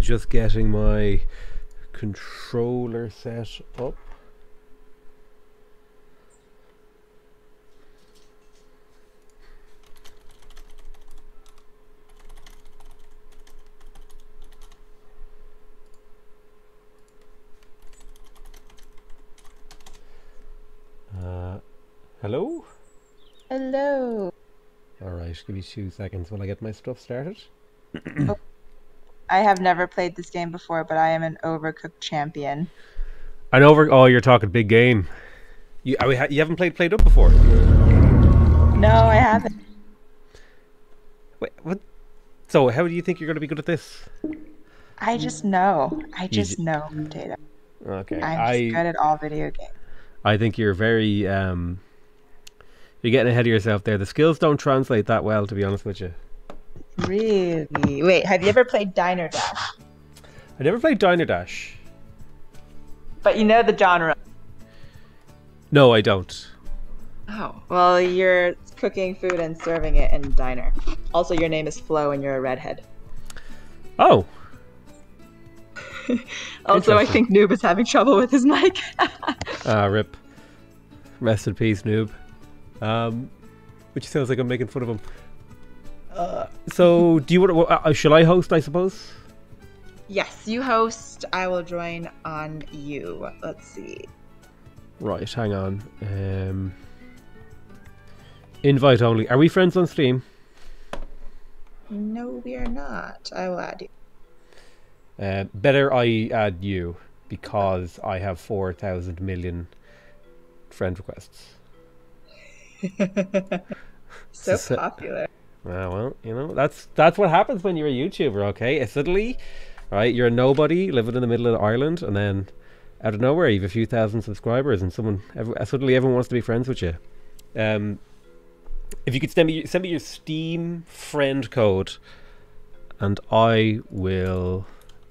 Just getting my controller set up. Uh, hello? Hello. All right, give me two seconds while I get my stuff started. I have never played this game before, but I am an overcooked champion. I know. Over, oh, you're talking big game. You, are we ha- you haven't played PlateUp before? No, I haven't. Wait, what? So, how do you think you're going to be good at this? I just know. I just j- know, Potato. Okay, I'm just I good at all video games. I think you're very um, you're getting ahead of yourself there. The skills don't translate that well, to be honest with you. Really? Wait, have you ever played Diner Dash? I never played Diner Dash. But you know the genre. No, I don't. Oh. Well, you're cooking food and serving it in diner. Also, your name is Flo and you're a redhead. Oh, Also, I think Noob is having trouble with his mic. ah, rip. Rest in peace, noob. Um, which sounds like I'm making fun of him. Uh, so, do you want? to? Uh, shall I host? I suppose. yes, you host. I will join on you. Let's see. Right, hang on. Um, invite only. Are we friends on Steam? No, we are not. I will add you. Uh, better I add you because I have four thousand million friend requests. so So- popular. Ah, well, you know that's that's what happens when you're a YouTuber. Okay, Uh, suddenly, right, you're a nobody living in the middle of Ireland, and then out of nowhere you have a few thousand subscribers, and someone every, suddenly everyone wants to be friends with you. Um, if you could send me send me your Steam friend code, and I will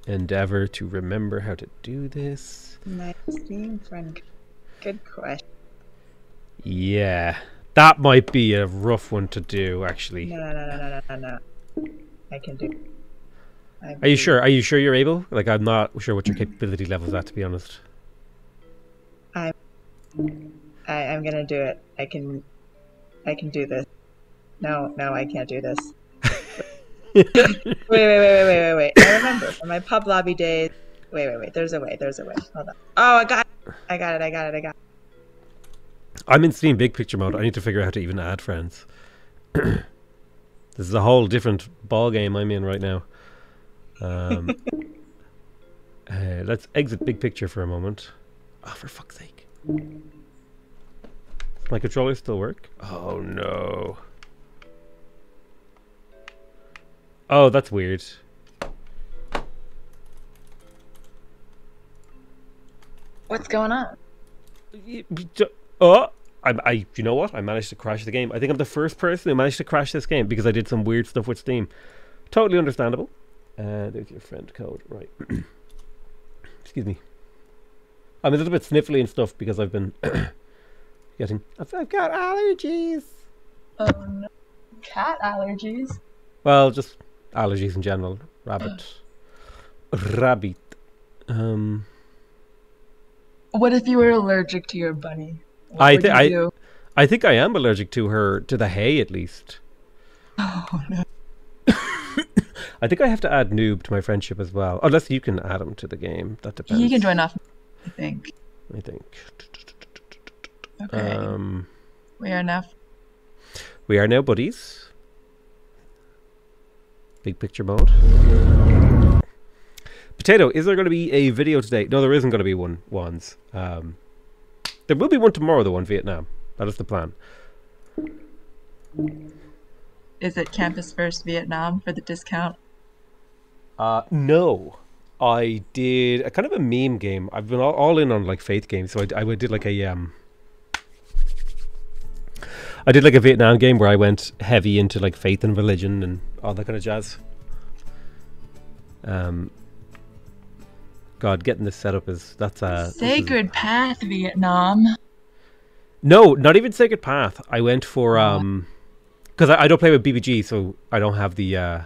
endeavor to remember how to do this. My Steam friend. Good question. Yeah, that might be a rough one to do, actually. No, no, no, no, no, no, no. I can do. I Are you sure? Are you sure you're able? Like, I'm not sure what your capability level's at, to be honest. I, I'm gonna do it. I can. I can do this. No, no, I can't do this. wait, wait, wait, wait, wait, wait, wait, wait. I remember from my pub lobby days. Wait, wait, wait. There's a way. There's a way. Hold on. Oh, I got. It. I got it. I got it. I got. It. I'm in Steam big picture mode. I need to figure out how to even add friends. this is a whole different ball game I'm in right now. Um, uh, let's exit big picture for a moment. Oh, for fuck's sake! My controller still work? Oh no! Oh, that's weird. What's going on? Y- y- ju- Oh, I, I, you know what? I managed to crash the game. I think I'm the first person who managed to crash this game because I did some weird stuff with Steam. Totally understandable. Uh, there's your friend code, right? Excuse me. I'm a little bit sniffly and stuff because I've been getting. I've, I've got allergies. Oh no. Cat allergies. Well, just allergies in general. Rabbit. Rabbit. Um. What if you were allergic to your bunny? What I would thi- you I- I think I am allergic to her to the hay at least. Oh no. I think I have to add noob to my friendship as well. Unless you can add him to the game. That depends. He can join off. I think. I think. Okay. Um, we are now. we are now buddies. Big picture mode. Potato, is there going to be a video today? No, there isn't going to be one. Ones. Um, there will be one tomorrow, though, in Vietnam. That is the plan. Is it Campus First Vietnam for the discount? Uh, no. I did a kind of a meme game. I've been all, all in on like faith games, so I, I did like a um. I did like a Vietnam game where I went heavy into like faith and religion and all that kind of jazz. Um. God, getting this set up is that's a this is- Sacred Path Vietnam. no, not even Sacred Path. I went for um, because I, I don't play with BBG, so I don't have the uh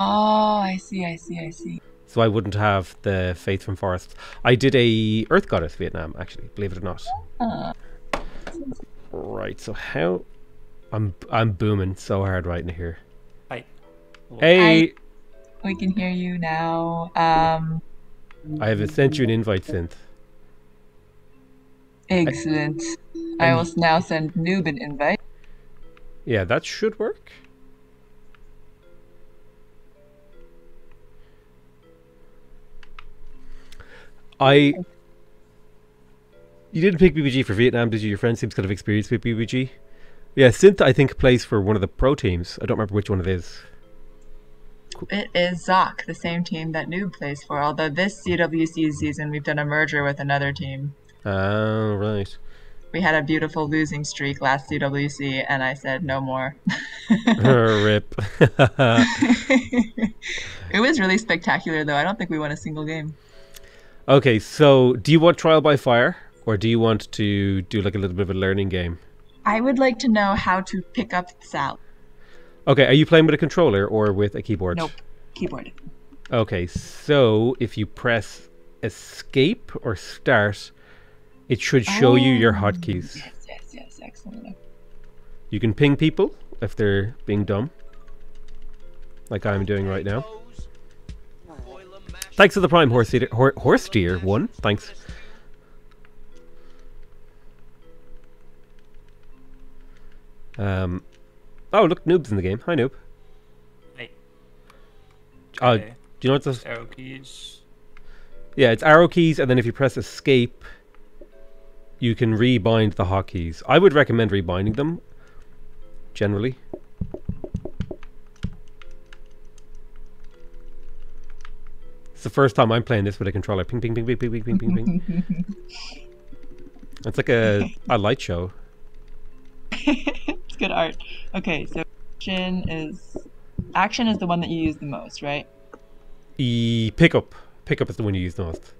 Oh, I see, I see, I see. So I wouldn't have the faith from forests. I did a Earth Goddess Vietnam, actually, believe it or not. Uh, Right. So how? I'm I'm booming so hard right in here. Hi. Hey, we can hear you now. Um, I have sent you an invite, Synth. excellent. I will now send Noob an invite. Yeah, that should work. I. You didn't pick BBG for Vietnam, did you? Your friend seems kind of experienced with BBG. Yeah, Synth, I think, plays for one of the pro teams. I don't remember which one it is. It is Zoc, the same team that Noob plays for. Although this CWC season, we've done a merger with another team. Oh, right. We had a beautiful losing streak last CWC, and I said no more. Oh, rip. it was really spectacular, though. I don't think we won a single game. okay, so do you want trial by fire, or do you want to do like a little bit of a learning game? I would like to know how to pick up Sal. Okay, are you playing with a controller or with a keyboard? Nope. Keyboard. Okay, so if you press escape or start, it should show you your Oh, hotkeys. Yes, yes, yes. Excellent. You can ping people if they're being dumb, like I'm doing right now. Thanks to the prime horse hor- horse deer one. Thanks. Um, oh look, noob's in the game. Hi noob. Hey. Uh, Okay. do you know what this? Arrow keys. Yeah, it's arrow keys, and then if you press escape, you can rebind the hotkeys. I would recommend rebinding them, generally. It's the first time I'm playing this with a controller. Ping, ping, ping, ping, ping, ping, ping, ping, ping. It's like a, a light show. it's good art. Okay, so action is action is the one that you use the most, right? E pickup. Pickup is the one you use the most.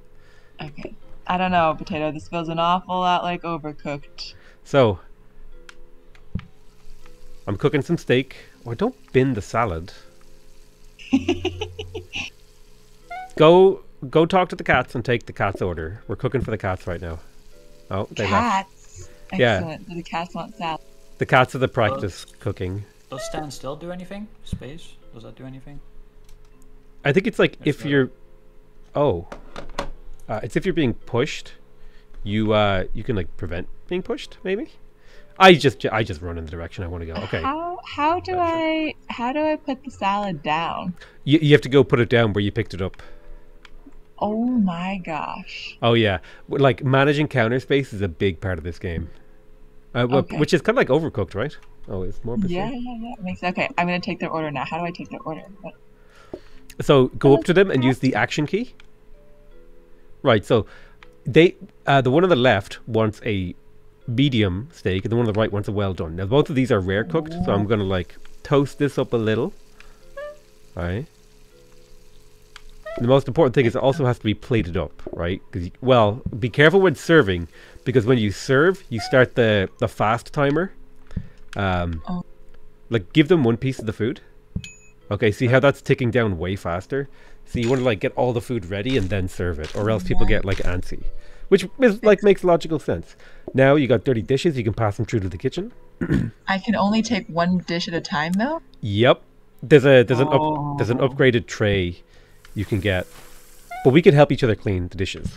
Okay. I don't know, potato. This feels an awful lot like overcooked. So, I'm cooking some steak. Oh, don't bin the salad. go go talk to the cats and take the cat's order. We're cooking for the cats right now. Oh, they left. Cats. Yeah. Excellent. Do the cats want salad? The cats are the practice cooking. Does stand still do anything? Space? Does that do anything? I think it's like That's if better. you're oh, uh, it's if you're being pushed, you uh you can like prevent being pushed. Maybe. I just I just run in the direction I want to go. Okay. How how do Gotcha. I how do I put the salad down? You, you have to go put it down where you picked it up. Oh my gosh. Oh yeah, like managing counter space is a big part of this game, uh, wh- Okay. which is kind of like Overcooked, right? Oh, it's more. Yeah, yeah, yeah. Makes okay. I'm gonna take their order now. How do I take their order? What? So go up to them and use the action key. Right. So they uh, the one on the left wants a medium steak, and the one on the right wants a well done. Now both of these are rare cooked, so I'm gonna like toast this up a little. Right. The most important thing is it also has to be plated up, right? 'Cause you, well, be careful when serving, because when you serve, you start the the fast timer. Um, Oh. like give them one piece of the food. Okay, see how that's ticking down way faster. So you want to like get all the food ready and then serve it, or else people get like antsy, which is like makes logical sense. Now you got dirty dishes, you can pass them through to the kitchen. I can only take one dish at a time though. Yep, there's a there's an up, Oh. there's an upgraded tray you can get, but we can help each other clean the dishes.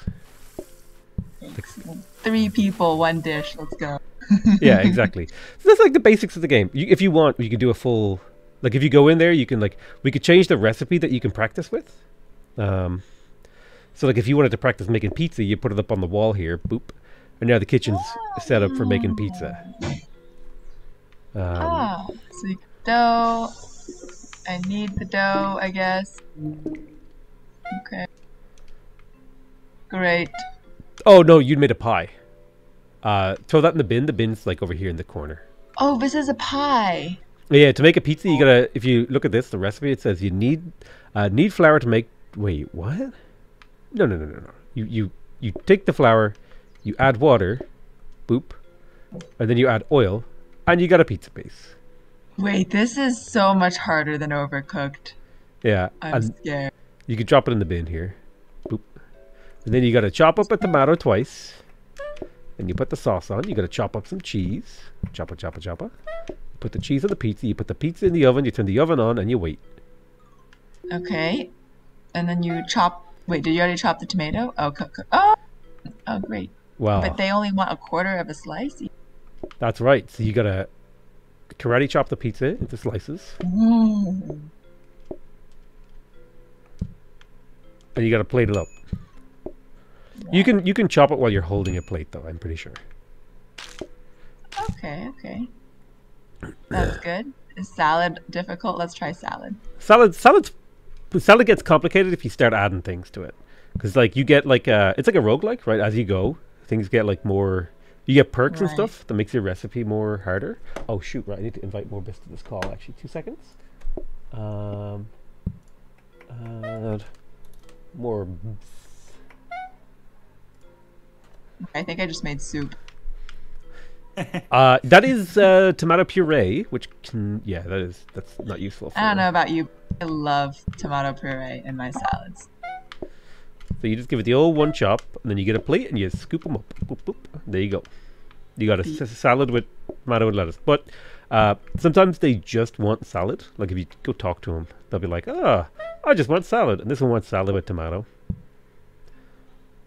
Three people, one dish. Let's go. yeah, exactly. So that's like the basics of the game. You, if you want, you can do a full. Like if you go in there, you can like we could change the recipe that you can practice with. Um, so like if you wanted to practice making pizza, you put it up on the wall here, boop, and now the kitchen's set up for making pizza. Um, Ah, so you- dough. I need the dough, I guess. Okay. Great. Oh no, You'd made a pie. Uh, throw that in the bin. The bin's like over here in the corner. Oh, this is a pie. Yeah, to make a pizza, you gotta. If you look at this, the recipe it says you need uh, need flour to make. Wait, what? No, no, no, no, no. You you you take the flour, you add water, boop, and then you add oil, and you got a pizza base. Wait, this is so much harder than overcooked. Yeah, I'm scared. you could drop it in the bin here. Then you gotta chop up a tomato twice. And you put the sauce on. You gotta chop up some cheese. Choppa, choppa, choppa. Put the cheese on the pizza. You put the pizza in the oven. You turn the oven on and you wait. Okay. And then you chop. Wait, did you already chop the tomato? Oh, oh, oh, great. Wow, But they only want a quarter of a slice. that's right. So you gotta karate chop the pizza into slices. Mm. And you gotta plate it up. You can you can chop it while you're holding a plate though, I'm pretty sure. Okay, okay. That's good. Is salad difficult? Let's try salad. Salad salad, salad gets complicated if you start adding things to it. Because like you get like uh it's like a roguelike, right? As you go, things get like more you get perks and stuff that makes your recipe more harder. Oh shoot, right, I need to invite more bits to this call actually. Two seconds. Um add more I think I just made soup. uh that is uh tomato puree, which can yeah, that is that's not useful for I don't know about you. I love tomato puree in my salads. So you just give it the old one chop, and then you get a plate and you scoop them up. Boop, boop. There you go. You got a Beep. salad with tomato and lettuce. But uh, sometimes they just want salad. Like if you go talk to them, they'll be like, "Ah, I just want salad," and this one wants salad with tomato.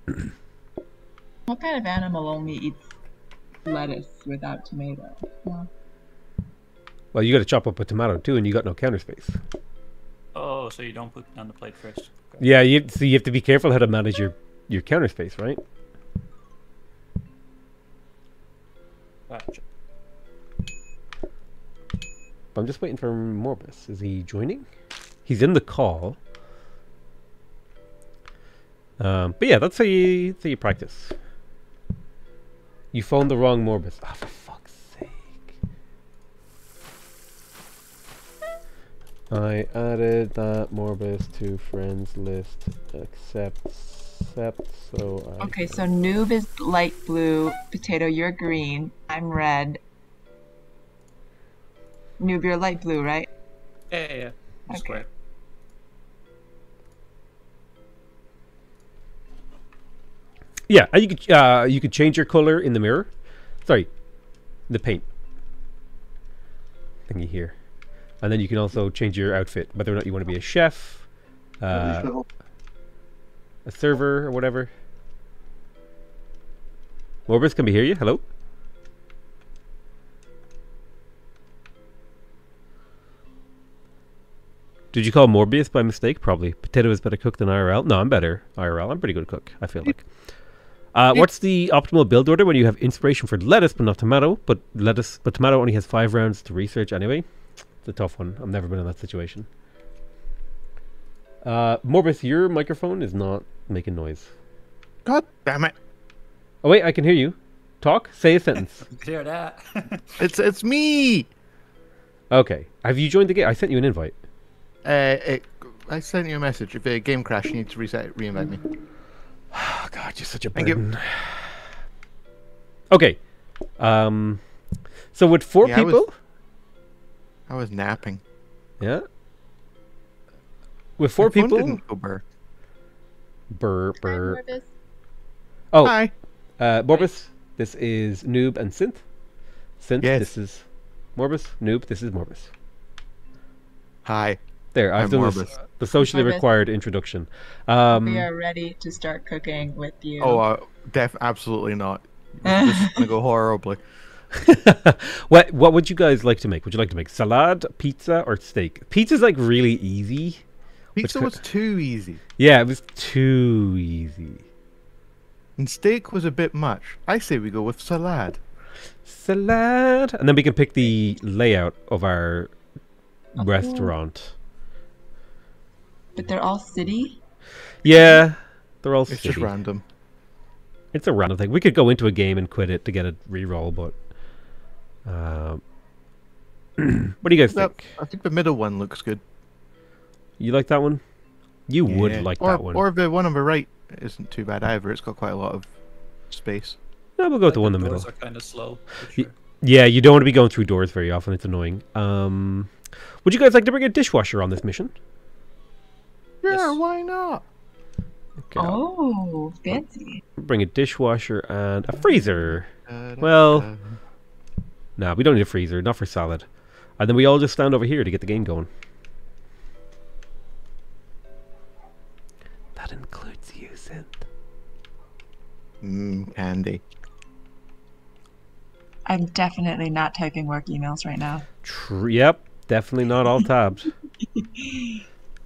What kind of animal only eats lettuce without tomato? Well, Well, you got to chop up a tomato too, and you got no counter space. Oh, so you don't put it on the plate first. Okay. Yeah, you so you have to be careful how to manage your your counter space, right? Gotcha. I'm just waiting for Morbus. Is he joining? He's in the call. Um, but yeah, that's how you that's how you practice. You phoned the wrong Morbus. Oh, for fuck's sake! I added that Morbus to friends list. Accept, accept. So I okay, so noob is light blue, potato you're green, I'm red. Noob, you're light blue, right? Yeah, yeah, yeah. Okay. Square. Yeah, and you could uh, you could change your color in the mirror. Sorry, the paint thingy here, and then you can also change your outfit, whether or not you want to be a chef, uh, a server, or whatever. Morbus, can we hear you? Hello. Did you call Morbius by mistake? Probably. Potato is better cooked than IRL. No, I'm better IRL. I'm pretty good cook. I feel like. Uh, what's the optimal build order when you have inspiration for lettuce but not tomato? But lettuce, but tomato only has five rounds to research anyway. It's a tough one. I've never been in that situation. Uh, Morbus, your microphone is not making noise. God damn it! Oh wait, I can hear you. Talk. Say a sentence. hear that. It's it's me. Okay. Have you joined the game? I sent you an invite. Uh, it, I sent you a message. If a game crash, you need to reset, reinvite me. Oh God, you're such a Thank you. burden. Okay. Um. So with four Yeah, I was- people, I was napping. yeah. With four My people, didn't go burr. burr burr. Oh, Hi. Uh, Morbus, this is Noob and Synth. Synth, Yes. this is Morbus. Noob, this is Morbus. Hi. There, I've done this, the socially Morbus. required introduction. Um, we are ready to start cooking with you. Oh, uh, def absolutely not. This is gonna go horribly. what what would you guys like to make? Would you like to make salad, pizza, or steak? Pizza's like really easy. Pizza co- was too easy, Yeah, it was too easy. and steak was a bit much. I say we go with salad. Salad, and then we can pick the layout of our Oh. restaurant. But they're all city. Yeah, they're all It's just random. It's a random thing. We could go into a game and quit it to get a reroll, but um, what do you guys That- think? I think the middle one looks good. You like that one? You would like or, that one. Or the one on the right isn't too bad either. It's got quite a lot of space. no, we'll go with the one in the middle. Doors are kind of slow. sure. Yeah, you don't want to be going through doors very often. It's annoying. Um, would you guys like to bring a dishwasher on this mission? Sure, Yes. why not? Okay, I'll Oh, fancy. bring a dishwasher and a freezer. Da, da, Well- Nah, we don't need a freezer, not for salad. And then we all just stand over here to get the game going. That includes you, Synth. Mmm, candy. I'm definitely not typing work emails right now. Tr- yep, definitely not all tabbed.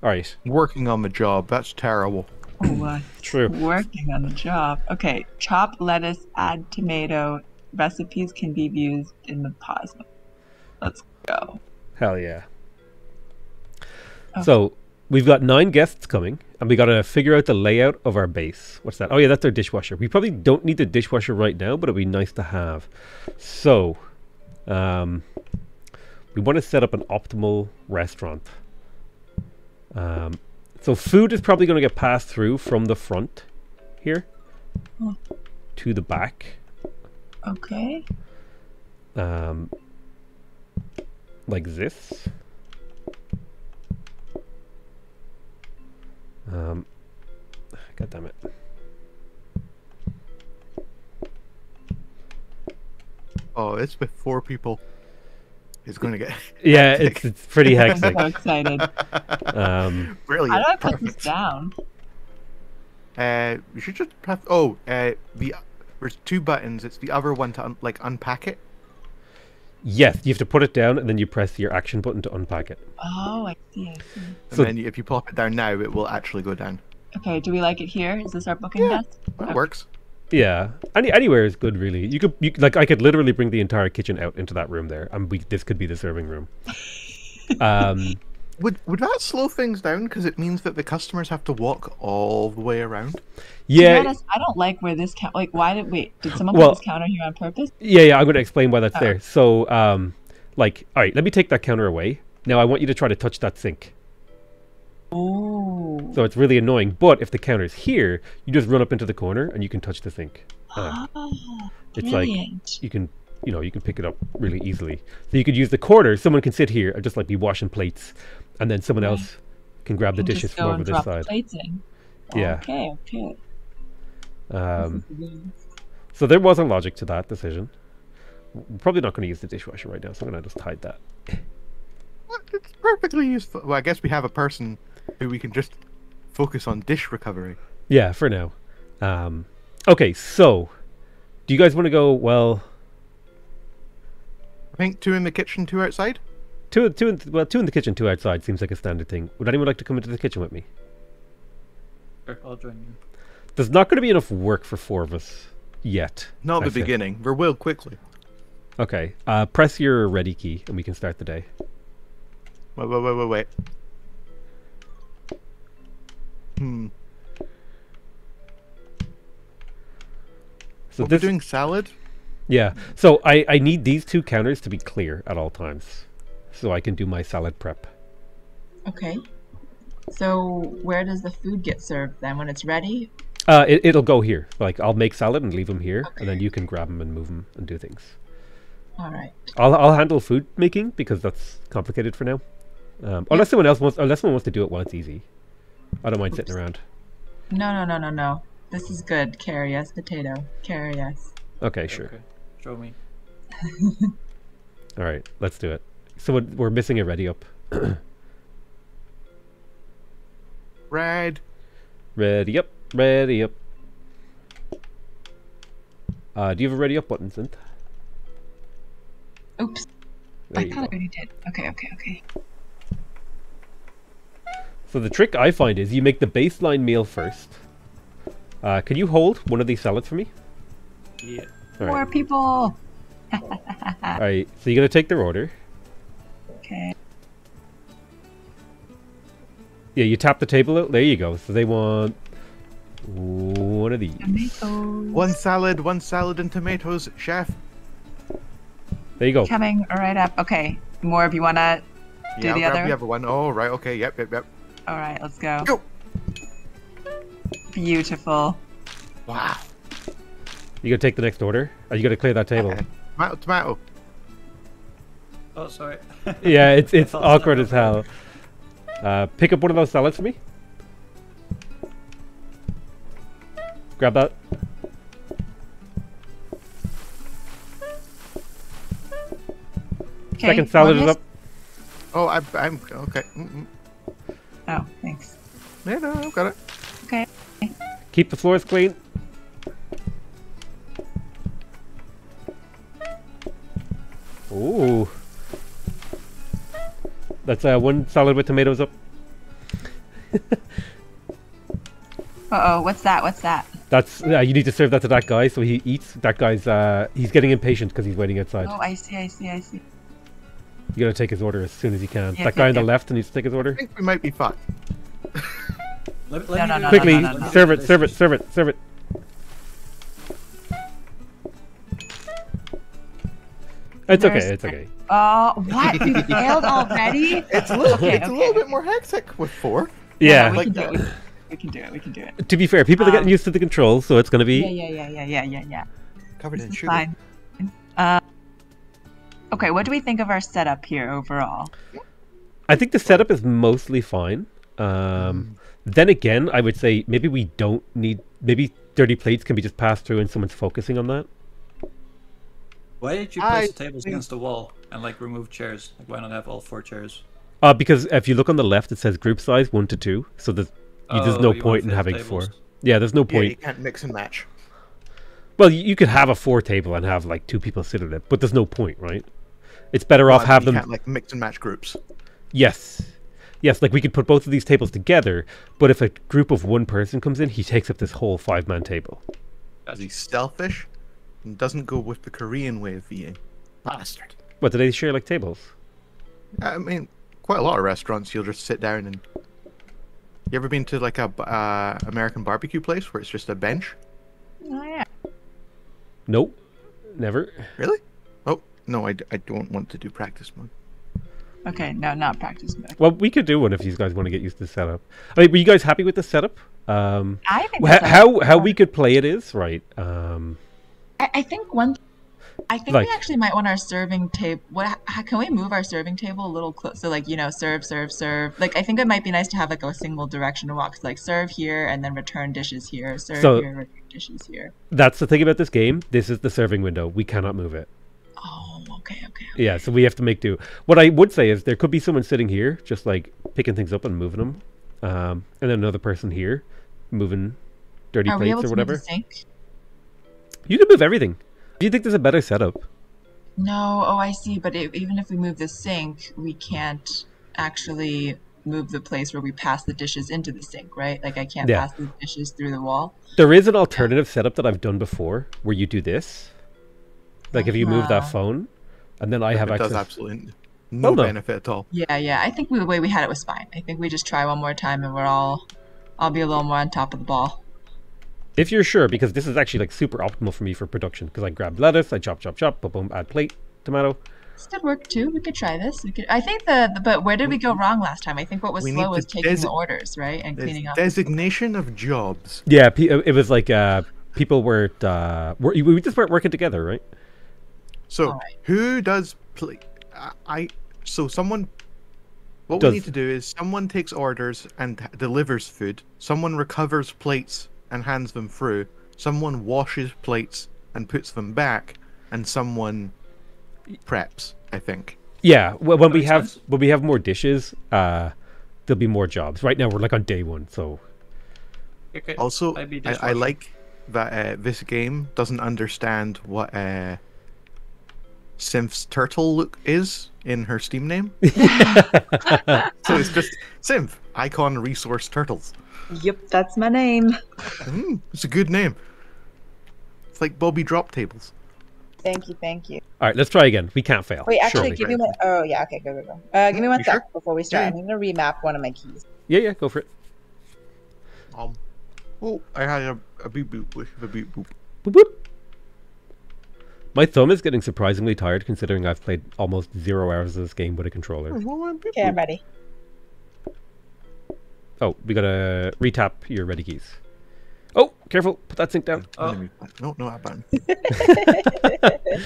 all right, Working on the job. That's terrible. Oh, uh, true. working on the job. Okay, chop lettuce, add tomato. Recipes can be used in the pause. Let's go. Hell yeah. Oh. So we've got nine guests coming, and we got to figure out the layout of our base. What's that? Oh yeah, that's our dishwasher. We probably don't need the dishwasher right now, but it'd be nice to have. So, um, we want to set up an optimal restaurant. Um, so food is probably going to get passed through from the front here Oh. to the back. Okay. um, like this. Um, God damn it. Oh, it's with four people. It's going to get Yeah, it's it's pretty hectic. so excited. Um, brilliant. How do I put this down? Uh, you should just have. Oh, uh, the there's two buttons. It's the other one to un- like unpack it. yes, you have to put it down and then you press your action button to unpack it. Oh, I see. I see. And So- then if you plop it down now, it will actually go down. Okay, do we like it here? Is this our booking Yeah. desk? That works. Yeah, any anywhere is good, really. You could, you, like, I could literally bring the entire kitchen out into that room there, and we this could be the serving room. Um, Would would that slow things down? Because it means that the customers have to walk all the way around. Yeah, honest, I don't like where this count. Like, why did wait? Did someone Well- put this counter here on purpose? Yeah, yeah, I'm going to explain why that's Oh. there. So, um, like, all right, let me take that counter away. Now, I want you to try to touch that sink. Oh. So it's really annoying. But if the counter's here, you just run up into the corner and you can touch the sink. Uh, Ah, it's like you can, you know, you can pick it up really easily. So you could use the corner. Someone can sit here and just like be washing plates, and then someone Right. else can grab the And dishes just from go over and this drop side. plates. Yeah. Okay. Okay. Um, This is good. so there was a logic to that decision. We're probably not going to use the dishwasher right now, so I'm going to just hide that. What? It's perfectly useful. Well, I guess we have a person who we can just focus on dish recovery. Yeah, for now. Um, okay, so do you guys want to go? Well, I think two in the kitchen, two outside. two, two, in, well, two in the kitchen, two outside seems like a standard thing. Would anyone like to come into the kitchen with me? Sure, I'll join you. There's not going to be enough work for four of us yet. Not I the think. beginning. There will quickly. Okay, uh, press your ready key and we can start the day. Wait, wait, wait, wait, wait. Hmm. So We're doing salad. yeah. So I, I need these two counters to be clear at all times, so I can do my salad prep. Okay. So where does the food get served then? When it's ready? Uh, it, it'll go here. Like I'll make salad and leave them here, and then you can grab them and move them and do things. All right. I'll I'll handle food making because that's complicated for now. Um, unless someone else wants, unless someone wants to do it while it's easy. I don't mind sitting around. No, no, no, no, no. This is good. Carry yes, potato. Carry yes. Okay, sure. Okay. Show me. All right, let's do it. So we're, we're missing a ready up. Red. Ready up, ready up. Uh, do you have a ready up button, Synth? Oops. There I you thought I already did. Okay, okay, okay. So the trick I find is you make the baseline meal first. Uh, can you hold one of these salads for me? Yeah. All More right. people. All right. So you're gonna take their order. Okay. Yeah, you tap the table out. There you go. So they want one of these. Tomatoes. One salad, one salad and tomatoes, chef. There you go. Coming right up. Okay. More if you wanna. Do yeah, the I'll grab other? the other one. Oh, right. Okay. Yep, yep, yep. All right, let's go. Go. Beautiful. Wow. You gonna take the next order? Are you gonna clear that table? Tomato, tomato. Oh, sorry. yeah, it's it's awkward as hell. Uh, pick up one of those salads for me. Grab that. Okay, Second salad is up. Oh, I, I'm okay. Mm -mm. Oh, thanks. Yeah, no, I've got it. Okay. Keep the floors clean. Ooh. That's uh, one salad with tomatoes up. Uh oh, what's that? What's that? That's uh, you need to serve that to that guy so he eats. That guy's uh, he's getting impatient because he's waiting outside. Oh, I see, I see, I see. You gotta take his order as soon as you can. Yeah, that guy yeah, on the yeah. left needs to take his order. I think we might be fucked. Let, No, let no, me no, Quickly, no, no, no. serve it, serve it, serve it, serve it. It's okay, it's okay. Oh, what? You failed already? It's a little, Okay, it's a little bit more hectic with four. Yeah. we, like can do it, we can do it. We can do it. To be fair, people are getting Um, used to the controls, so it's gonna be. Yeah, yeah, yeah, yeah, yeah, yeah, yeah. Covered This in sugar. fine. Uh, okay, what do we think of our setup here overall? I think the setup is mostly fine. Um, then again, I would say maybe we don't need. Maybe dirty plates can be just passed through, and someone's focusing on that. Why did you I place the tables think- against the wall and like remove chairs? Like why not have all four chairs? Uh, because if you look on the left, it says group size one to two, so there's you, there's Oh, no point in having tables. four. Yeah, there's no point. Yeah, point. you can't mix and match. Well, you, you could have a four table and have like two people sit at it, but there's no point, right? It's better off But have them. like mix and match groups. Yes, yes. Like we could put both of these tables together, but if a group of one person comes in, he takes up this whole five man table. Is he selfish and doesn't go with the Korean way of eating? Bastard. What do they share like tables? I mean, quite a lot of restaurants you'll just sit down and. You ever been to like a uh, American barbecue place where it's just a bench? Oh, yeah. Nope, never. Really? No, I don't want to do practice mode. Okay, no, not practice mode. Well, we could do one if you guys want to get used to the setup. I mean, were you guys happy with the setup? Um, I think wh- that's how how we could play it is right. Um, I, I think one. I think Like- we actually might want our serving table. What? How, can we move our serving table a little closer? So like you know, serve, serve, serve. Like I think it might be nice to have like a single direction to walk. So, like serve here and then return dishes here. Serve So- here, return dishes here. that's the thing about this game. This is the serving window. We cannot move it. Oh, okay, okay. Yeah, so we have to make do. What I would say is there could be someone sitting here, just like picking things up and moving them, um, and then another person here moving dirty Are we able plates to or move the whatever. sink? You can move everything. Do you think there's a better setup? No. Oh, I see. But if, even if we move the sink, we can't actually move the place where we pass the dishes into the sink, right? Like I can't Yeah. pass the dishes through the wall. There is an alternative setup that I've done before where you do this. Like if you move that phone, and then I have it access. does absolutely no Well, no. benefit at all. Yeah, yeah. I think the way we had it was fine. I think we just try one more time and we're all, I'll be a little more on top of the ball. If you're sure, because this is actually like super optimal for me for production. Because I grab lettuce, I chop, chop, chop, boom, boom, add plate, tomato. This could work too. We could try this. We could. I think the, the but where did we go wrong last time? I think what was We slow was taking the orders, right, and cleaning up. designation of jobs. Yeah, it was like uh, people weren't. Uh, were, we just weren't working together, right? So Alright. who does play? I, I so someone. What Does- we need to do is someone takes orders and delivers food. Someone recovers plates and hands them through. Someone washes plates and puts them back, and someone preps. I think. Yeah. Well, when we have sense. when we have more dishes, uh, there'll be more jobs. Right now, we're like on day one, so Okay. Also, I'd I, I like that uh, this game doesn't understand what uh, Synth's turtle look is in her Steam name. so it's just Synth icon resource turtles. Yep, that's my name. Mm, it's a good name. It's like Bobby Drop Tables. Thank you, thank you. all right. Let's try again. We can't fail. Wait, actually, surely. give me one oh yeah, okay, go, go, go. Uh, give me one sec sure? before we start. Yeah. I'm gonna remap one of my keys. Yeah, yeah. Go for it. Um, oh, I had a, a boop boop with a boop boop. Boop, boop. My thumb is getting surprisingly tired, considering I've played almost zero hours of this game with a controller. Okay, I'm ready. Oh, we gotta retap your ready keys. Oh, careful! Put that sink down. Oh. No, no, that button.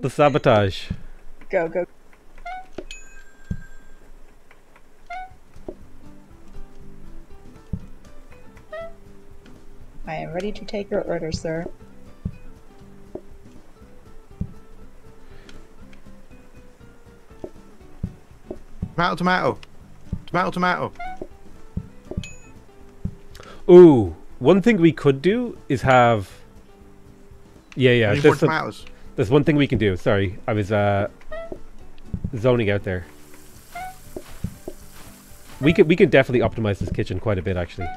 The sabotage. Go, go. I am ready to take your order, sir. Tomato, tomato. Tomato, tomato. Ooh, one thing we could do is have. Yeah, yeah. I need more There's, some- there's one thing we can do. Sorry, I was uh, zoning out there. We could we could definitely optimize this kitchen quite a bit, actually.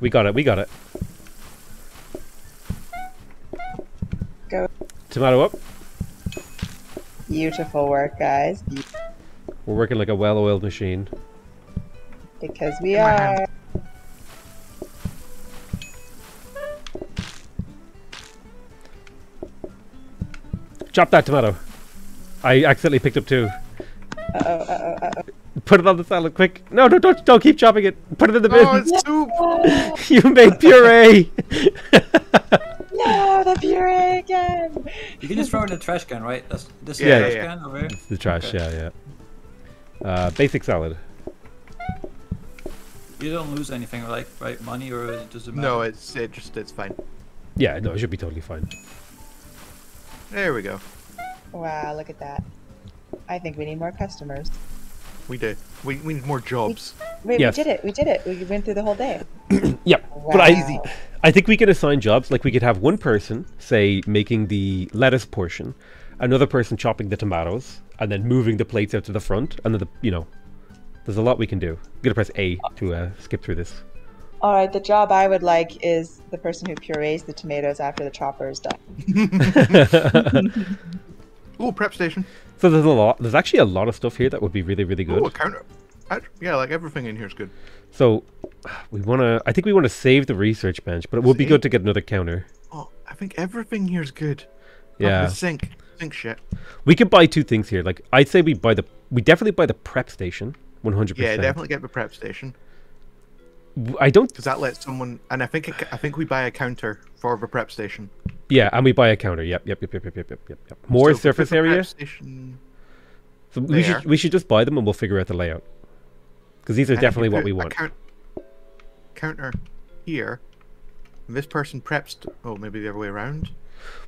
We got it. We got it. Go. Tomato up. Beautiful work, guys. We're working like a well-oiled machine. Because we In my hand. are. Chop that tomato. I accidentally picked up two. Uh oh, uh oh, uh oh. Put it on the salad, quick. No, no, don't, don't keep chopping it. Put it in the bin. Oh, it's soup. you made puree. No, the puree again! You can just throw it in the trash can, right? That's this is Yeah, the trash yeah, can over here. the trash, Okay. yeah, yeah. Uh, basic salad. You don't lose anything, like right? Money or it doesn't matter. No, it's it just it's fine. Yeah, no, it should be totally fine. There we go. Wow, look at that. I think we need more customers. We did. We, we need more jobs. Wait, Yes. we did it. We did it. We went through the whole day. Yep. But I, I think we can assign jobs. Like we could have one person, say, making the lettuce portion, another person chopping the tomatoes, and then moving the plates out to the front, and then the you know, there's a lot we can do. I'm gonna press A to uh, skip through this. All right, the job I would like is the person who purees the tomatoes after the chopper is done. Oh, prep station. So there's a lot. There's actually a lot of stuff here that would be really, really good. Oh, a counter. Yeah, like everything in here is good. So we want to. I think we want to save the research bench, but it would be good to get another counter. Oh, I think everything here is good. Yeah, The sink. Sink shit. we could buy two things here. Like I'd say we buy the. We definitely buy the prep station. One hundred percent. Yeah, definitely get the prep station I don't. because that lets someone. And I think it, I think we buy a counter for the prep station. Yeah, and we buy a counter. Yep, yep, yep, yep, yep, yep, yep, yep. More So surface area. Station, So we there. should we should just buy them and we'll figure out the layout. Because these are and definitely what we want. count- counter here. and This person preps. oh, maybe the other way around.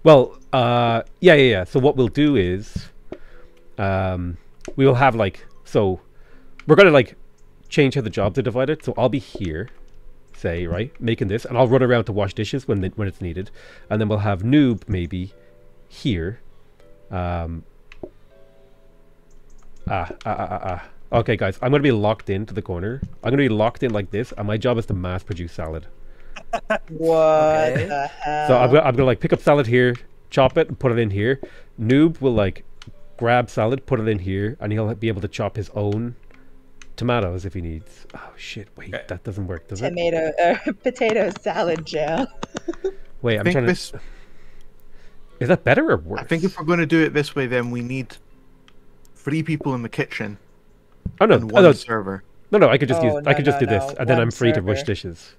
Well, uh, yeah, yeah, yeah. So what we'll do is, um, we will have like so, we're gonna like change how the jobs are divided. So I'll be here, say right, making this, and I'll run around to wash dishes when when it's needed, and then we'll have noob maybe here. Um, ah, ah, ah, ah, ah. Okay, guys, I'm gonna be locked into the corner. I'm gonna be locked in like this, and my job is to mass produce salad. What Okay. the hell? So I'm I'm gonna like pick up salad here, chop it, and put it in here. Noob will like grab salad, put it in here, and he'll be able to chop his own tomatoes if he needs. Oh shit! Wait, Okay. that doesn't work, does it? Tomato, uh, potato salad jam. Wait, I I'm trying this. to. Is that better or worse? I think if we're going to do it this way, then we need three people in the kitchen oh no, and oh, one no, server. no, no! I could just Oh, use. I could just no, do this, no, and then one I'm free to wash dishes.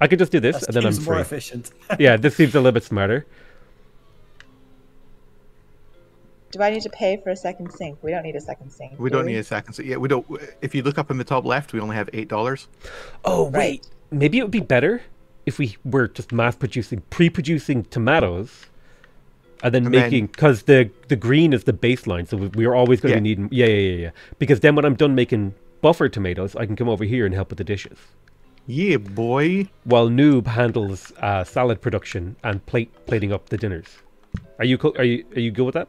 I could just do this, That and then I'm seems more free. efficient. yeah, this seems a little bit smarter. Do I need to pay for a second sink? We don't need a second sink. We do don't need a second. So yeah, we don't. If you look up in the top left, we only have eight dollars. Oh Right. wait, maybe it would be better if we were just mass producing, pre-producing tomatoes, and then And making because the the green is the baseline, so we, we are always going to Yeah. be needing. Yeah, yeah, yeah, yeah. Because then when I'm done making buffer tomatoes, I can come over here and help with the dishes, Yeah, boy. while Noob handles uh, salad production and plate plating up the dinners. Are you co- are you are you good with that?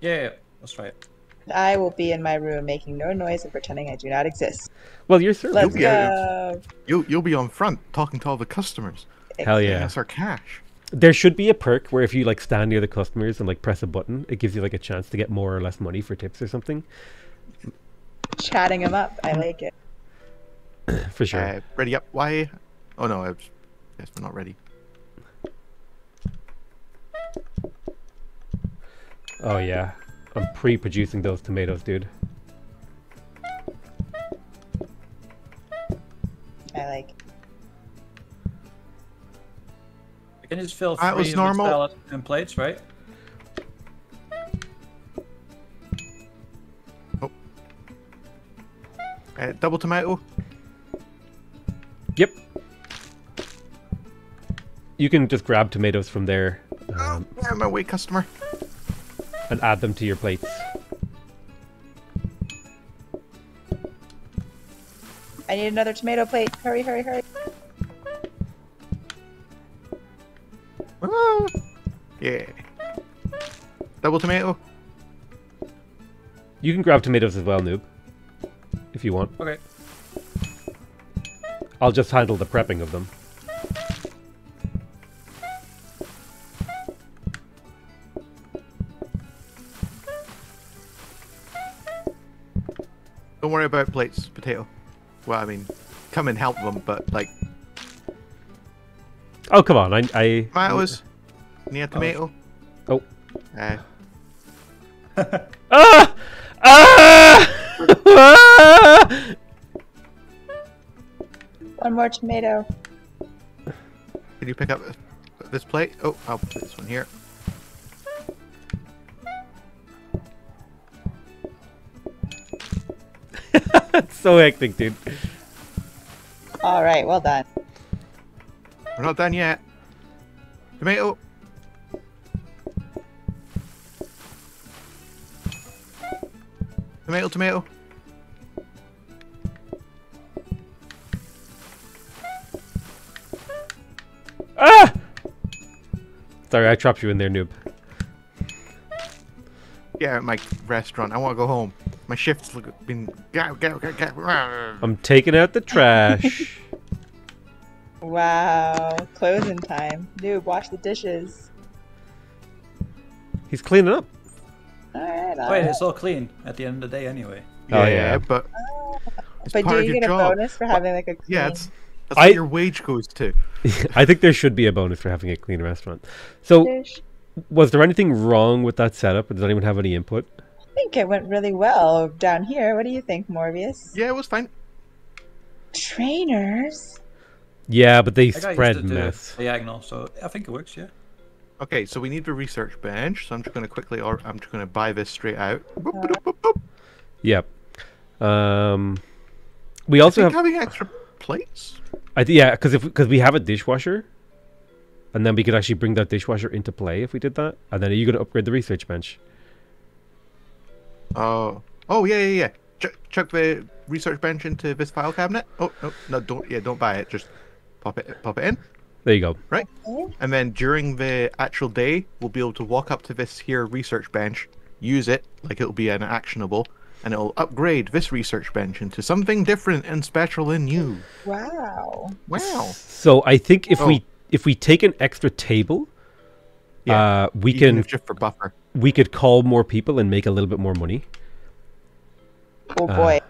Yeah, yeah, let's try it. I will be in my room making no noise and pretending I do not exist. Well, you're certainly Let's yeah, go. You'll you'll be on front talking to all the customers. hell yeah. That's our cash. There should be a perk where if you like stand near the customers and like press a button, it gives you like a chance to get more or less money for tips or something. Chatting them up. I like it. For sure. Uh, ready up? Why? Oh no, I was, yes, we're not ready. Oh yeah, I'm pre-producing those tomatoes, dude. I like. I can just fill three was normal. and plates, right? Oh. Uh, double tomato. Yep. You can just grab tomatoes from there. Oh, um, oh, yeah, my way, customer and add them to your plates. I need another tomato plate. Hurry, hurry, hurry. Ah, yeah. Double tomato. You can grab tomatoes as well, noob, if you want. Okay. I'll just handle the prepping of them. Don't worry about plates, potato. Well, I mean, come and help them, but like Oh, come on. I. I tomatoes. Need a tomato. oh. Uh, Ah! Ah! Ah! One more tomato. can you pick up this plate? Oh, I'll put this one here. That's so hectic, dude. All right, well done. We're not done yet. Tomato. Tomato, tomato. Ah! Sorry, I trapped you in there, noob. Yeah, at my restaurant. I want to go home. My shift's look- been. Go, go, go, go. I'm taking out the trash. Wow, closing time. Noob, wash the dishes. He's cleaning up. All right, all Wait, right. it's all clean at the end of the day anyway. Oh, yeah, yeah. but ah, it's But do you get a job. bonus for having like a clean? Yeah, it's that's I- what your wage goes to. I think there should be a bonus for having a clean restaurant. So, dish. was there anything wrong with that setup? Does anyone have any input? I think it went really well down here. What do you think, Morbus? Yeah, it was fine. Trainers. Yeah, but they spread used to do mess. diagonal, so I think it works. Yeah. Okay, so we need the research bench. So I'm just going to quickly, or I'm just going to buy this straight out. Boop, boop, boop, boop. Yep. Um, we I also think have, having extra plates. I th- yeah, because if because we have a dishwasher, and then we could actually bring that dishwasher into play if we did that. And then are you going to upgrade the research bench? Oh, oh yeah, yeah, yeah. Ch- chuck the research bench into this file cabinet. Oh no, no, don't yeah, don't buy it. Just pop it, pop it in. There you go. right? And then during the actual day, we'll be able to walk up to this here research bench, use it like it'll be an actionable, and it'll upgrade this research bench into something different and special and new. Wow. Wow. So I think if Oh. we if we take an extra table, Yeah, uh, we Even can if just for buffer. we could call more people and make a little bit more money. Oh Uh, boy.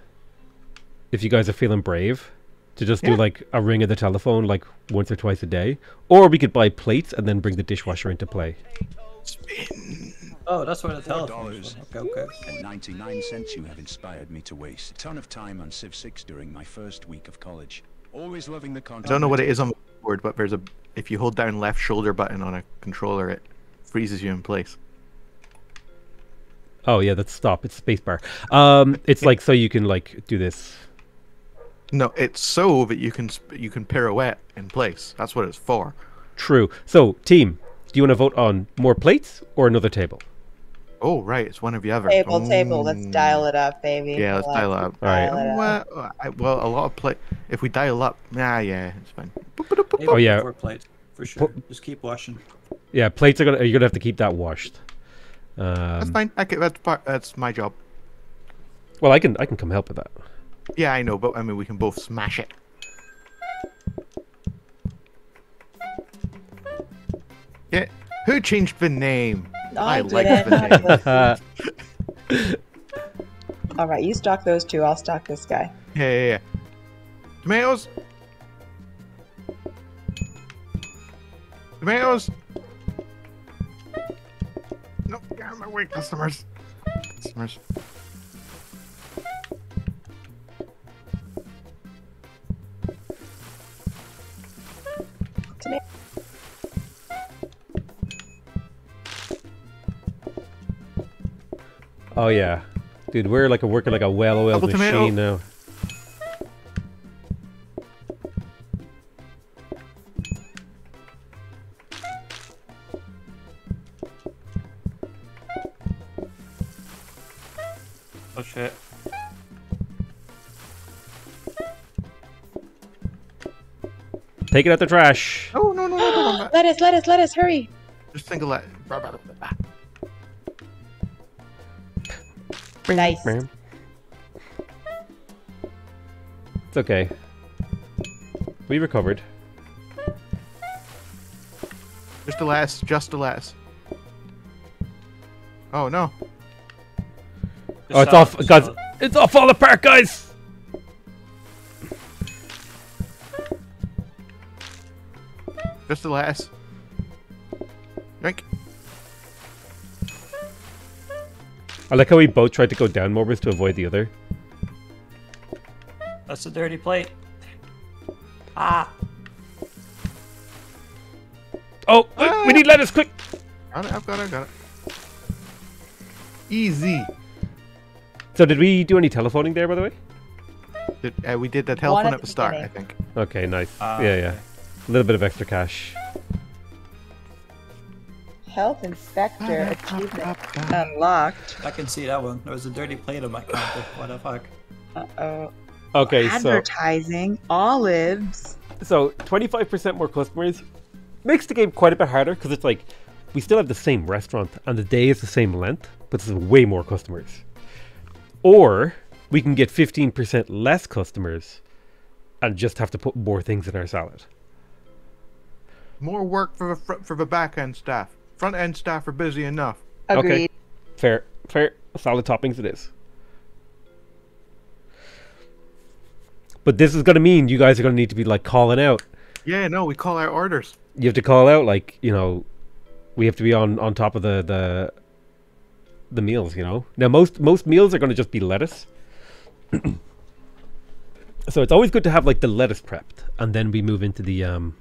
If you guys are feeling brave, to just do like a ring of the telephone like once or twice a day, or we could buy plates and then bring the dishwasher into play. Spin. Oh, that's where the Four telephone is. dollars Okay, okay. and 99 cents you have inspired me to waste a ton of time on Civ 6 during my first week of college. Always loving the content. I don't know what it is on the board, but there's a if you hold down left shoulder button on a controller, it freezes you in place. Oh yeah, that's stop. It's spacebar. Um, it's like so you can like do this. No, it's so that you can you can pirouette in place. That's what it's for. True. So team, do you want to vote on more plates or another table? Oh right, it's one of the other. Table, table. Let's dial it up, baby. Yeah, let's dial it up. All right. Dial it up. Well, I, well, a lot of play. If we dial up, nah, yeah, it's fine. Hey, Oh, yeah. Four plate for sure. Just keep washing. Yeah, plates are gonna you're gonna have to keep that washed. That's Um, fine. I can, that's part. That's my job. well, I can I can come help with that. Yeah, I know, but I mean, we can both smash it. Yeah. Who changed the name? I like didn't. All right, you stock those two. I'll stock this guy. Yeah, yeah, yeah. Tomatoes. Tomatoes. No, get out of my way, customers. Customers. Tomato. Oh yeah. Dude, we're like a working like a well-oiled machine tomato. now. Oh shit. Take it out the trash. Oh no no no! no, no. lettuce, lettuce, lettuce! Hurry! Just single let. That. Nice. It's okay. We recovered. Just a last, just a last. Oh no. Good oh, it's shot, off, good guys. shot. It's all falling apart, guys. Just a I like how we both tried to go down more to avoid the other. That's a dirty plate. Ah! Oh, wait, we need lettuce, quick. Got it, I've got it, I've got it. Easy. So, did we do any telephoning there, by the way? Did, uh, we did the telephone at at the the start, I think. Okay, nice. Ah, yeah, yeah. A little bit of extra cash. Health inspector achievement unlocked. I can see that one. There was a dirty plate on my counter. What the fuck? Uh oh. Okay, so Advertising olives. so 25% more customers makes the game quite a bit harder because it's like we still have the same restaurant and the day is the same length, but there's way more customers. Or we can get 15% less customers and just have to put more things in our salad. More work for the for the back end staff. Front end staff are busy enough. Agreed. Okay. Fair, fair. solid toppings it is. But this is going to mean you guys are going to need to be like calling out. Yeah, no, we call our orders. You have to call out like you know, we have to be on on top of the the the meals. You know, now most most meals are going to just be lettuce. so it's always good to have like the lettuce prepped, and then we move into the um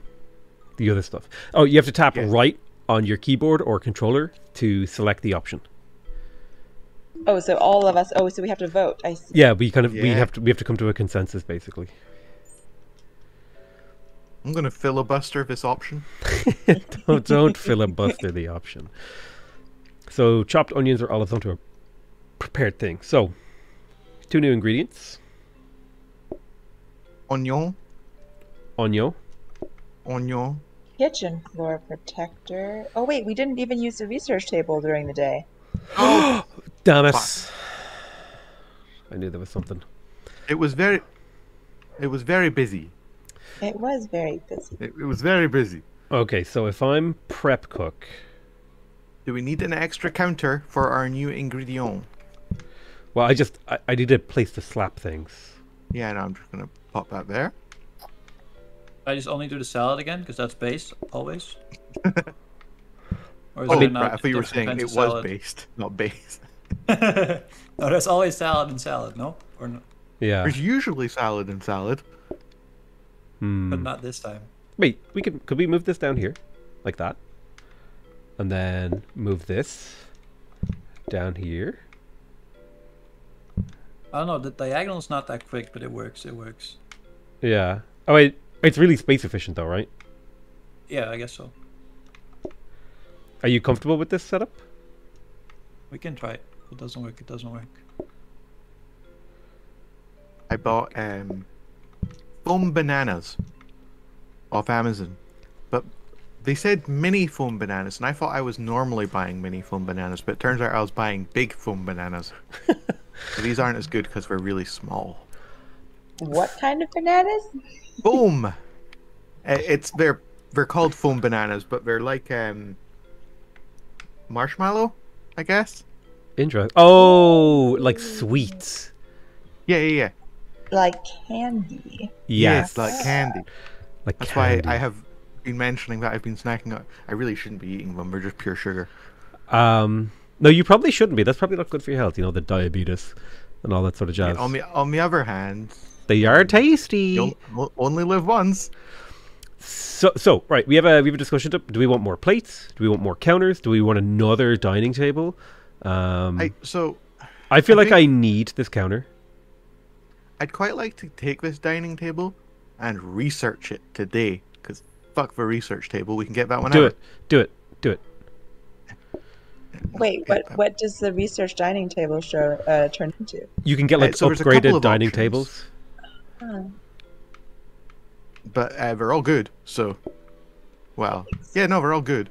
the other stuff. Oh, you have to tap Yeah. right on your keyboard or controller to select the option. Oh, so all of us. Oh, so we have to vote. I see. Yeah, we kind of we have to we have to come to a consensus basically. I'm gonna filibuster this option. don't, don't filibuster the option. So chopped onions or olives onto a prepared thing. So two new ingredients: Onion, onion. onion. Kitchen floor protector. Oh wait, we didn't even use the research table during the day. Damn it! Fuck. I knew there was something. It was very, it was very busy. It was very busy. It, it was very busy. Okay, so if I'm prep cook, Do we need an extra counter for our new ingredient? well, I just I, I need a place to slap things. Yeah, no, I'm just gonna pop that there. I just only do the salad again because that's base always. Or is Oh, there right, not I thought you were saying it was of salad? based, not based. no, there's always salad and salad, no? Or no? Yeah. There's usually salad and salad. Hmm. But not this time. Wait, we could could we move this down here, like that, and then move this down here. I don't know, the diagonal's not that quick, but it works, it works. Yeah. Oh wait, it's really space efficient though, right? Yeah, I guess so. Are you comfortable with this setup? We can try it. If it doesn't work, it doesn't work. I bought um, foam bananas off Amazon, but they said mini foam bananas, and I thought I was normally buying mini foam bananas, but it turns out I was buying big foam bananas. so these aren't as good because we're really small. What kind of bananas? Foam. Uh, it's they're they're called foam bananas, but they're like um marshmallow, I guess. Interesting. Oh, like sweets. Yeah, yeah, yeah. Like candy. Yes. like candy. Like That's candy. why I have been mentioning that I've been snacking. on- I really shouldn't be eating them. They're just pure sugar. Um, no, you probably shouldn't be. That's probably not good for your health. You know, the diabetes and all that sort of jazz. On the on the other hand, they are tasty. you'll only live once. So, so right, we have a we have a discussion. To, do we want more plates? Do we want more counters? Do we want another dining table? Um, I I, feel I like I need this counter. I'd quite like to take this dining table and research it today. Cause fuck the research table, we can get that one Do out. it. Do it. Do it. Wait, what what does the research dining table show uh, turn into? You can get Uh, like so there's a couple upgraded dining options. tables. Oh, But uh, they're all good. So, well, yeah, no, they're all good.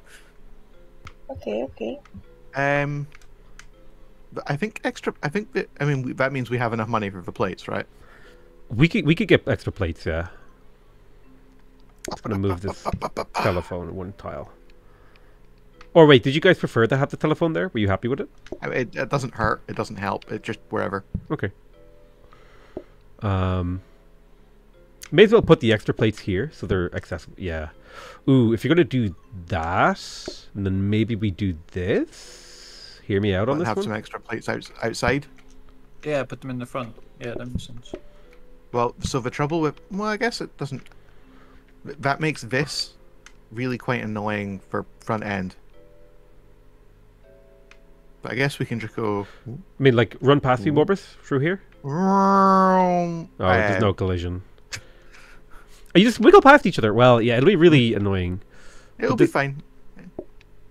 okay, okay. Um, but I think extra. I think that. I mean, that means we have enough money for the plates, right? We could we could get extra plates. Yeah. I'm gonna move this telephone one tile. Or wait, did you guys prefer to have the telephone there? Were you happy with it? It, it doesn't hurt. It doesn't help. It just wherever. Okay. Um, may as well put the extra plates here so they're accessible. Yeah. Ooh, if you're gonna do that, then maybe we do this. Hear me out on But this have one. some extra plates outs outside. Yeah, put them in the front. Yeah, that makes sense. Well, so the trouble with well, I guess it doesn't. That makes this really quite annoying for front end. But I guess we can just go. I mean, like run past you, hmm. Morbus, through here. Oh, Oh, there's eh. no collision. You just wiggle past each other. Well, yeah, it'll be really annoying. It'll but be this- fine.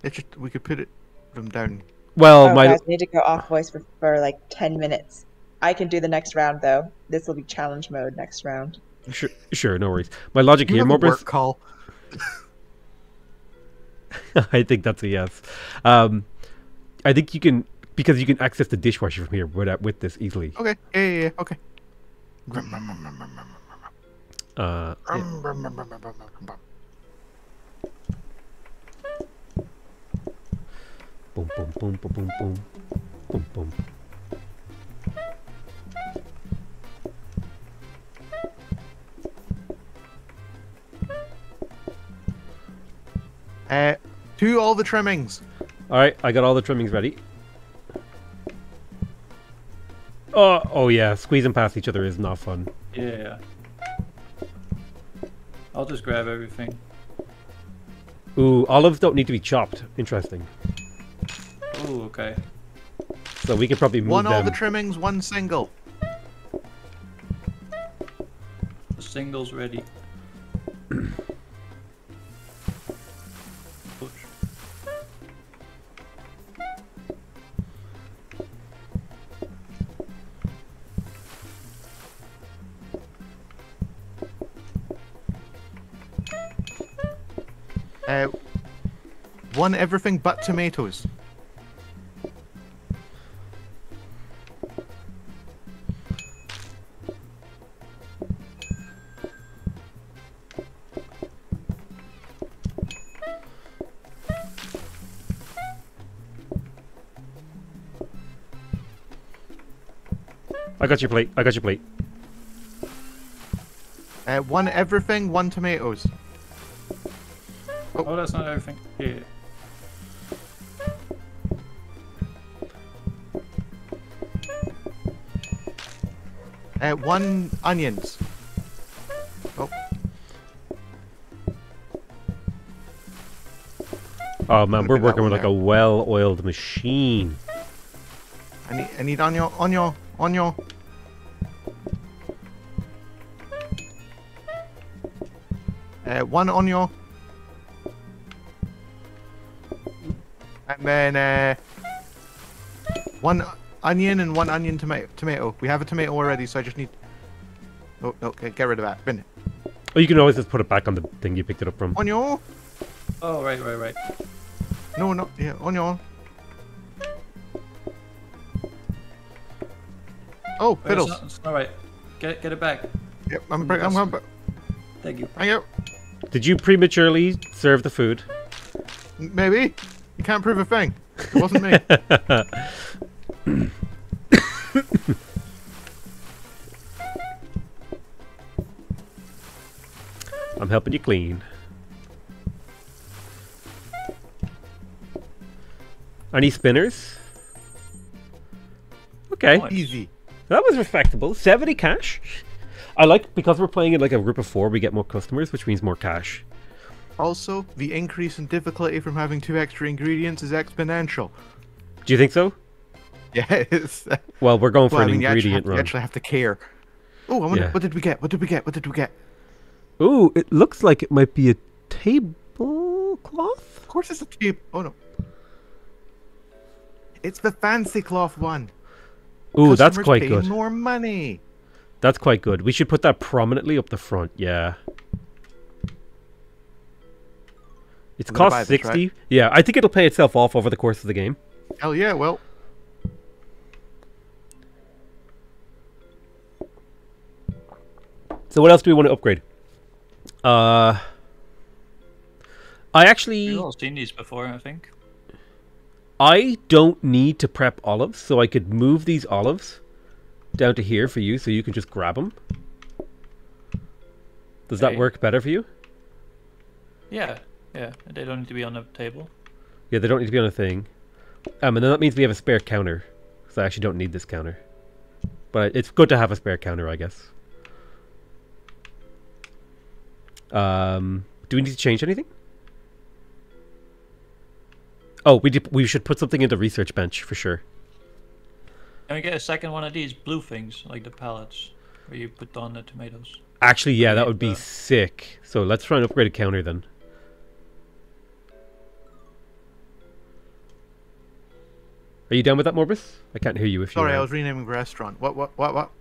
It's just we could put it them down. Well, oh, my guys, I need to go off voice for, for like ten minutes. I can do the next round though. This will be challenge mode next round. sure, sure, no worries. My logic You here, have a work Morbus. call. I think that's a yes. Um, I think you can because you can access the dishwasher from here with with this easily. Okay. Yeah, yeah, yeah. Okay. Uh, yeah. Boom, boom, boom, boom, boom, boom, boom, boom. Uh, to all the trimmings. All right, I got all the trimmings ready. Oh, oh yeah, squeezing past each other is not fun. Yeah. I'll just grab everything. Ooh, olives don't need to be chopped. Interesting. Oh, okay. So we could probably move One all them. the trimmings, one single. The single's ready. Uh, one everything but tomatoes. I got your plate. I got your plate. Uh, one everything, one tomatoes. Oh, that's not everything. Yeah. Uh, one onions. Oh, Oh man, we're Look at that working with like there. a well-oiled machine. I need, I need onion, onion, onion. Uh, one onion. And then uh, one onion and one onion tomato. Tomato. We have a tomato already, so I just need. Oh, no, okay, get rid of that. Bin it. Oh, you can always just put it back on the thing you picked it up from. Onion. Oh, right, right, right. No, no, yeah, onion. Oh, Wait, it's fiddles. not, it's not right. Get it, get it back. Yep, I'm, bring, I'm going. Thank you. Hang out. Did you prematurely serve the food? Maybe. You can't prove a thing. It wasn't me. I'm helping you clean. Any spinners? Okay, Easy. that was respectable. 70 cash. I like because we're playing in like a group of four, we get more customers, which means more cash. Also, the increase in difficulty from having two extra ingredients is exponential. Do you think so? Yes. Well, we're going for well, I an mean, you actually, have, you actually have to care. Oh, I wonder, Yeah. what did we get? What did we get? What did we get? Ooh, it looks like it might be a tablecloth. Of course, it's a table. Oh no. It's the fancy cloth one. Ooh, that's quite good. More money. That's quite good. We should put that prominently up the front. Yeah. It's I'm gonna cost this, right? sixty. Yeah, I think it'll pay itself off over the course of the game. Hell yeah, well. So what else do we want to upgrade? Uh, I actually You've all seen these before, I think. I don't need to prep olives, so I could move these olives down to here for you, so you can just grab them. Does that work better for you? Yeah, yeah. They don't need to be on a table. Yeah, they don't need to be on a thing. Um, and then that means we have a spare counter, because I actually don't need this counter. But it's good to have a spare counter, I guess. Um, do we need to change anything? Oh, we did, we should put something in the research bench for sure. Can we get a second one of these blue things, like the pallets, where you put on the tomatoes? Actually, yeah, that would be the- sick. So let's try and upgrade a counter then. Are you done with that, Morbus? I can't hear you if you. Sorry, I was renaming the restaurant. What, what, what, what?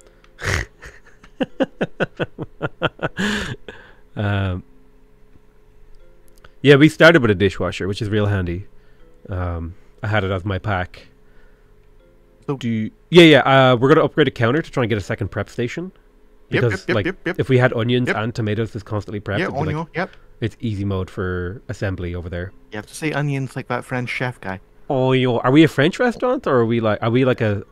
Um, yeah, we started with a dishwasher, which is real handy. Um, I had it as my pack. So- Do you, yeah, yeah. Uh, we're gonna upgrade a counter to try and get a second prep station. Because yep, yep, like, yep, yep. if we had onions and tomatoes that's constantly prepped, yeah, it'd like- onion. Yep. it's easy mode for assembly over there. You have to say onions like that French chef guy. Oh, yo, are we a French restaurant or are we like are we like a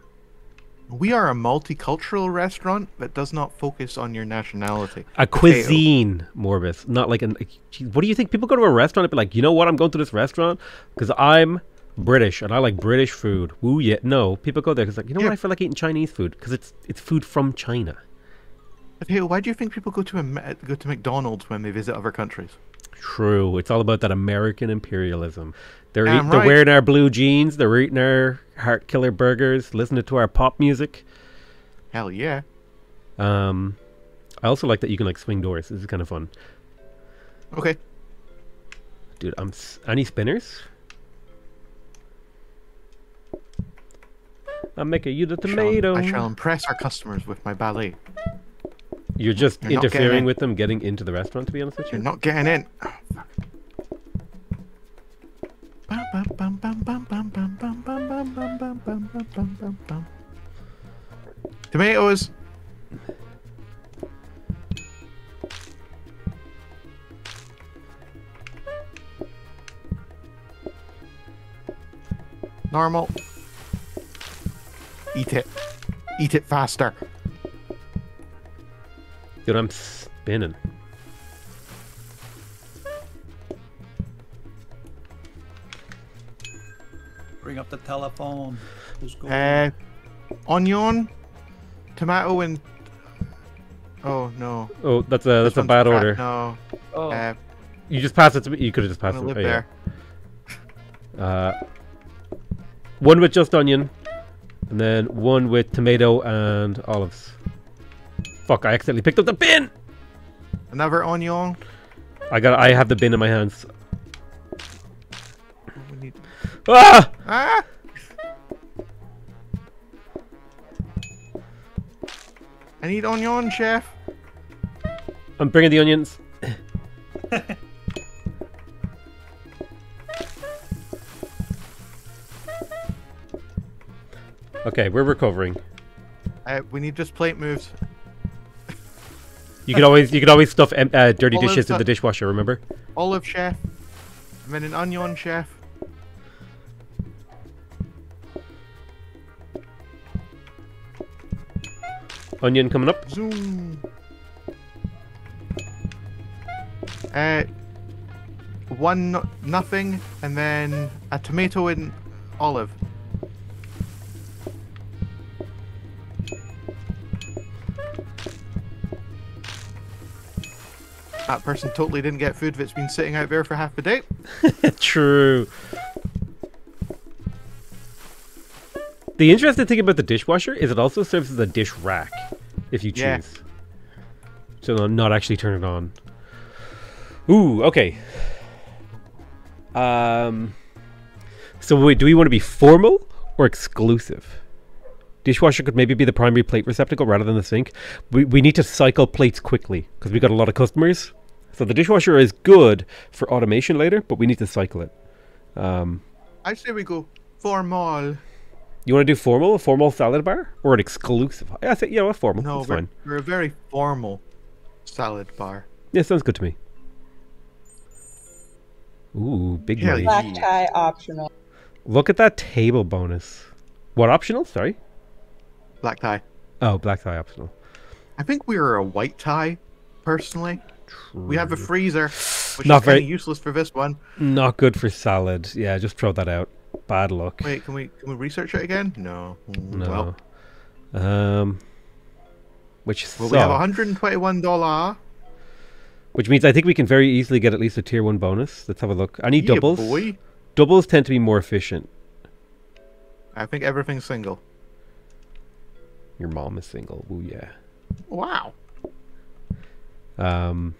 We are a multicultural restaurant that does not focus on your nationality. a cuisine, Morbus? Not like an. Geez, What do you think? People go to a restaurant and be like, you know what? I'm going to this restaurant because I'm British and I like British food. Woo, yeah. No, people go there because like, you know Yeah. what? I feel like eating Chinese food because it's it's food from China. Hey, why do you think people go to a, go to McDonald's when they visit other countries? True. It's all about that American imperialism. They're Damn eat, they're wearing our blue jeans. They're eating our heart killer burgers. Listening to our pop music. Hell yeah. Um, I also like that you can like swing doors. This is kind of fun, Okay. dude. I'm s- any spinners. I'm making you the tomato. I shall impress our customers with my ballet. You're just You're interfering in. with them getting into the restaurant. To be honest with you? You're not getting in. Oh, Tomatoes. Normal. Eat it. Eat it faster. Dude, I'm spinning. Bring up the telephone. Who's going? Uh, onion, tomato, and oh no, Oh, that's a that's a bad order. No, oh, uh, You just pass it to me. You could have just I'm passed it. live oh, yeah. there. Uh, one with just onion, and then one with tomato and olives. Fuck! I accidentally picked up the bin. Another onion. I got. I have the bin in my hands. Ah! Ah! I need onion, chef. I'm bringing the onions. okay, we're recovering. Uh, we need just plate moves. You could always you could always stuff uh, dirty Olives dishes in the dishwasher. Remember? Olive chef. And then an onion chef. Onion coming up. Zoom. Uh, one no- nothing, and then a tomato and olive. That person totally didn't get food that's been sitting out there for half a day. True. The interesting thing about the dishwasher is it also serves as a dish rack, if you choose. Yeah. So not actually turn it on. Ooh, okay. Um. So wait, do we want to be formal or exclusive. Dishwasher could maybe be the primary plate receptacle rather than the sink. We, we need to cycle plates quickly because we got a lot of customers. So the dishwasher is good for automation later, but we need to cycle it. Um, I say we go formal. You want to do formal, a formal salad bar, or an exclusive? I think you know what formal. No, That's we're, fine. we're a very formal salad bar. Yeah, sounds good to me. Ooh, big Hell money. Black tie optional. Look at that table bonus. What optional? Sorry. Black tie. Oh, black tie optional. I think we are a white tie, personally. We have a freezer, which Not is very- useless for this one. Not good for salad. Yeah, just throw that out. Bad luck. Wait, can we can we research it again? No. No. Well, Um. Which well we have 121 dollar. Which means I think we can very easily get at least a tier one bonus. Let's have a look. Any Yeah, doubles? boy. Doubles tend to be more efficient. I think everything's single. Your mom is single. Ooh yeah. Wow. Um.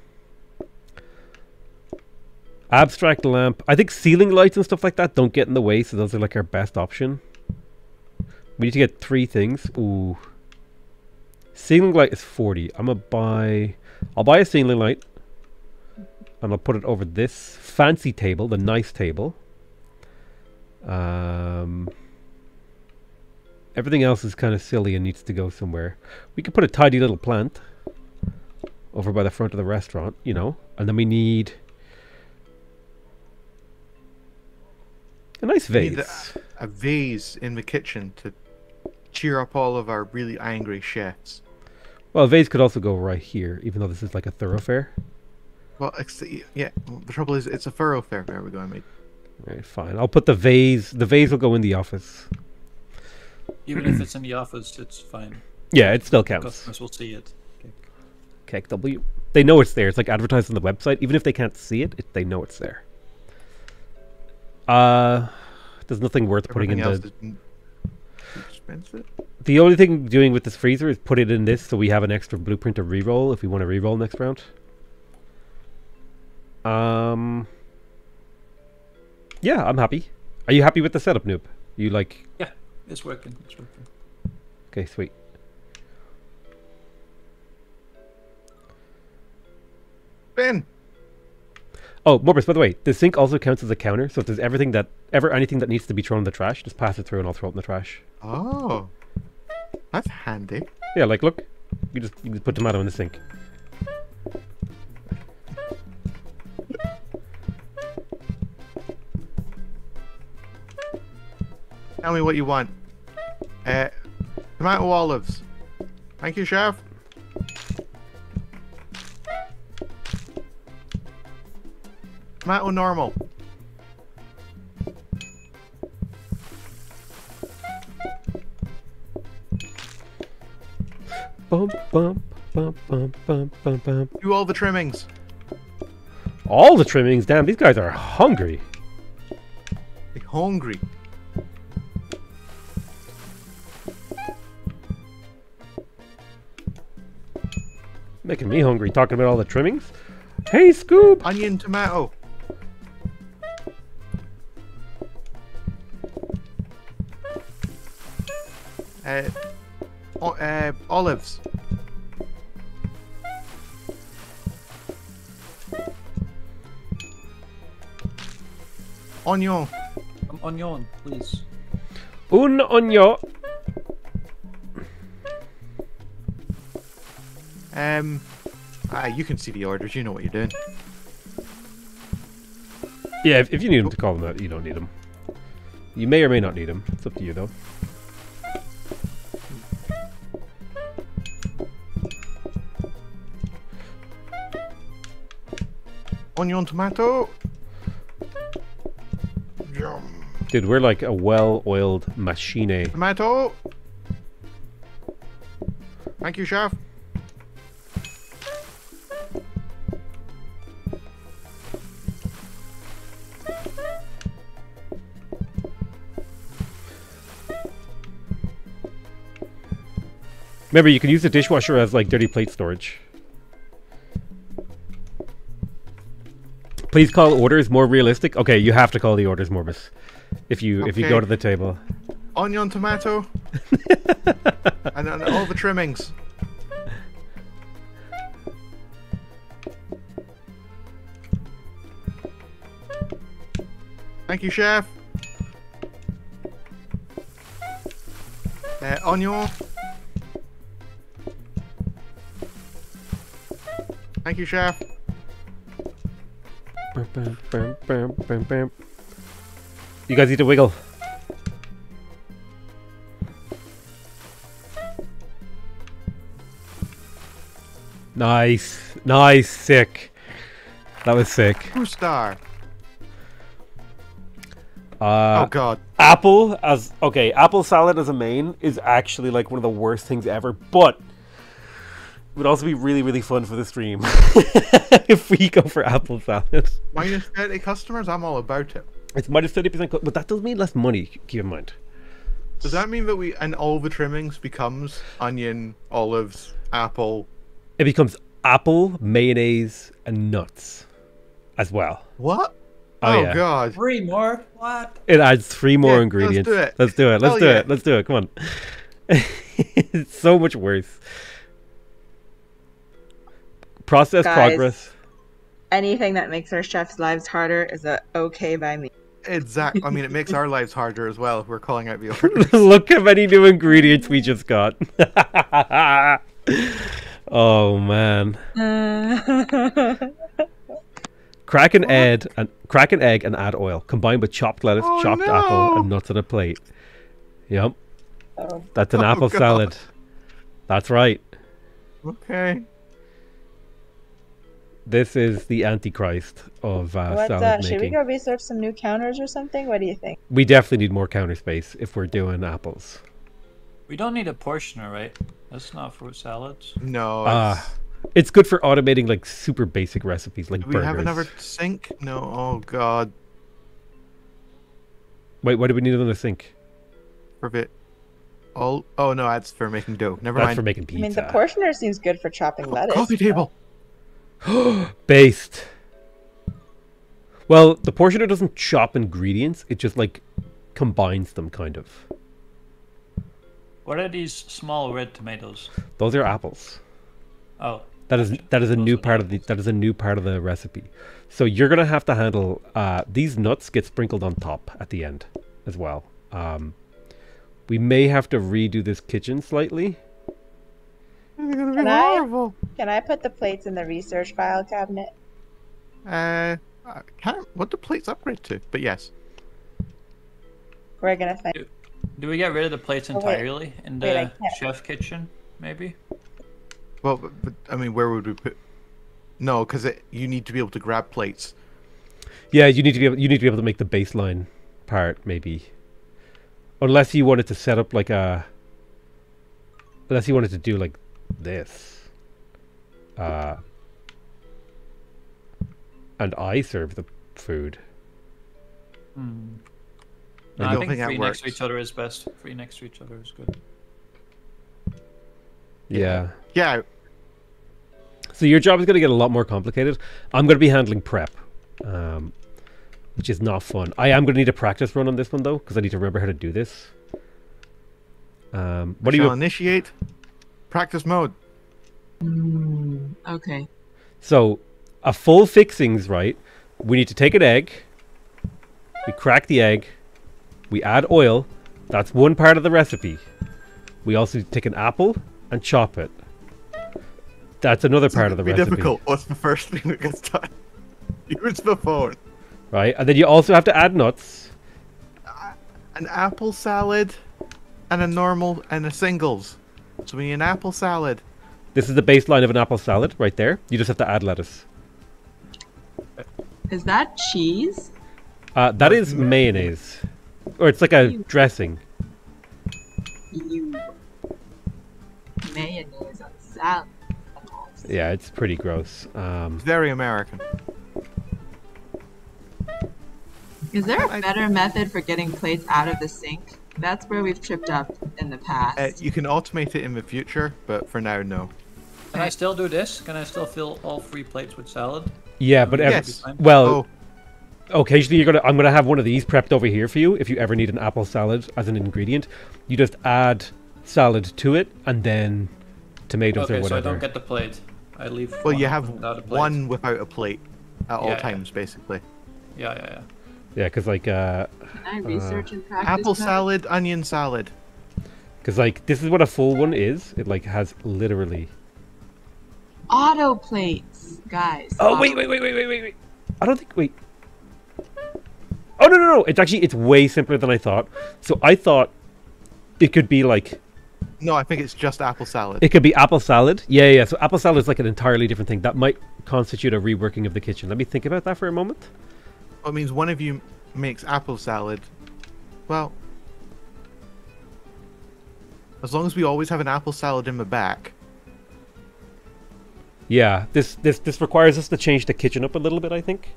Abstract lamp. I think ceiling lights and stuff like that don't get in the way, so those are like our best option. We need to get three things. Ooh. Ceiling light is 40. I'm gonna buy I'll buy a ceiling light. And I'll put it over this fancy table, the nice table. Um Everything else is kind of silly and needs to go somewhere. We could put a tidy little plant over by the front of the restaurant, you know. And then we need a nice We need vase. A vase in the kitchen to cheer up all of our really angry chefs. Well, a vase could also go right here, even though this is like a thoroughfare. Well, ex- yeah. The trouble is, it's a thoroughfare. There we go. I made. Right, fine. I'll put the vase. The vase will go in the office. Even if it's in the office, it's fine. Yeah, it still counts. Customers will see it. Okay. KEKW. They know it's there. It's like advertised on the website. Even if they can't see it, it they know it's there. Uh, there's nothing worth putting in else the. is n- too expensive. The only thing doing with this freezer is put it in this so we have an extra blueprint to reroll if we want to reroll next round. Um. Yeah, I'm happy. Are you happy with the setup, noob? You like? Yeah, it's working. It's working. Okay, sweet. Ben, Oh, Morbus, by the way, the sink also counts as a counter. So if there's everything that ever anything that needs to be thrown in the trash, just pass it through and I'll throw it in the trash. oh, that's handy. Yeah, like look, you just you just put tomato in the sink. Tell me what you want. Uh, tomato olives. Thank you, chef. Tomato normal. Bump bump bump bump bump bump bump. Do all the trimmings. All the trimmings. Damn, these guys are hungry. Like hungry. Making me hungry talking about all the trimmings. Hey, Scoop! Onion, tomato. Uh, o- uh, olives. Onion. Um, onion, please. Un oño. Um, ah, you can see the orders. You know what you're doing. Yeah, if, if you need them to call them out, you don't need them. You may or may not need them. It's up to you, though. Onion, tomato. Yum. Dude, we're like a well-oiled machine. Tomato. Thank you, chef. Remember, you can use the dishwasher as like dirty plate storage. Please call orders more realistic. Okay, you have to call the orders, Morbus. If you if you go to the table. onion, tomato, and then all the trimmings. Thank you, chef. Uh, onion. Thank you, chef. You guys need to wiggle. Nice. Nice. Sick. That was sick. Two star. Uh, oh God. apple as okay, apple salad as a main is actually like one of the worst things ever, but would also be really, really fun for the stream if we go for apple salad. Minus 30 customers, I'm all about it. It's minus thirty percent, but that does mean less money. Keep in mind. Does that mean that we and all the trimmings becomes onion, olives, apple? It becomes apple, mayonnaise, and nuts as well. What? Oh, Oh, yeah. God. Three more? What? It adds three more Yeah, let's ingredients. do it. Let's do it. Let's Hell do yeah. it. Let's do it. Come on. it's so much worse. Process Guys. progress. Anything that makes our chefs' lives harder is a okay by me. Exactly. I mean, it makes our lives harder as well if we're calling out the orders. Look how many new ingredients we just got. oh man. Crack an egg and crack an egg and add oil. Combine with chopped lettuce, Oh, chopped no. apple, and nuts on a plate. Yep. Oh. That's an Oh, apple God. salad. That's right. okay. This is the antichrist of uh, what, salad uh, should we go research some new counters or something? What do you think? We definitely need more counter space if we're doing apples. We don't need a portioner, right? That's not for salads. No. Ah, it's- it's good for automating like super basic recipes like Do we burgers. have another sink? No. Oh God. Wait, why do we need another sink? For a bit. Oh. Oh no, that's for making dough. Never That's mind. for making pizza. I mean, the portioner seems good for chopping lettuce. Coffee table. Based. Well, the portioner doesn't chop ingredients; it just like combines them, kind of. What are these small red tomatoes? Those are apples. Oh, That is that is a new part of the that is a new part of the recipe. So you're gonna have to handle uh, these nuts get sprinkled on top at the end as well. Um, we may have to redo this kitchen slightly. Can I, can I put the plates in the research file cabinet? Uh, I can't. What do plates upgrade to? But yes. We're gonna find. do we get rid of the plates Oh, wait. entirely in the Wait, chef kitchen? Maybe. Well, but, but I mean, where would we put? No, because you need to be able to grab plates. Yeah, you need to be able, you need to be able to make the baseline part maybe, unless you wanted to set up like a. Unless you wanted to do like this. Uh. And I serve the food. Hmm. I No, I, don't think, think that three next to each other is best. Three next to each other is good. Yeah. Yeah. So your job is going to get a lot more complicated. I'm going to be handling prep, um, which is not fun. I am going to need a practice run on this one though, because I need to remember how to do this. Um, what do you? initiate? Practice mode. Mm, okay. So, a full fixings, right? We need to take an egg. We crack the egg. We add oil. That's one part of the recipe. We also take an apple and chop it. That's another part of the be recipe. difficult. What's the first thing that gets done? Use the phone. Right? And then you also have to add nuts. An apple salad, and a normal and a singles. So we need an apple salad. This is the baseline of an apple salad right there. You just have to add lettuce. Is that cheese? Uh, that is mayonnaise. Or it's like a dressing. You mayonnaise on salad. Yeah, it's pretty gross. Um, Very American. Is there a better method for getting plates out of the sink? That's where we've tripped up in the past. Uh, you can automate it in the future, but for now, no. Can I still do this? Can I still fill all three plates with salad? yeah, but every, Yes. well, Oh, occasionally you're gonna I'm gonna have one of these prepped over here for you if you ever need an apple salad as an ingredient. You just add salad to it and then tomatoes Okay, or so I don't get the plate. I leave. Well, one you have without a plate. one without a plate at all Yeah, yeah. times, basically. Yeah, yeah, yeah. Yeah, because like uh, Can I research and practice? Apple that? salad, onion salad. because like this is what a full one is. It like has literally. Auto plates, guys. Oh Auto- wait wait wait wait wait wait wait. I don't think wait. Oh no no no! It's actually it's way simpler than I thought. So I thought it could be like No, I think it's just apple salad. It could be apple salad. Yeah, yeah. So apple salad is like an entirely different thing. That might constitute a reworking of the kitchen. Let me think about that for a moment. That means one of you makes apple salad. Well, as long as we always have an apple salad in the back. Yeah, this this this requires us to change the kitchen up a little bit. I think.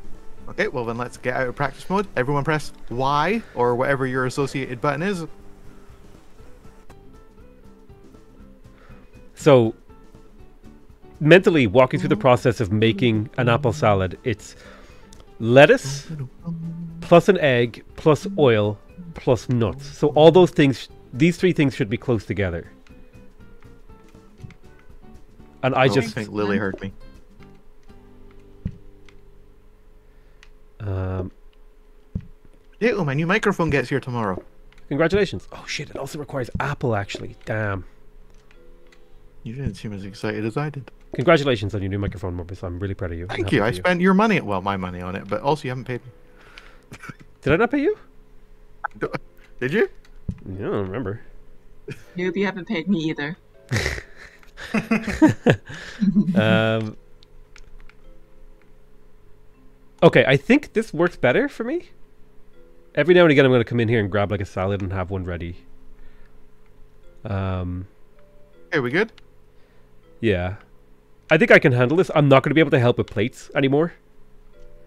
Okay, well then let's get out of practice mode. Everyone press Y or whatever your associated button is. So mentally walking through the mm-hmm. process of making an apple salad, it's lettuce plus an egg plus oil plus nuts. So all those things, these three things should be close together. And I I just think Lily heard me. um, Yeah, oh, my new microphone gets here tomorrow. congratulations. Oh shit! It also requires apple. Actually, damn. You didn't seem as excited as I did. Congratulations on your new microphone, Morbus. I'm really proud of you. Thank you. for I spent your money, well, my money on it, but also you haven't paid me. Did I not pay you? Did you? Yeah, I don't remember. Noob, you haven't paid me either. um, okay, I think this works better for me. Every now and again, I'm going to come in here and grab like a salad and have one ready. Um, Okay, we good? yeah, I think I can handle this. I'm not going to be able to help with plates anymore.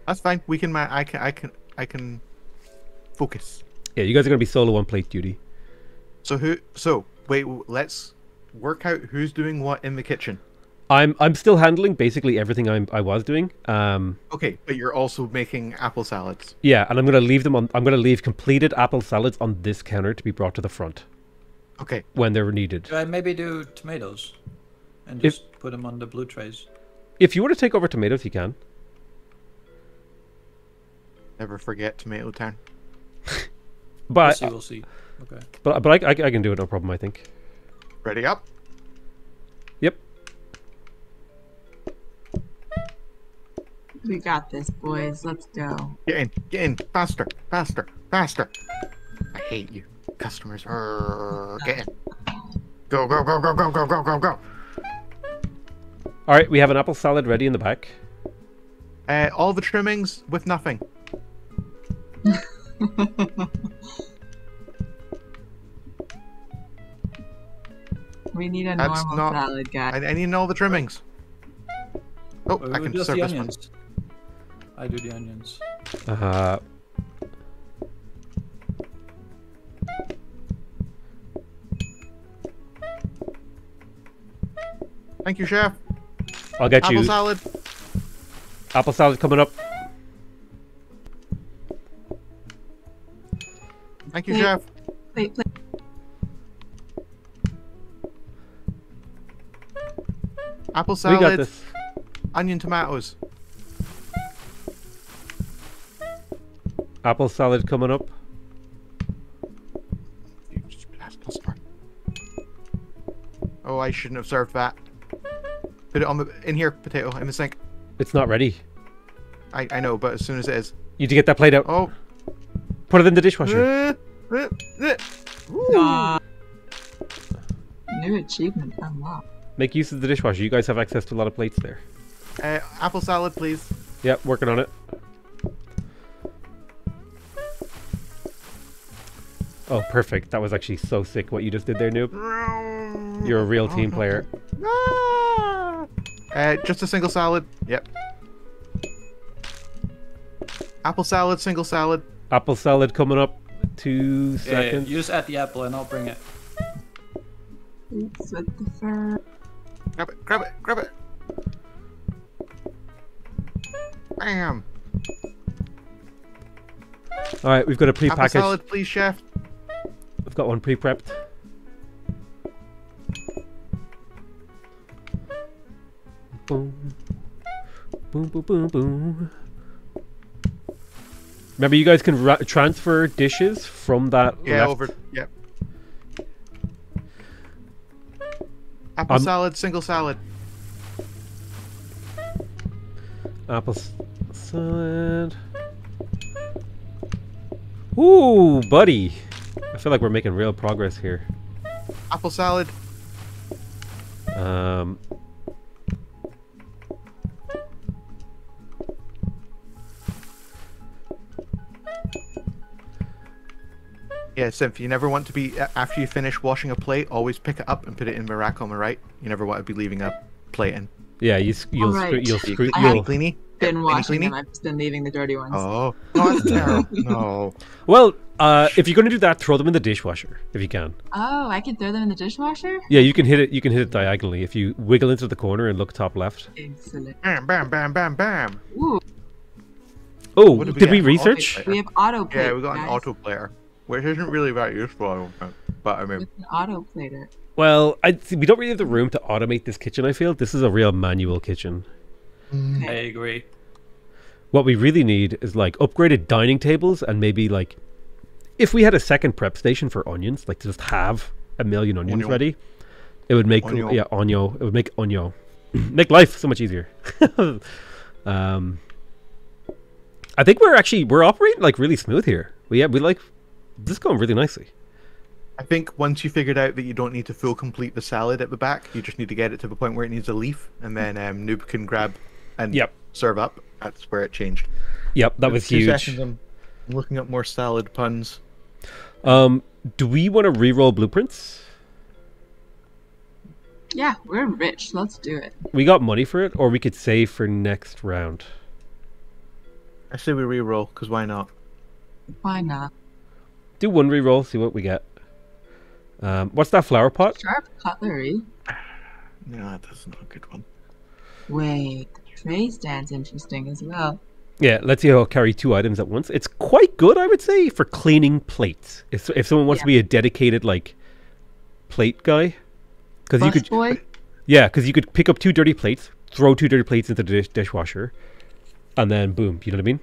That's fine. We can. I can. I can. I can. Focus. Yeah, you guys are going to be solo on plate duty. So who? So wait. Let's work out who's doing what in the kitchen. I'm I'm still handling basically everything I'm I was doing. Um, Okay, but you're also making apple salads. yeah, and I'm going to leave them on. I'm going to leave completed apple salads on this counter to be brought to the front Okay. when they're needed. Should I maybe do tomatoes? And If- just put them on the blue trays. If you want to take over tomatoes, you can. Never forget Tomato Town. We'll But see, we'll see. Okay. but but I, I, I can do it no problem. I think. Ready up. Yep. We got this, boys. Let's go. Get in. Get in. Faster. Faster. Faster. I hate you, customers. Urgh, get in. Go go go go go go go go go. All right, we have an apple salad ready in the back. Uh, all the trimmings with nothing. We need a That's normal not- salad, guys. I, I need all the trimmings. Oh, Who I can serve the this one. onions? I do the onions. Uh, Thank you, chef. I'll get Apple you salad. apple salad coming up. Thank you, Wait. chef. Wait, wait. Apple We got salad. this. Onion tomatoes. Apple salad coming up. You just blast customer. Oh, I shouldn't have served that. Put it on the in here, potato, in the sink. It's not ready. I, I know, but as soon as it is. You need to get that plate out. Oh. Put it in the dishwasher. Uh, uh, uh. Ooh. Aw. New achievement unlocked. Make use of the dishwasher. You guys have access to a lot of plates there. Uh, apple salad, please. Yep, working on it. Oh, perfect. That was actually so sick what you just did there, Noob. You're a real team player. Ah. Uh, just a single salad. Yep. Apple salad, single salad. Apple salad coming up. Two Yeah, yeah, seconds. you just add the apple and I'll bring it. Boots with the fur. Grab it, grab it, grab it. Bam. All right, we've got a Apple pre-packaged. salad, please, chef. I've got one pre-prepped. Boom. Boom, boom, boom, boom. Remember, you guys can ra- transfer dishes from that. Yeah, left- over. Yep. Apple Um, salad, single salad. Apple salad. Ooh, buddy. I feel like we're making real progress here. Apple salad. Um, Yeah, Symph, you never want to be after you finish washing a plate. Always pick it up and put it in Morocco, am I right? You never want to be leaving a plate in. yeah, you, you'll, Alright. screw, you'll You screw, I cleany, you'll. cleany. Been washing cleany? them. I've just been leaving the dirty ones. Oh, no. No. Well, uh, if you're gonna do that, throw them in the dishwasher if you can. Oh, I can throw them in the dishwasher. Yeah, you can hit it. You can hit it diagonally if you wiggle into the corner and look top left. Excellent. Bam, bam, bam, bam, bam. Ooh, Oh, What did, did we we research? we have auto plate. Yeah, we got an auto player, which isn't really that useful, I don't think. But I mean, It's an auto plater. Well, I see, we don't really have the room to automate this kitchen. I feel this is a real manual kitchen. I agree. What we really need is like upgraded dining tables and maybe like if we had a second prep station for onions, like to just have a million onions Onion. ready, it would make Onion. yeah onio. It would make onio make life so much easier. um, I think we're actually we're operating like really smooth here. We yeah we like this is going really nicely. I think once you figured out that you don't need to full complete the salad at the back, you just need to get it to the point where it needs a leaf, and then um, Noob can grab and Yep. serve up. That's where it changed. Yep, that was huge. I'm looking up more salad puns. Um, do we want to re-roll blueprints? Yeah, we're rich. Let's do it. We got money for it, or we could save for next round. I say we re-roll because why not? Why not? Do one re-roll, see what we get. Um, what's that flower pot? Sharp cutlery. No, that's not a good one. Wait, the tray stand's interesting as well. Yeah, let's see how I'll carry two items at once. It's quite good, I would say, for cleaning plates. If if someone wants to be a dedicated like plate guy, because you could boy. yeah, because you could pick up two dirty plates, throw two dirty plates into the dish- dishwasher, and then boom. You know what I mean?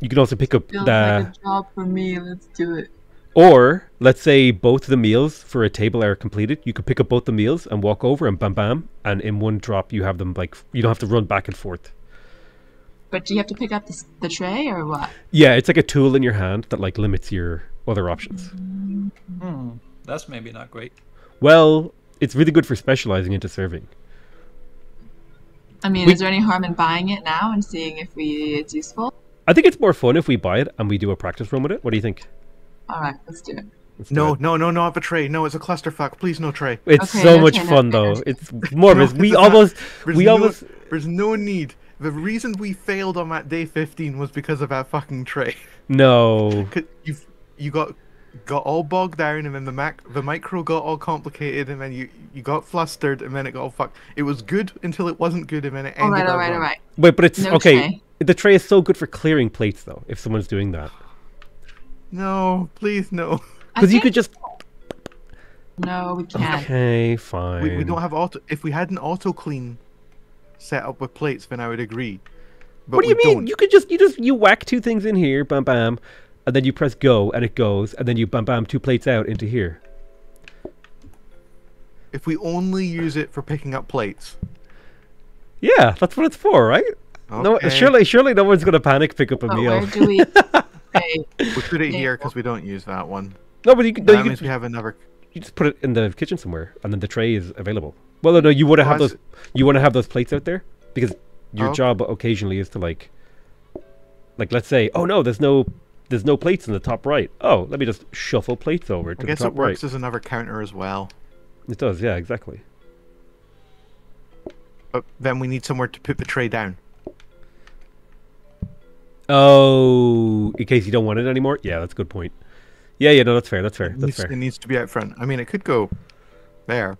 You can also pick up Feels the like a job for me. Let's do it. Or let's say both the meals for a table are completed. You could pick up both the meals and walk over and bam bam, and in one drop you have them like you don't have to run back and forth. But do you have to pick up the, the tray or what? Yeah, it's like a tool in your hand that like limits your other options. Hmm. That's maybe not great. Well, it's really good for specializing into serving. I mean, We- is there any harm in buying it now and seeing if we it's useful? I think it's more fun if we buy it and we do a practice run with it. What do you think? All right, let's do it. Let's do No, it. no, no, not a tray. No, it's a clusterfuck. Please, no tray. It's Okay, so no much tray, no fun tray, no though. tray. It's more No, of we it's not. almost we no, almost There's no need. The reason we failed on that day 15 was because of that fucking tray. No. you you got got all bogged down, and then the mac the micro got all complicated, and then you you got flustered, and then it got all fucked. It was good until it wasn't good, and then it ended. All right, all our right, right. Wait, but it's No okay. tray. The tray is so good for clearing plates though. If someone's doing that, No, please no. Because you could just No, we can't. okay, fine. We, we don't have auto. If we had an auto clean set up with plates, then I would agree. But What do you mean? Don't. You could just you just you whack two things in here, bam bam, and then you press go and it goes, and then you bam bam two plates out into here. If we only use it for picking up plates. Yeah, that's what it's for, right? No, surely surely no one's gonna panic pick up a But meal. where do we? Hey, we put it here because we don't use that one. no, but you could, no, that you, means could we have another. you just put it in the kitchen somewhere, and then the tray is available. Well, no, no, you want to Oh, have those. You want to have those plates out there because your Oh. job occasionally is to like, like let's say, oh no, there's no, there's no plates in the top right. Oh, let me just shuffle plates over to I guess the it top right. works as another counter as well. It does, yeah, exactly. But then we need somewhere to put the tray down. Oh, in case you don't want it anymore. Yeah, that's a good point. Yeah, yeah, no, that's fair. That's fair. It That's needs, fair. it needs to be out front. I mean, it could go there.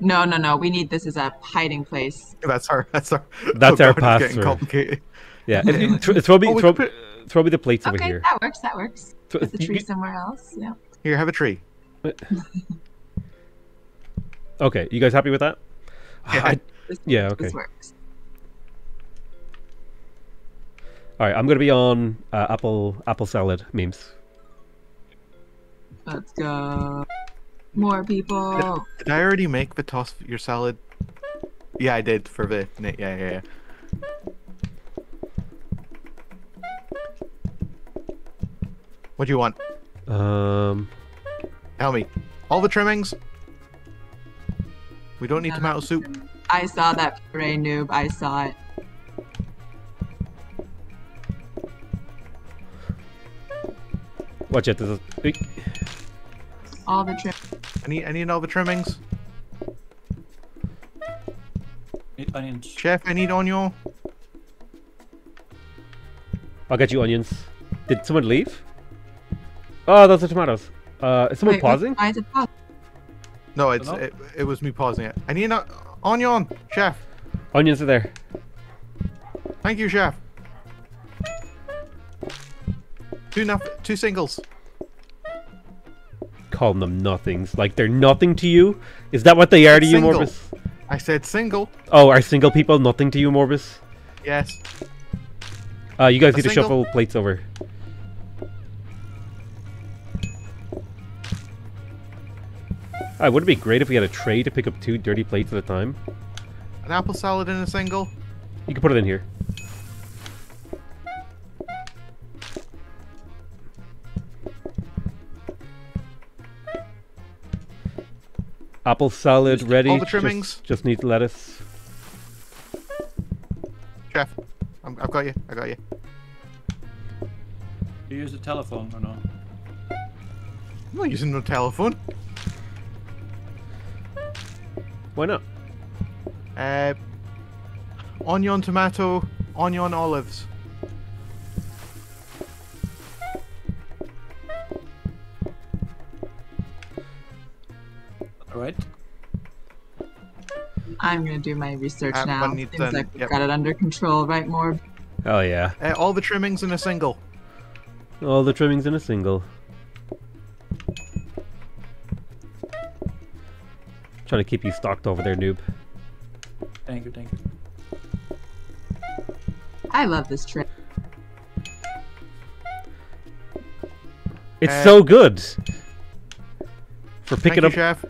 No, no, no. We need this as a hiding place. That's our. That's our. That's oh our God, it's getting complicated. Yeah, if you, th- throw me, Oh, throw, could throw me the plates over Okay, here. that works. That works. Thro- Put the tree you- somewhere else. Yeah. Here, have a tree. okay, you guys happy with that? Yeah. I- This, yeah. Okay. This works. All right. I'm gonna be on uh, apple apple salad memes. Let's go. More people. Did I already make the toss your salad? Yeah, I did for the yeah yeah yeah. What do you want? Um. Tell me. All the trimmings. We don't need No, tomato soup. I saw that puree noob. I saw it. Watch it. There's a, Eek. All the trim. I need I need all the trimmings. Need onions. Chef, I need onion. I'll get you onions. Did someone leave? Oh, those are tomatoes. Uh, is someone Wait, wait, pausing? Why is it paused? No, it's Hello? it, it was me pausing it. I need an onion, chef. Onions are there. Thank you, chef. Two noth- two singles. Calling them nothings. Like they're nothing to you? Is that what they are to you, Morbus? I said single. Oh, are single people nothing to you, Morbus? Yes. Uh, you guys A need to single? shuffle plates over. Uh, would it be great if we had a tray to pick up two dirty plates at a time? An apple salad in a single. You can put it in here. Apple salad Just ready. all the just- trimmings? Just, need lettuce. Chef, I'm, I've got you. I got you. Do you use the telephone or not? I'm not using no telephone. Why not? Uh, onion, tomato, onion, olives. Alright. I'm gonna do my research Uh, now. one needs Seems an- like we've yep. got it under control, right, Morb? Oh yeah. Uh, all the trimmings in a single. All the trimmings in a single. Trying to keep you stocked over there, noob. Thank you, thank you. I love this trick. It's Uh, so good. For Thank picking you, up chef.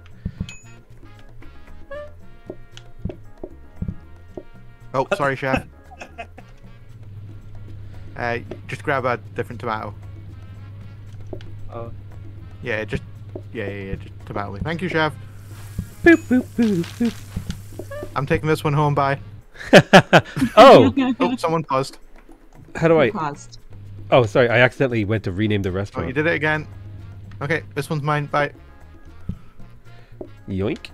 Oh, sorry, chef. Uh, just grab a different tomato. Oh, Yeah, just yeah, yeah, yeah, just tomato. Thank you, chef. boop, boop, boop, boop. I'm taking this one home. Bye. oh, Oh, someone paused. how do I? Paused. Oh, sorry, I accidentally went to rename the restaurant. Oh, restaurant. you did it again. Okay, this one's mine. Bye. Yoink.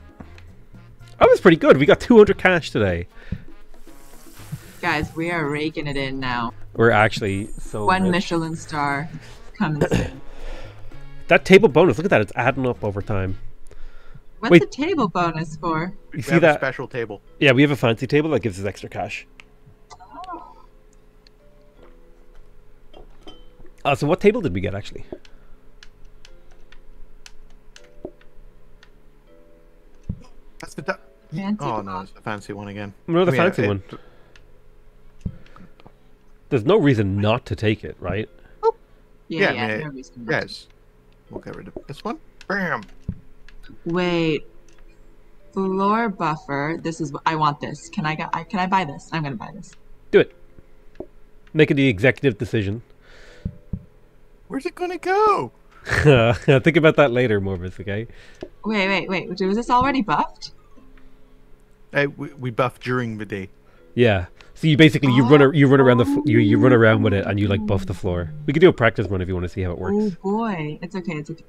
That was pretty good. We got 200 cash today. Guys, we are raking it in now. We're actually so. One rich. Michelin star coming soon. That table bonus. Look at that. It's adding up over time. What's Wait. the table bonus for? You we see have that? a special table. Yeah, we have a fancy table that gives us extra cash. Uh, so what table did we get actually? That's the. Fancy oh no, it's the fancy one again. No, the I mean, fancy it- one. There's no reason not to take it, right? Yeah, Yeah, yeah, yeah, no reason not to. Yes. We'll get rid of this one. Bam. Wait. Floor buffer. This is. I want this. Can I get? I, can I buy this? I'm gonna buy this. Do it. Make it the executive decision. Where's it gonna go? Think about that later, Morbus. Okay. Wait, wait, wait. Was this already buffed? Uh, we, we buff during the day. Yeah. So you basically you run you run around the f- you you run around with it and you like buff the floor. We could do a practice run if you want to see how it works. Oh boy, it's okay. It's okay.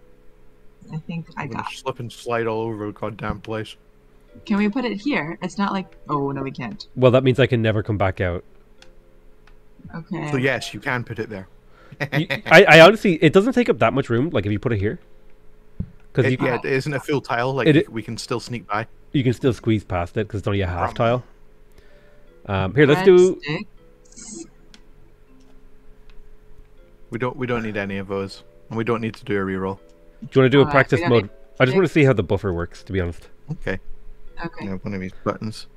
I think I I'm got. slip and slide all over the goddamn place. Can we put it here? It's not like. Oh no, we can't. Well, that means I can never come back out. Okay. So yes, you can put it there. You- I, I honestly, it doesn't take up that much room. Like if you put it here, because you It, yeah, it isn't a full tile. Like It we can still sneak by. you can still squeeze past it because it's only a half Problem. tile. Um, here, let's do. We don't we don't need any of those, and we don't need to do a reroll. Do you want to do a Alright, practice we gotta mode? I just want to see how the buffer works, to be honest. Okay. Okay. Yeah, one of these buttons.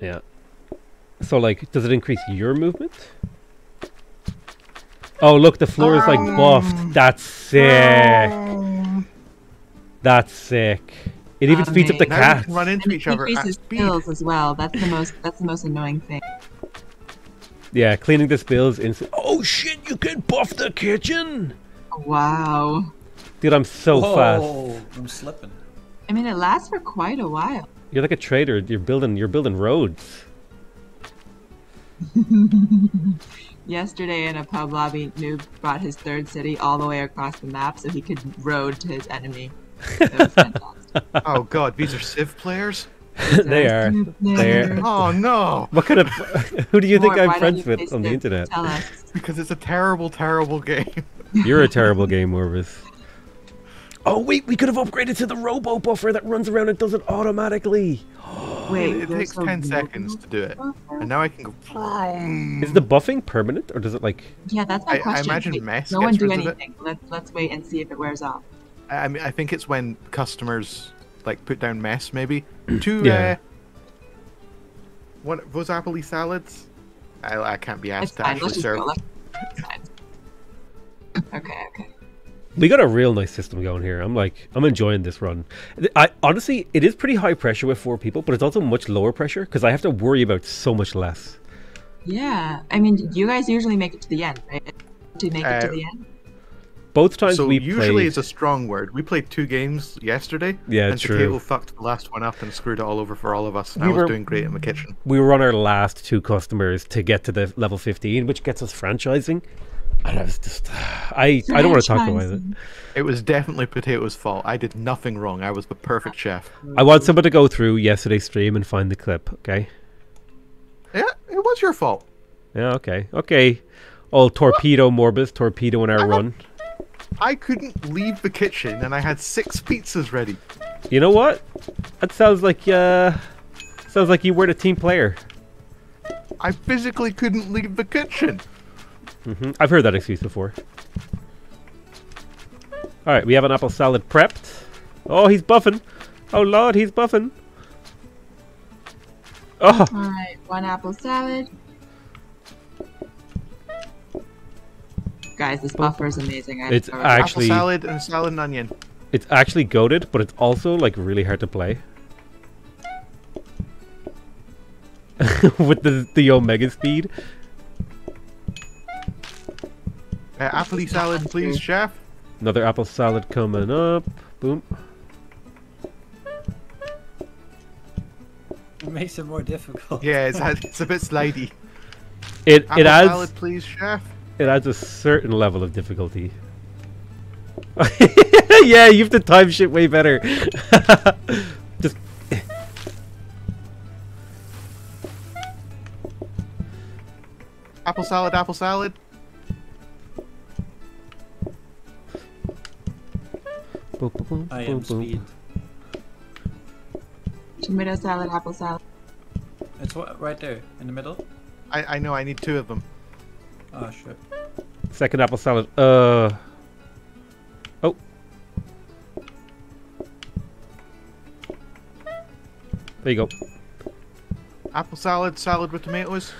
Yeah. So, like, does it increase your movement? Oh, look, the floor is like buffed. That's sick. That's sick. It even speeds up the Amazing. Now cats. can run into And it each other at increases speed. as well. That's the most. That's the most annoying thing. Yeah, cleaning the spills instant. Oh shit! You can buff the kitchen, Wow. dude. I'm so fast. I'm slipping. I mean, it lasts for quite a while. You're like a trader. You're building. You're building roads. Yesterday in a pub lobby, Noob brought his third city all the way across the map so he could road to his enemy. It was fantastic. Oh god, these are Civ players. they are. They're- Oh no, What kind of? Who do you think I'm friends with on the internet? Because it's a terrible, terrible game. You're a terrible game, Orvis. Oh wait, we could have upgraded to the robo buffer that runs around and does it automatically. Wait, it takes ten seconds to do it, and now I can go. Fly. Is the buffing permanent or does it like? Yeah, that's my I- I question. imagine Wait, Mess no one do rid anything. Let's let's wait and see if it wears off. I I mean, I think it's when customers like put down mess, maybe. Two. Yeah. Uh, what those appley salads? I, I can't be It's asked to fine. actually serve. go. Let's... It's fine. Okay, okay. We got a real nice system going here. I'm like, I'm enjoying this run. I honestly, it is pretty high pressure with four people, but it's also much lower pressure because I have to worry about so much less. Yeah, I mean, you guys usually make it to the end, right? To make it to Uh, the end. Both times So we usually played, it's a strong word. We played two games yesterday. Yeah, and true. Takeo fucked the last one up and screwed it all over for all of us. And We I was were- doing great in the kitchen. we were on our last two customers to get to the level 15, which gets us franchising. And I was just, I, I don't want to talk about it. It was definitely Potato's fault. I did nothing wrong. I was the perfect chef. I want someone to go through yesterday's stream and find the clip. Okay. Yeah, it was your fault. Yeah. Okay. Okay. Old torpedo Morbus torpedo in our run. I couldn't leave the kitchen and I had six pizzas ready. You know what? That sounds like uh, sounds like you were the team player. I physically couldn't leave the kitchen. hmm I've heard that excuse before. All right, we have an apple salad prepped. Oh, he's buffing. Oh lord, he's buffing. Oh, All right, one apple salad. Guys, this buffer is amazing. I It's. Actually- Apple salad and salad and onion. it's actually goaded, but it's also like really hard to play. With the the omega speed. Uh, appley salad, please, chef. Another apple salad coming up. Boom. It makes it more difficult. Yeah, it's, it's a bit slidey. It Apple it adds salad, please, chef. It adds a certain level of difficulty. yeah, you have to time shit way better. Just Apple salad, apple salad. I am boom. speed. Tomato salad, apple salad. It's what, right there in the middle. I, I know, I need two of them. Oh shit. Second apple salad. Uh. Oh. There you go. Apple salad, salad with tomatoes.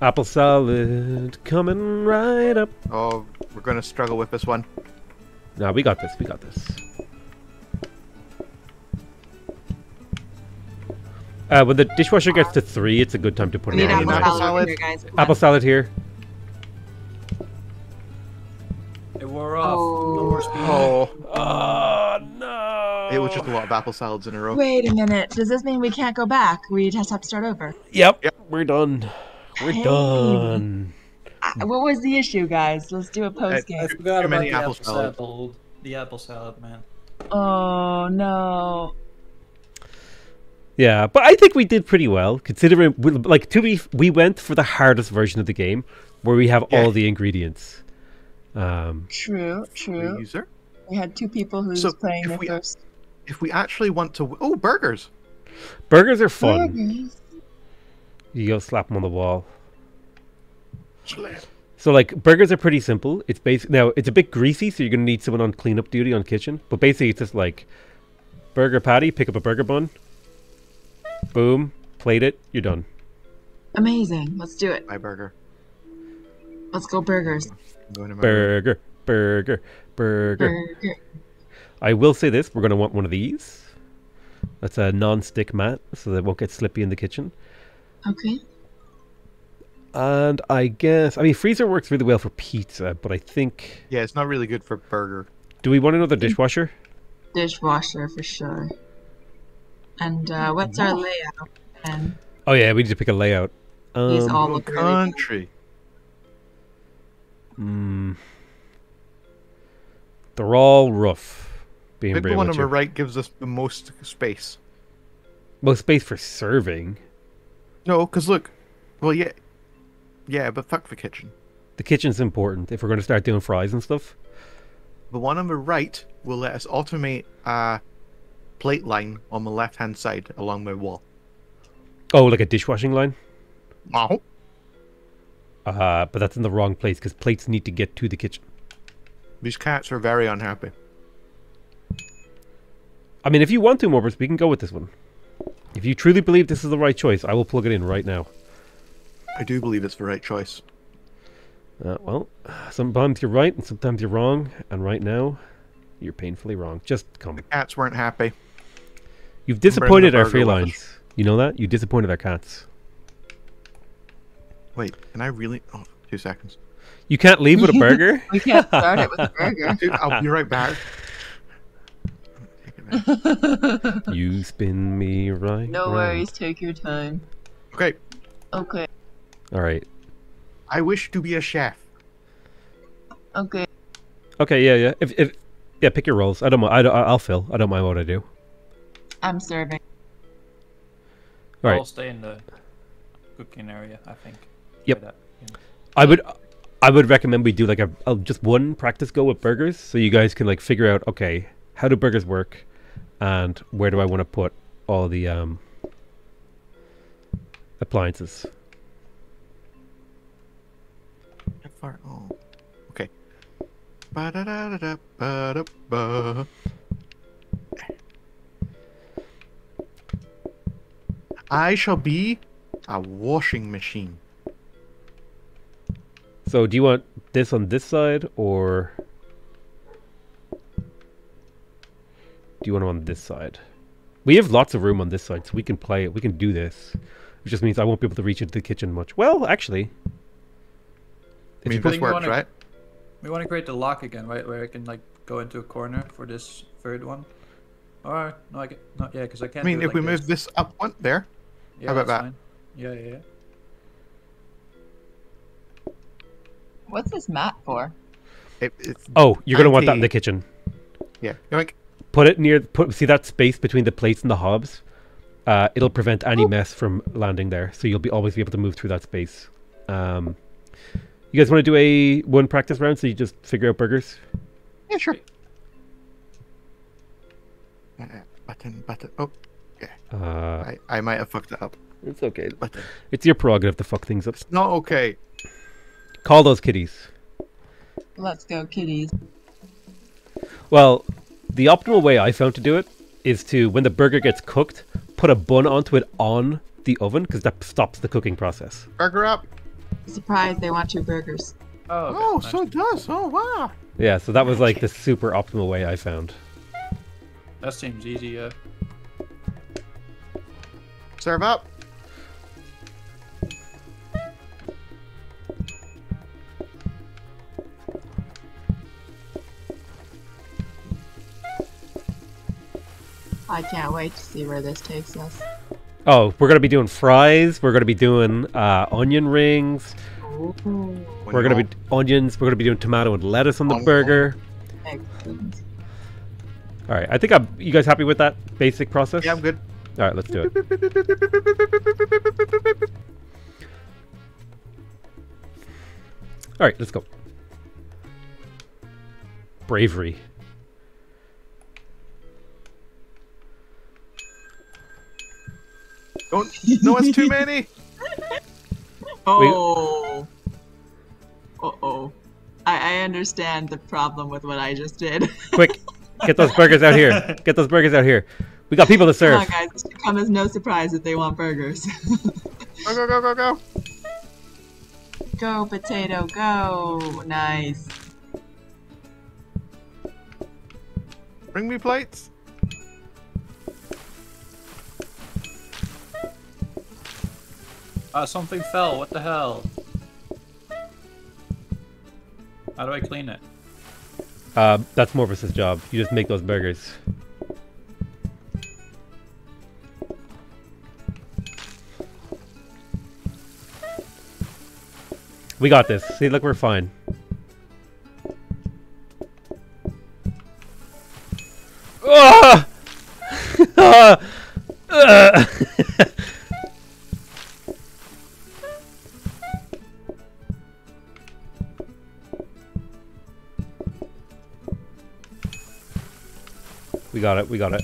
Apple salad coming right up. Oh, we're gonna struggle with this one. Nah, we got this. We got this. Uh, when the dishwasher gets to three, it's a good time to put We it need Yeah, on. apple you the know, salad, apple here, guys. Apple salad here. It wore off. No more speed. Oh, Oh no! it was just a lot of apple salads in a row. Wait a minute. Does this mean we can't go back? We just have to start over. Yep. Yep. We're done. We're Hey. done. Uh, What was the issue, guys? Let's do a post I game. forgot Too about many the apple apple salad. salad. The apple salad, man. Oh no. Yeah, but I think we did pretty well considering. we- Like to be, we went for the hardest version of the game, where we have Yeah. all the ingredients. Um, True, true. User. We had two people who's So, playing if the we- first. If we actually want to, oh, burgers. burgers are fun. Burgers. You go slap them on the wall. So like burgers are pretty simple. It's basic. Now it's a bit greasy, so you're gonna need someone on cleanup duty on kitchen. But basically, it's just like burger patty. Pick up a burger bun. Boom. Plate it. You're done. Amazing. Let's do it. My burger. Let's go burgers. I'm going to my. Burger. Burger. Burger. Burger. I will say this: we're gonna want one of these. That's a non-stick mat, so that it won't get slippy in the kitchen. Okay. And I guess I mean freezer works really well for pizza, but I think Yeah, it's not really good for burger. do we want another mm-hmm. dishwasher? Dishwasher for sure. And uh, what's our layout? And Oh yeah, we need to pick a layout. these Um, all look really country. mm, they're all rough. Being Pick the one on the right gives us the most space. Most space for serving. No, because look. Well, yeah. Yeah, but fuck the kitchen. The kitchen's important if we're going to start doing fries and stuff. The one on the right will let us automate a plate line on the left hand side along my wall. Oh, like a dishwashing line. Oh. Uh, but that's in the wrong place because plates need to get to the kitchen. These cats are very unhappy. I mean, if you want to, Morbus, we can go with this one. If you truly believe this is the right choice, I will plug it in right now. I do believe it's the right choice. Uh, well, sometimes you're right and sometimes you're wrong, and right now, you're painfully wrong. Just come. Cats weren't happy. You've disappointed our burger with us. felines. You know that? You disappointed our cats. Wait, can I really? Oh, two seconds. You can't leave with a burger? We can't start it with a burger. Dude, I'll be right back. Take it back. you spin me right. no round. worries, take your time. Okay, Okay. All right. I wish to be a chef. Okay. Okay, yeah, yeah. If, if yeah, pick your roles. I don't mind. I don't, I'll fill. I don't mind what I do. I'm serving. All right. I'll stay in the cooking area, I think. Yep. Try that. Yeah. I would I would recommend we do like a, a just one practice go with burgers so you guys can like figure out okay, how do burgers work and where do I want to put all the um appliances. How far? Oh, okay. Ba-da-da-da-da, ba-da-ba. I shall be a washing machine. So do you want this on this side or do you want them on this side? We have lots of room on this side, so we can play it. We can do this. Which just means I won't be able to reach into the kitchen much. Well, actually, I if mean, you this think works, wanna- right? We want to create the lock again, right? Where I can like go into a corner for this third one. Or no, I can not yeah, because I I can't. I mean, do it if we like move this up one there, yeah, how about that? Fine. Yeah, yeah, yeah. What's this mat for? it, it's Oh, you're gonna want that in the kitchen. yeah. You're like, Put it near. Put see that space between the plates and the hobs. Uh, it'll prevent any mess from landing there, so you'll be always be able to move through that space. Um, you guys want to do a one practice round, so you just figure out burgers? yeah, sure. Uh, button, button. Oh, Uh, I, I might have fucked it up. it's okay. But It's your prerogative to fuck things up. It's Not okay. Call those kitties. Let's go, kitties. Well, the optimal way I found to do it is to when the burger gets cooked, put a bun onto it on the oven because that stops the cooking process. Burger up. Surprise, they want two burgers. Oh, okay, Oh, nice. so it does. Oh, wow. Yeah, so that was like the super optimal way I found. that seems easy. Yeah. Serve up. I can't wait to see where this takes us. Oh, we're gonna be doing fries. We're gonna be doing uh, onion rings. Ooh, we're gonna be onions. We're gonna be doing tomato and lettuce on the Onion. burger. excellent. All right, I think I'm. You guys happy with that basic process? Yeah, I'm good. All right, let's do it. All right, let's go. Bravery. Don't. No, it's too many. Oh, Uh oh. I, I understand the problem with what I just did. Quick, get those burgers out here. Get those burgers out here. We got people to serve. Come serve. on, guys. It should come as no surprise that they want burgers. Go go go go go. go, potato, go. Nice. Bring me plates. Ah, something fell. What the hell? How do I clean it? Uh, that's Morpheus's job. You just make those burgers. We got this. See, look, we're fine. We got it. We got it.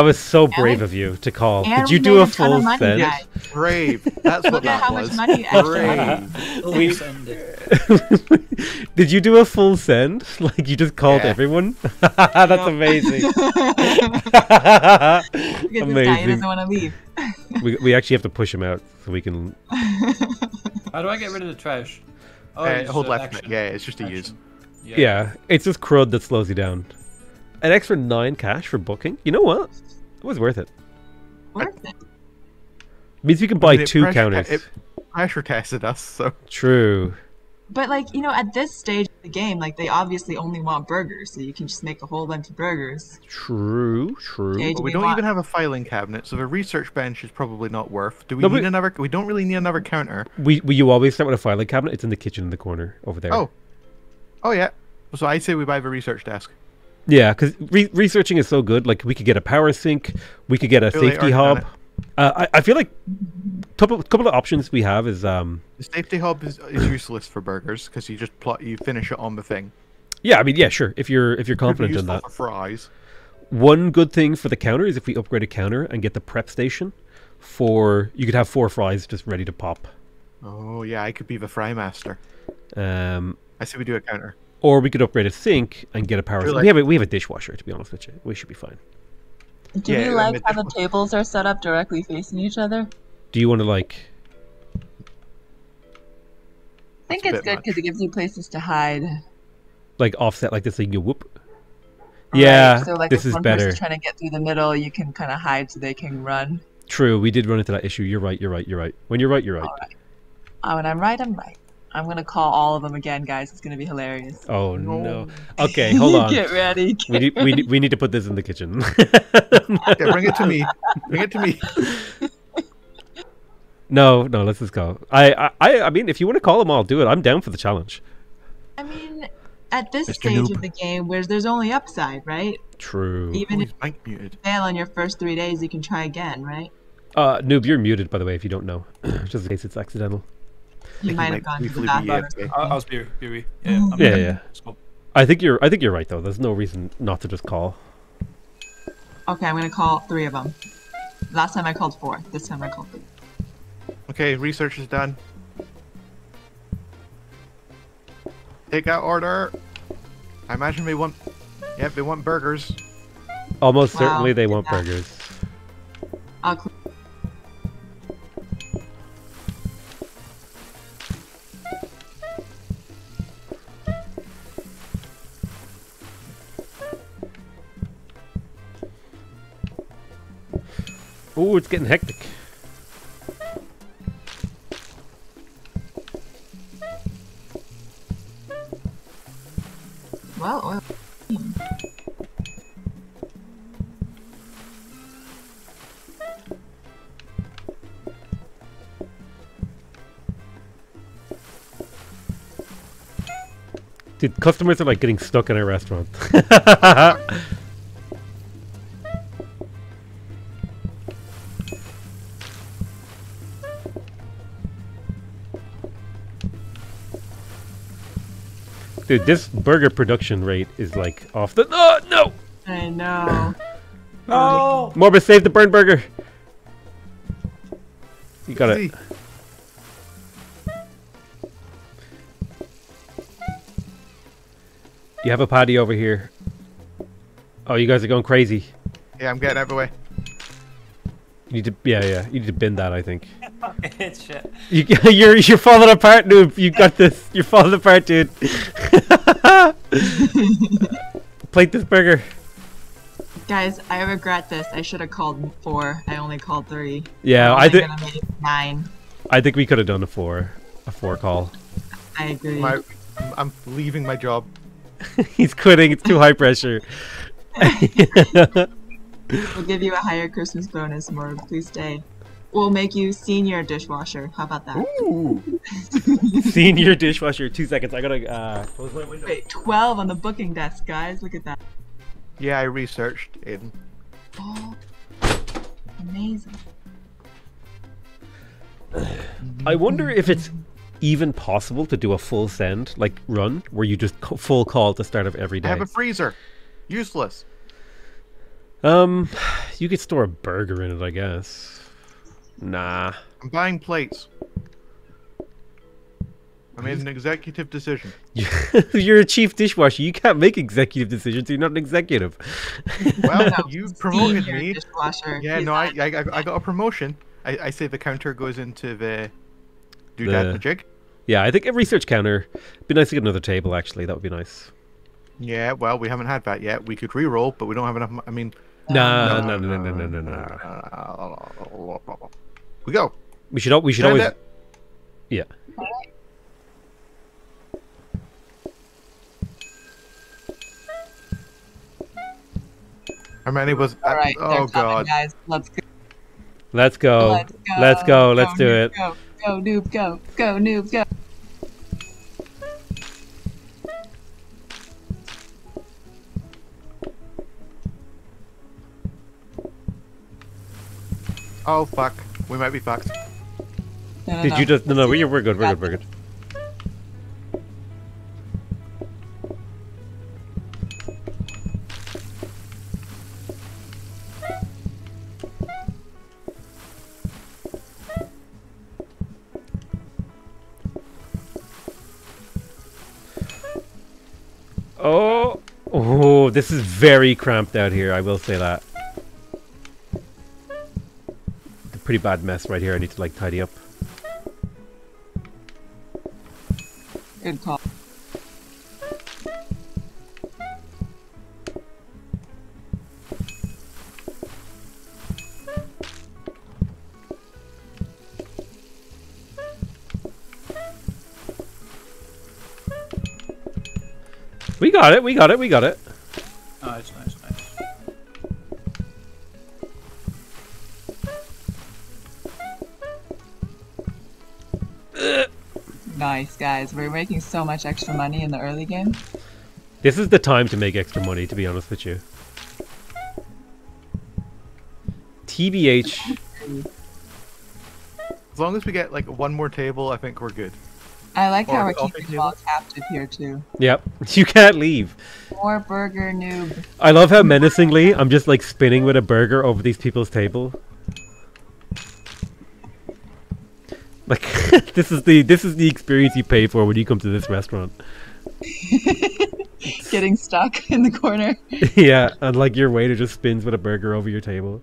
That was so brave we- of you to call. Did you do made a full money, send? guys. Brave. That's what Look at that how was. much money. Brave. We- Send. Did you do a full send? Like you just called Yeah. everyone? That's Nope. amazing. because this guy amazing. doesn't want to leave. we, we actually have to push him out so we can. How do I get rid of the trash? Oh, Uh, hold left. action. Yeah, it's just a Action. use. Yeah. Yeah, it's just crud that slows you down. An extra nine cash for booking. You know what? It was worth it. Worth it. Means we can I buy mean, two pressure- counters. It pressure tested us, so True. But like you know, at this stage of the game, like they obviously only want burgers, so you can just make a whole bunch of burgers. True. True. Okay. But Do we we don't want- even have a filing cabinet, so the research bench is probably not worth. Do we No, need but- another? We don't really need another counter. We, we you always start with a filing cabinet. It's in the kitchen in the corner over there. Oh, oh yeah. So I say we buy the research desk. Yeah, because re- researching is so good. Like we could get a power sink, we could get a safety hub. Uh, I, I feel like couple couple of options we have is um The safety hub is, is useless for burgers because you just plot, you finish it on the thing. yeah I mean yeah sure if you're if you're confident in that. for fries. One good thing for the counter is if we upgrade a counter and get the prep station for you could have four fries just ready to pop. Oh yeah, I could be the fry master. Um, I say we do a counter. Or we could upgrade a sink and get a power. Feel like- we have a, we have a dishwasher to be honest with you. We should be fine. Do Yeah, we like the how the tables are set up directly facing each other? Do you want to like? I think It's it's good because it gives you places to hide. like offset like this so you can whoop. Right, Yeah, so like this if is one better. person's trying to get through the middle, you can kind of hide so they can run. True, we did run into that issue. You're right. You're right. You're right. When you're right, you're right. Oh, when I'm right. I'm right. I'm gonna call all of them again, guys. It's gonna be hilarious. Oh no. No. Okay, hold on. get ready. we need we need, we need to put this in the kitchen. Yeah, bring it to me. Bring it to me. no, no, let's just go. I, I I mean, if you want to call them, I'll do it. I'm down for the challenge. I mean, at this Mr. stage Noob. of the game, where there's only upside, right? True. Even Oh, if he's mic muted. you fail on your first three days, you can try again, right? Uh, noob, you're muted by the way. If you don't know, just in case it's accidental. You might have gone to the bathroom. or AFK. I, I was Beery. Beery. Yeah, mm-hmm. I'm Yeah, here. yeah. I think you're I think you're right though. There's no reason not to just call. Okay, I'm gonna call three of them. Last time I called four. This time I called three. Okay, research is done. Take out order. I imagine they want. Yep, they want burgers. Almost Wow, certainly they want that. burgers. I'll cl- Oh, it's getting hectic. well. Dude, customers are like getting stuck in a restaurant. Dude, this burger production rate is like off the. Oh, no! I know. No! Morbus, save the burn burger! You got it. You have a patio over here. Oh, you guys are going crazy. Yeah, I'm getting out of the way. You need to, yeah, yeah. You need to bend that. I think. it's shit. You, you're you're falling apart, noob. You got this. You're falling apart, dude. Plate this burger. Guys, I regret this. I should have called four. I only called three. Yeah, I'm think nine. I think we could have done a four, a four call. I agree. My, I'm leaving my job. He's quitting. It's too high pressure. We'll give you a higher Christmas bonus, Morg. Please stay. We'll make you senior dishwasher. How about that? Ooh. Senior dishwasher. Two seconds. I gotta uh, close my window. Wait, 12 on the booking desk, guys. Look at that. Yeah, I researched in. Oh, amazing. I wonder if it's even possible to do a full send, like run, where you just full call at the start of every day. I have a freezer. Useless. Um, you could store a burger in it, I guess. Nah. I'm buying plates. I made an executive decision. You're a chief dishwasher. You can't make executive decisions. You're not an executive. Well, No, you promoted me. Dishwasher. Yeah, He's no, I, I, I got a promotion. I, I say the counter goes into the doodad The- majig. yeah, I think a research counter. It'd be nice to get another table. Actually, that would be nice. Yeah, well, we haven't had that yet. We could re-roll, but we don't have enough. I mean, Nah, no, no, no, no, no, no, no. no. We go. We should. We should Send always. it. Yeah. How many was? All right, oh coming, god. guys. Let's go. Let's go. Let's go. Let's go. Let's do noob, it. Go, go, noob, go. Go, noob, go. Oh fuck. We might be fucked. No, no, Did no. you just? No, no. We're we're good. We're good. We're good. Oh, oh, this is very cramped out here. I will say that. Pretty bad mess right here. I need to like tidy up. Good call. We got it. We got it. We got it. Nice, guys. We're making so much extra money in the early game. This is the time to make extra money. To be honest with you. TBH. As long as we get like one more table, I think we're good. I like how we're keeping table. them all captive here, too. Yep. You can't leave. More burger noob. I love how menacingly I'm just like spinning with a burger over these people's table. Like this is the this is the experience you pay for when you come to this restaurant. Getting stuck in the corner. yeah, and like your waiter just spins with a burger over your table.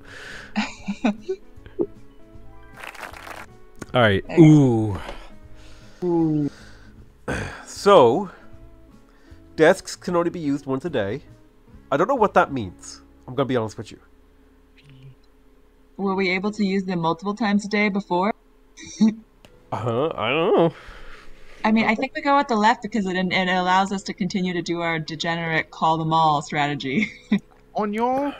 All right. Ooh. Ooh. So, desks can only be used once a day. I don't know what that means. I'm gonna be honest with you. Were we able to use them multiple times a day before? Uh huh. I don't know. I mean, I think we go with the left because it, it allows us to continue to do our degenerate call them all strategy. Onion,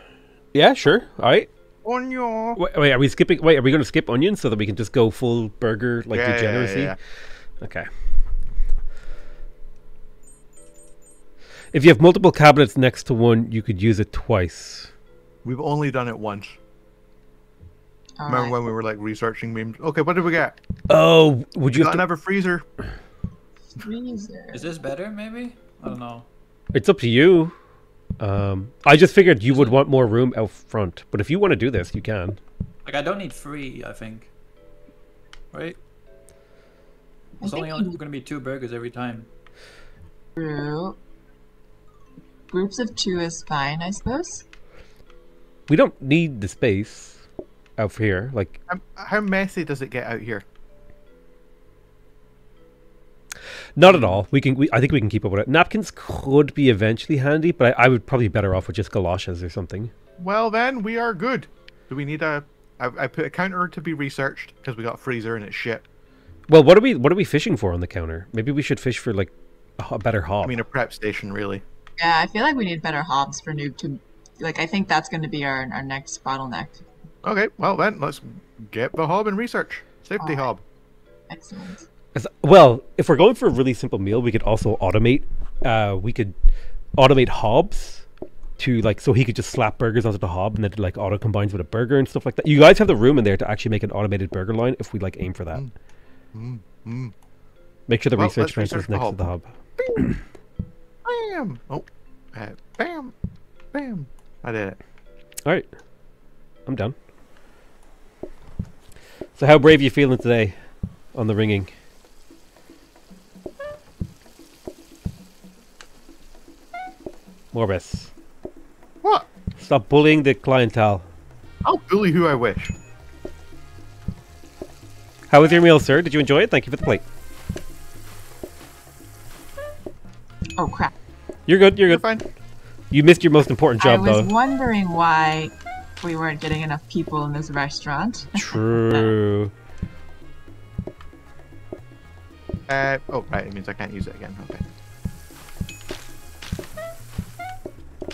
Yeah, sure. All right. onion. Wait, wait, are we skipping? Wait, are we going to skip onion so that we can just go full burger like Yeah, yeah, degeneracy? yeah, Okay. If you have multiple cabinets next to one, you could use it twice. We've only done it once. All Remember right. when we were like researching memes? Okay, what did we get? Oh, would You you got have to? another freezer? Freezer. Is this better, maybe? I don't know. It's up to you. Um, I just figured you would want more room out front, but if you want to do this, you can. Like, I don't need three, I think. right? I It's only think only going to be two burgers every time. True. Groups of two is fine, I suppose. We don't need the space out here. Like, Um, how messy does it get out here? not at all. We can. We, I think we can keep up with it. Napkins could be eventually handy, but I, I would probably be better off with just galoshes or something. Well, then we are good. Do we need a? I, I put a counter to be researched because we got a freezer and it's shit. Well, what are we? What are we fishing for on the counter? Maybe we should fish for like a better hob. I mean, a prep station, really. Yeah, I feel like we need better hobs for noob to. Like, I think that's going to be our our next bottleneck. Okay, well then let's get the hob and research. Safety Alright. hob. Excellent. Well, if we're going for a really simple meal, we could also automate. Uh, we could automate hobs to like so he could just slap burgers onto the hob and then like auto combines with a burger and stuff like that. You guys have the room in there to actually make an automated burger line if we like aim for that. Mm, mm. Make sure the Well, research let's fence is research the next to the hob. hob. Bam! Oh, uh, bam, bam. I did it. All right, I'm done. So, how brave are you feeling today on the ringing? Morbus, What? stop bullying the clientele. I'll bully who I wish. How was your meal, sir? Did you enjoy it? Thank you for the plate. Oh crap! You're good. You're You're good. fine. You missed your most important job though. I was though. wondering why we weren't getting enough people in this restaurant. True. Uh, oh, right. It means I can't use it again. Okay.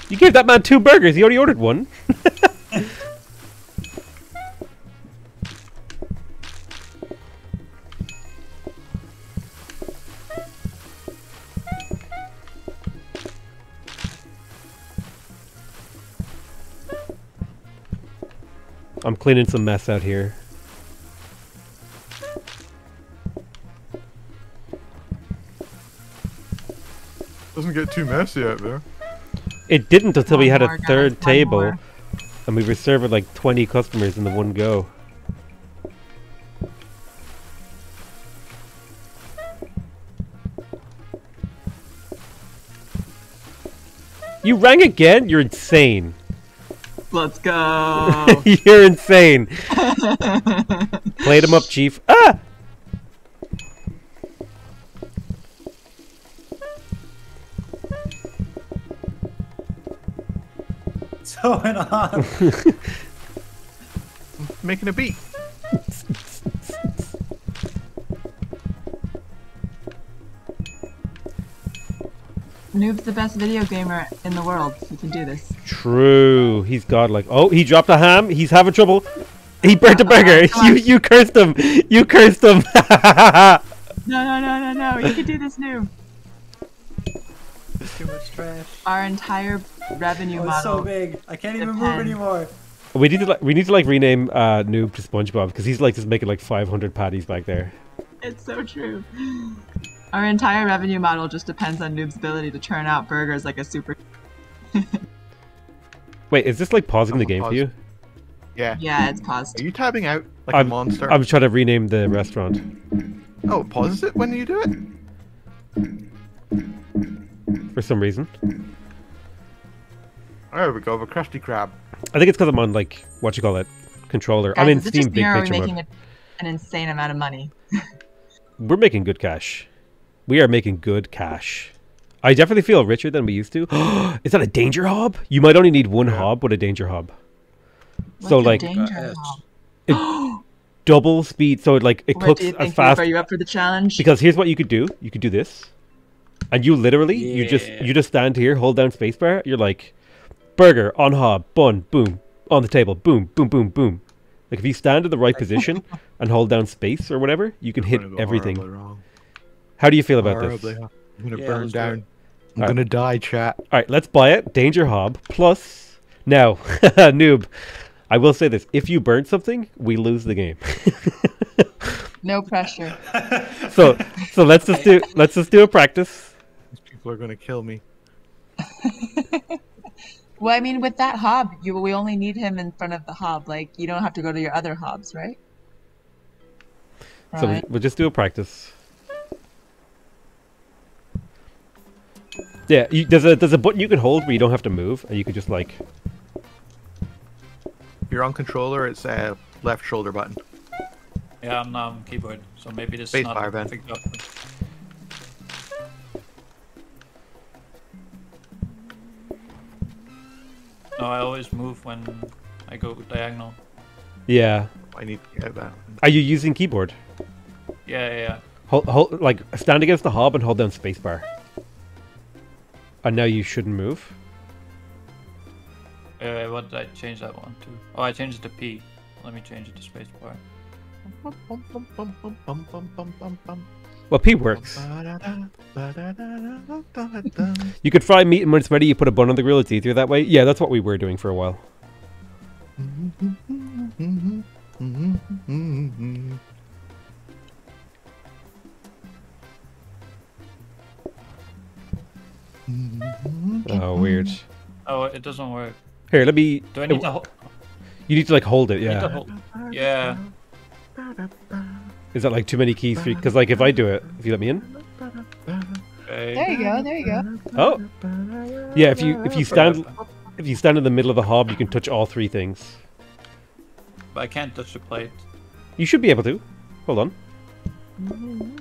You gave that man two burgers. He already ordered one. I'm cleaning some mess out here. Doesn't get too messy out there. It didn't until we had a more, guys, third one table, more. and we were serving like 20 customers in the one go. You rang again? You're insane. Let's go. You're insane. Played him up, Chief. Ah! What's going on? Making a beat. Noob's the best video gamer in the world. He can do this. True. He's godlike. Oh, he dropped a ham. He's having trouble. He burnt a burger. come You you cursed him. You cursed him. No, no, no, no, no. You can do this, Noob. Too much trash. Our entire revenue Oh, it's so big. I can't even move anymore. we need to like we need to like rename uh Noob to SpongeBob because he's like just making like 500 patties back there. It's so true. Our entire revenue model just depends on Noob's ability to churn out burgers like a super. Wait, is this like pausing the Oh, game for you? Yeah. Yeah, it's paused. Are you tabbing out like I'm- a monster? I'm trying to rename the restaurant. Oh, it pauses it when you do it? for some reason. Oh, there we go, the Krusty Krab. I think it's because I'm on like what you call it controller. I'm in is Steam just me Big or are we Picture making mode. a, an insane amount of money? We're making good cash. We are making good cash. I definitely feel richer than we used to. Is that a danger hob? You might only need one Yeah. hob with a danger hob. What's So, the like- danger Uh, hob? Double speed, so it like it What cooks do you as think? Noob? fast. Are you up for the challenge? Because here's what you could do: you could do this, and you literally you just you just stand here, hold down spacebar. You're like, burger on hob, bun, boom, on the table, boom, boom, boom, boom. Like if you stand in the right position and hold down space or whatever, you can hit Gonna go everything. How do you feel about Horribly this? wrong. I'm gonna Yeah, burn down. It. I'm Alright. gonna die, chat. All right, let's buy it. Danger Hob plus. Now, noob, I will say this: if you burn something, we lose the game. No pressure. so, so let's just do let's just do a practice. These people are gonna kill me. Well, I mean, with that hob, you we only need him in front of the hob. Like, you don't have to go to your other hobs, right? So Right. we'll just do a practice. Yeah, you, there's a there's a button you can hold where you don't have to move, and you can just like If you're on controller, it's a left shoulder button. Yeah, I'm not on keyboard, so maybe this Space is not bar, Ben. picked up. No, I always move when I go diagonal. yeah. I need to get that. Are you using keyboard? Yeah, yeah, yeah. Hold, hold like stand against the hob and hold down spacebar. And now you shouldn't move. Uh, what did I change that one to? Oh, I changed it to P. Let me change it to spacebar. Well, P works. You could fry meat, and when it's ready, you put a bun on the grill. It's easier that way. Yeah, that's what we were doing for a while. Oh, weird. Oh, it doesn't work. Here, let me. Do I need to hold? You need to like hold it. Need to Yeah. hold? Yeah. Is that like too many keys for you? Because like if I do it, if you let me in. Okay. There you go. There you go. Oh. Yeah. If you if you stand if you stand in the middle of the hob, you can touch all three things. But I can't touch the plate. You should be able to. Hold on.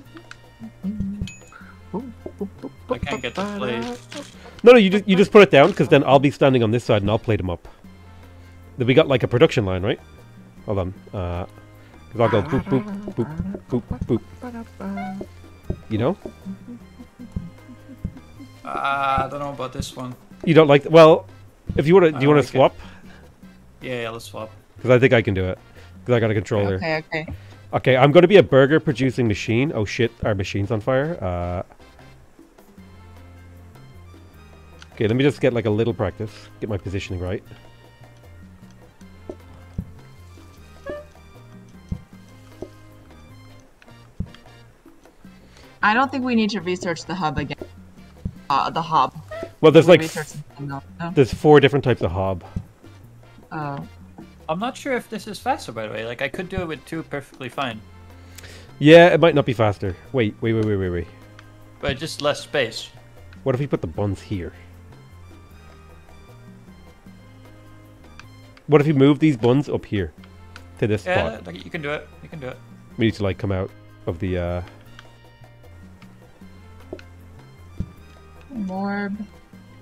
I can't get the plate. No, no. You just you just put it down because then I'll be standing on this side and I'll plate them up. Then we got like a production line, right? Hold on. Uh, because I'll go boop boop boop boop boop. You know? Ah, I don't know about this one. You don't like? Well, if you want to, do you want like to it. swap? Yeah, yeah, let's swap. Because I think I can do it. Because I got a controller. Okay, okay. Okay, I'm going to be a burger producing machine. Oh shit, our machine's on fire. Uh, okay, let me just get like a little practice. Get my positioning right. I don't think we need to research the hub again. Uh, the hob. Well, there's We'll like research no? there's four different types of hob. Oh. I'm not sure if this is faster, by the way. Like, I could do it with two perfectly fine, Yeah, it might not be faster. Wait, wait, wait, wait, wait, wait. but just less space. What if we put the buns here? What if you move these buns up here to this Yeah, spot? like, you can do it. You can do it. We need to like come out of the. uh Morb.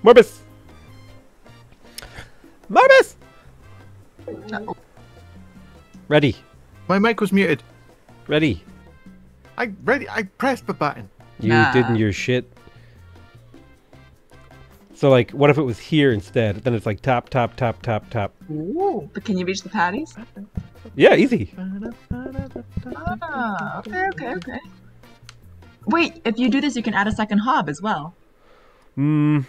Morbus. Morbus. No. Ready, My mic was muted. ready. I ready. I pressed the button. You Nah. didn't your shit. So like, what if it was here instead? Then it's like top, top, top, top, top. Ooh. But can you reach the patties? Yeah, easy. Ah, okay, okay, okay. Wait, if you do this, you can add a second hob as well. Mm,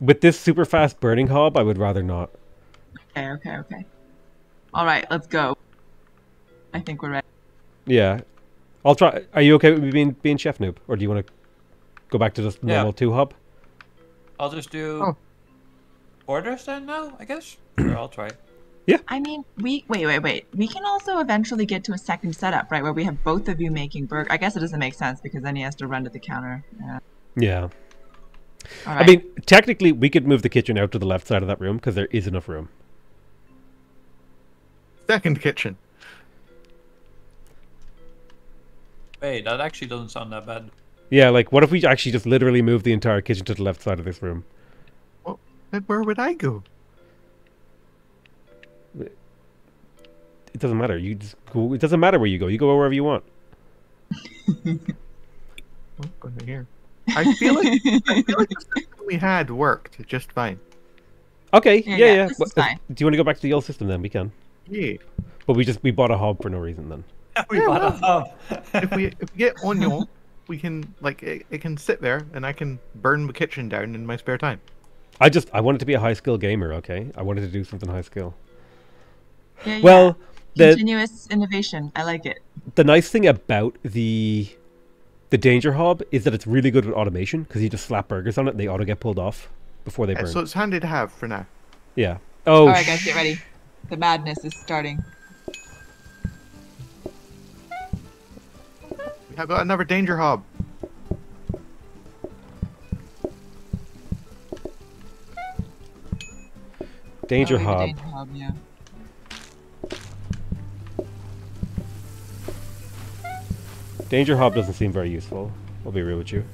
with this super fast burning hob, I would rather not. Okay, okay, okay. All right, let's go. I think we're ready. Yeah, I'll try. Are you okay with me being being chef noob, or do you want to go back to just Yeah. normal two hob? I'll just do Oh. orders then now, I guess. or I'll try. Yeah. I mean, we wait, wait, wait. We can also eventually get to a second setup, right, where we have both of you making burger. I guess it doesn't make sense because then he has to run to the counter. Yeah. Yeah. All right. I mean, technically, we could move the kitchen out to the left side of that room because there is enough room. Second kitchen. Wait, that actually doesn't sound that bad. Yeah, like what if we actually just literally move the entire kitchen to the left side of this room? Well, Then where would I go? It doesn't matter. You just go. It doesn't matter where you go. You go wherever you want. Oh, go here. I feel like I feel like the system we had worked just fine. Okay. Yeah, Yeah, yeah. yeah, this But is fine. do you want to go back to the old system then? We can. Yeah. But we just we bought a hob for no reason then. we Yeah, bought a hub. if we if we get onion, we can like it, it can sit there and I can burn the kitchen down in my spare time. I just I wanted to be a high skill gamer. Okay, I wanted to do something high skill. Yeah, yeah. Well, the continuous innovation. I like it. the nice thing about the the danger hob is that it's really good with automation because you just slap burgers on it and they auto get pulled off before they Uh, burn. so it's handy to have for now. yeah. Oh. All right, guys, get ready. The madness is starting. I got another danger hob. Danger Oh, we have a Hob. Danger Hob, yeah. Danger Hob doesn't seem very useful. I'll be real with you.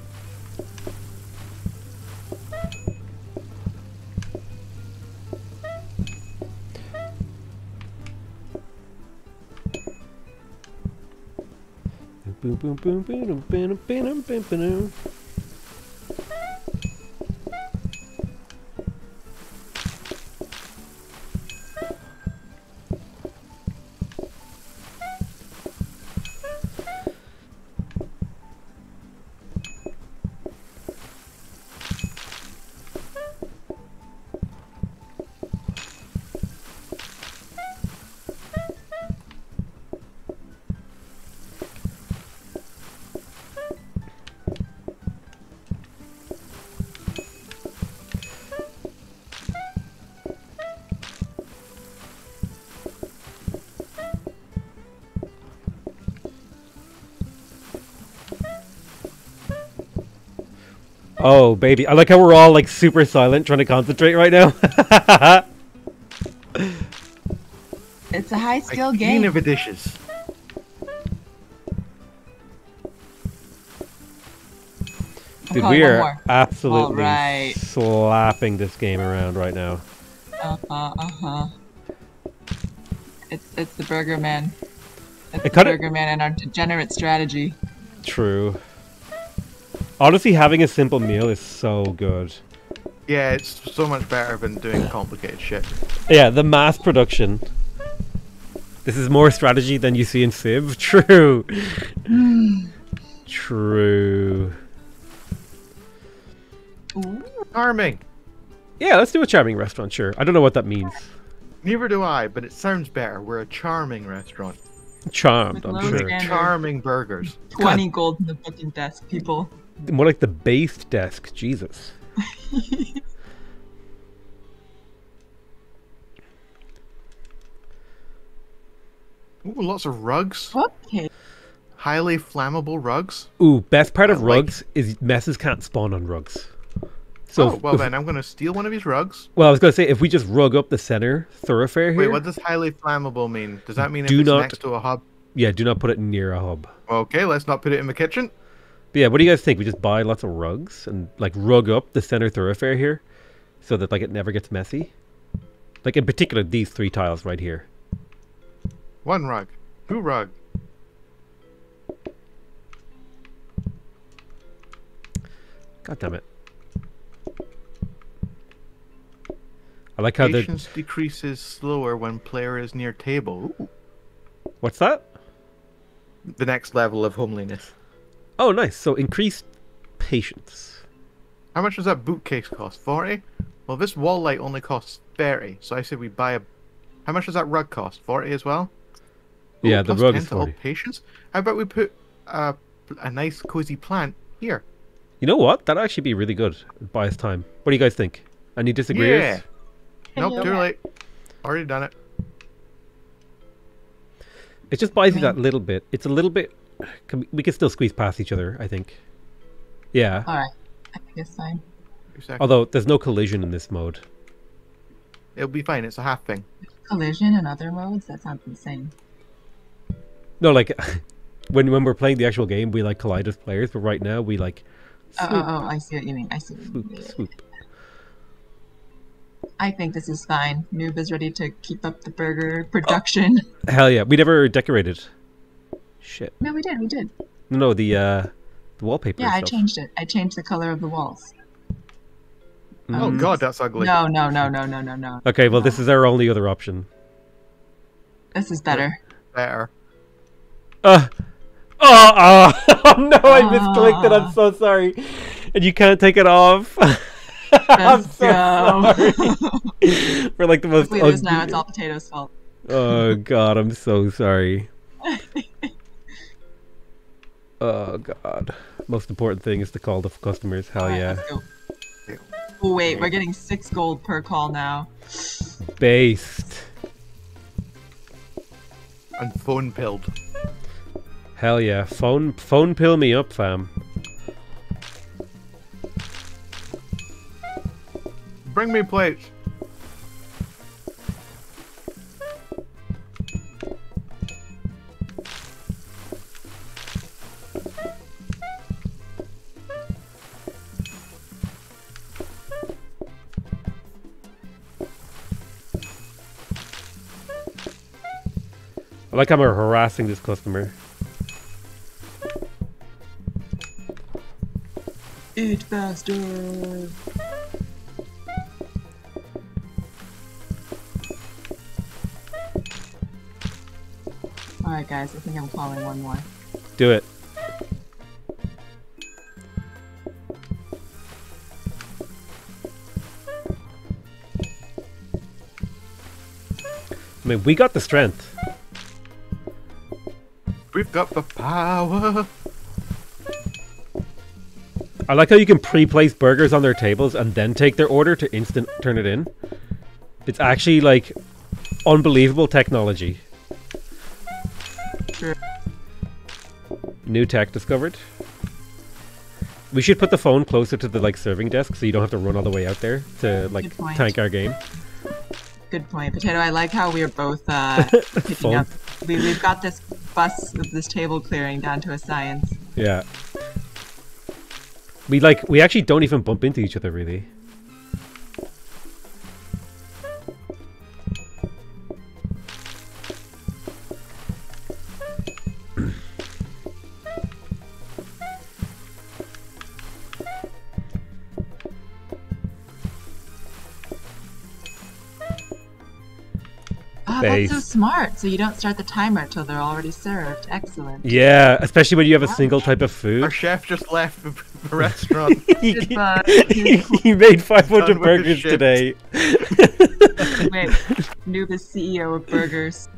Boom, boom, boom, boom, boom, boom, boom, boom, boom. Oh, baby. I like how we're all like super silent trying to concentrate right now. It's a high I skill clean game. the dishes. Dude, calling we are absolutely Alright. slapping this game around right now. Uh huh. Uh huh. It's it's the Burger Man. It's It the kinda- Burger Man and our degenerate strategy. True. Honestly, having a simple meal is so good. Yeah, it's so much better than doing complicated shit. Yeah, the mass production. This is more strategy than you see in Civ. True. True. Ooh. Charming. Yeah, let's do a charming restaurant, sure. I don't know what that means. Neither do I, but it sounds better. We're a charming restaurant. Charmed, I'm sure. standard. Charming burgers. Twenty gold in the fucking desk, people. More like the based desk. Jesus. Ooh, lots of rugs. Okay. Highly flammable rugs. Ooh, best part I of like- rugs is messes can't spawn on rugs. So, oh, well if- then, I'm gonna steal one of these rugs. well, I was gonna say if we just rug up the center thoroughfare here, Wait, what does highly flammable mean? Does that mean if Do it's not- next to a hub? yeah, do not put it near a hub. Okay, let's not put it in the kitchen. But yeah, what do you guys think? We just buy lots of rugs and like rug up the center thoroughfare here, so that like it never gets messy. Like in particular, these three tiles right here. One rug. Two rug. God damn it! I like how the Patience decreases slower when player is near table. Ooh, what's that? the next level of homeliness. Oh, nice. So increased patience. How much does that bookcase cost? 40? Well, this wall light only costs 30, so I said we buy a... How much does that rug cost? 40 as well? Ooh, Yeah, the rug 10 is 40. patience? How about we put uh, a, a nice cozy plant here? You know what? That'd actually be really good. Buy us time. What do you guys think? Any disagreeers? Yeah. Nope, too late. Already done it. It just buys you mean- that little bit. It's a little bit. Can we, we can still squeeze past each other, I think. Yeah. All right. I guess fine. Two seconds. Although there's no collision in this mode. It'll be fine, it's a half thing. Collision in other modes. That sounds insane. No, like when when we're playing the actual game, we like collide with players. But right now, we like Oh, oh swoop, oh, oh, I see what you mean. I see. What you swoop, mean. swoop. I think this is fine. Noob is ready to keep up the burger oh, production. Hell yeah! We never decorated. Shit. No, we did. We did. No, no, the uh, the wallpaper. Yeah, and I stuff. changed it. I changed the color of the walls. Oh Mm. god, that's ugly. No, no, no, no, no, no, no. Okay, well, this is our only other option. This is better. Better. Uh, oh, oh, oh no! I misclicked it. I'm Ah. so sorry. And you can't take it off. I'm Let's so go. sorry. For like the most. Hopefully, this now it's all potatoes' fault. Oh god, I'm so sorry. oh god. Most important thing is to call the customers. Hell Alright, yeah. Oh wait, we're getting six gold per call now. Based. And phone pilled. Hell yeah. Phone phone pill me up, fam. Bring me plates. I like how we're harassing this customer. Eat faster. Alright guys, I think I'm calling one more. Do it. I mean, we got the strength. We've got the power. I like how you can pre-place burgers on their tables and then take their order to instant turn it in. It's actually like unbelievable technology. New tech discovered. We should put the phone closer to the like serving desk so you don't have to run all the way out there to like tank our game. Good point. Potato, I like how we're both uh, picking up. We, we've got this bus this table clearing down to a science. Yeah. We like we actually don't even bump into each other really. Oh, that's so smart. So you don't start the timer until they're already served. Excellent. Yeah, especially when you have a single type of food. Our chef just left the, the restaurant. he, Goodbye. Uh, he made 500 burgers today. Wait, Noob is CEO of burgers.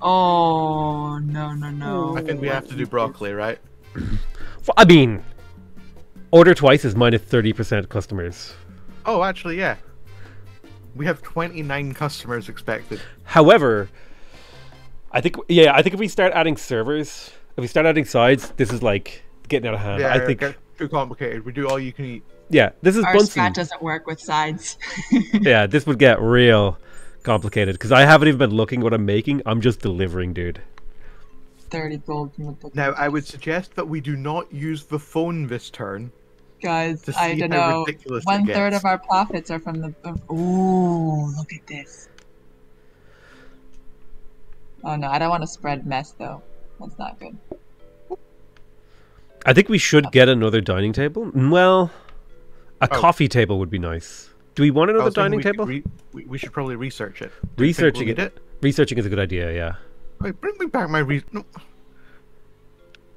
Oh no no no! I think we have to do broccoli, right? I mean, order twice is minus 30% customers. Oh, actually, yeah. We have 29 customers expected. However, I think yeah, I think if we start adding servers, if we start adding sides, this is like getting out of hand. yeah, I think get too complicated. We do all you can eat. yeah, this is Our Bunsen. strat doesn't work with sides. yeah, this would get real complicated because I haven't even been looking what I'm making. I'm just delivering, dude. Thirty gold from the book. Now, I would suggest that we do not use the phone this turn. Guys, I don't know. One third of our profits are from the. Ooh, look at this. Oh no, I don't want to spread mess though. That's not good. I think we should oh. get another dining table. Well, a Oh. coffee table would be nice. Do we want I another was dining we table? re- we, we should probably research it. Do Researching we'll need it. Researching is a good idea. Yeah. Wait, bring me back my re- no.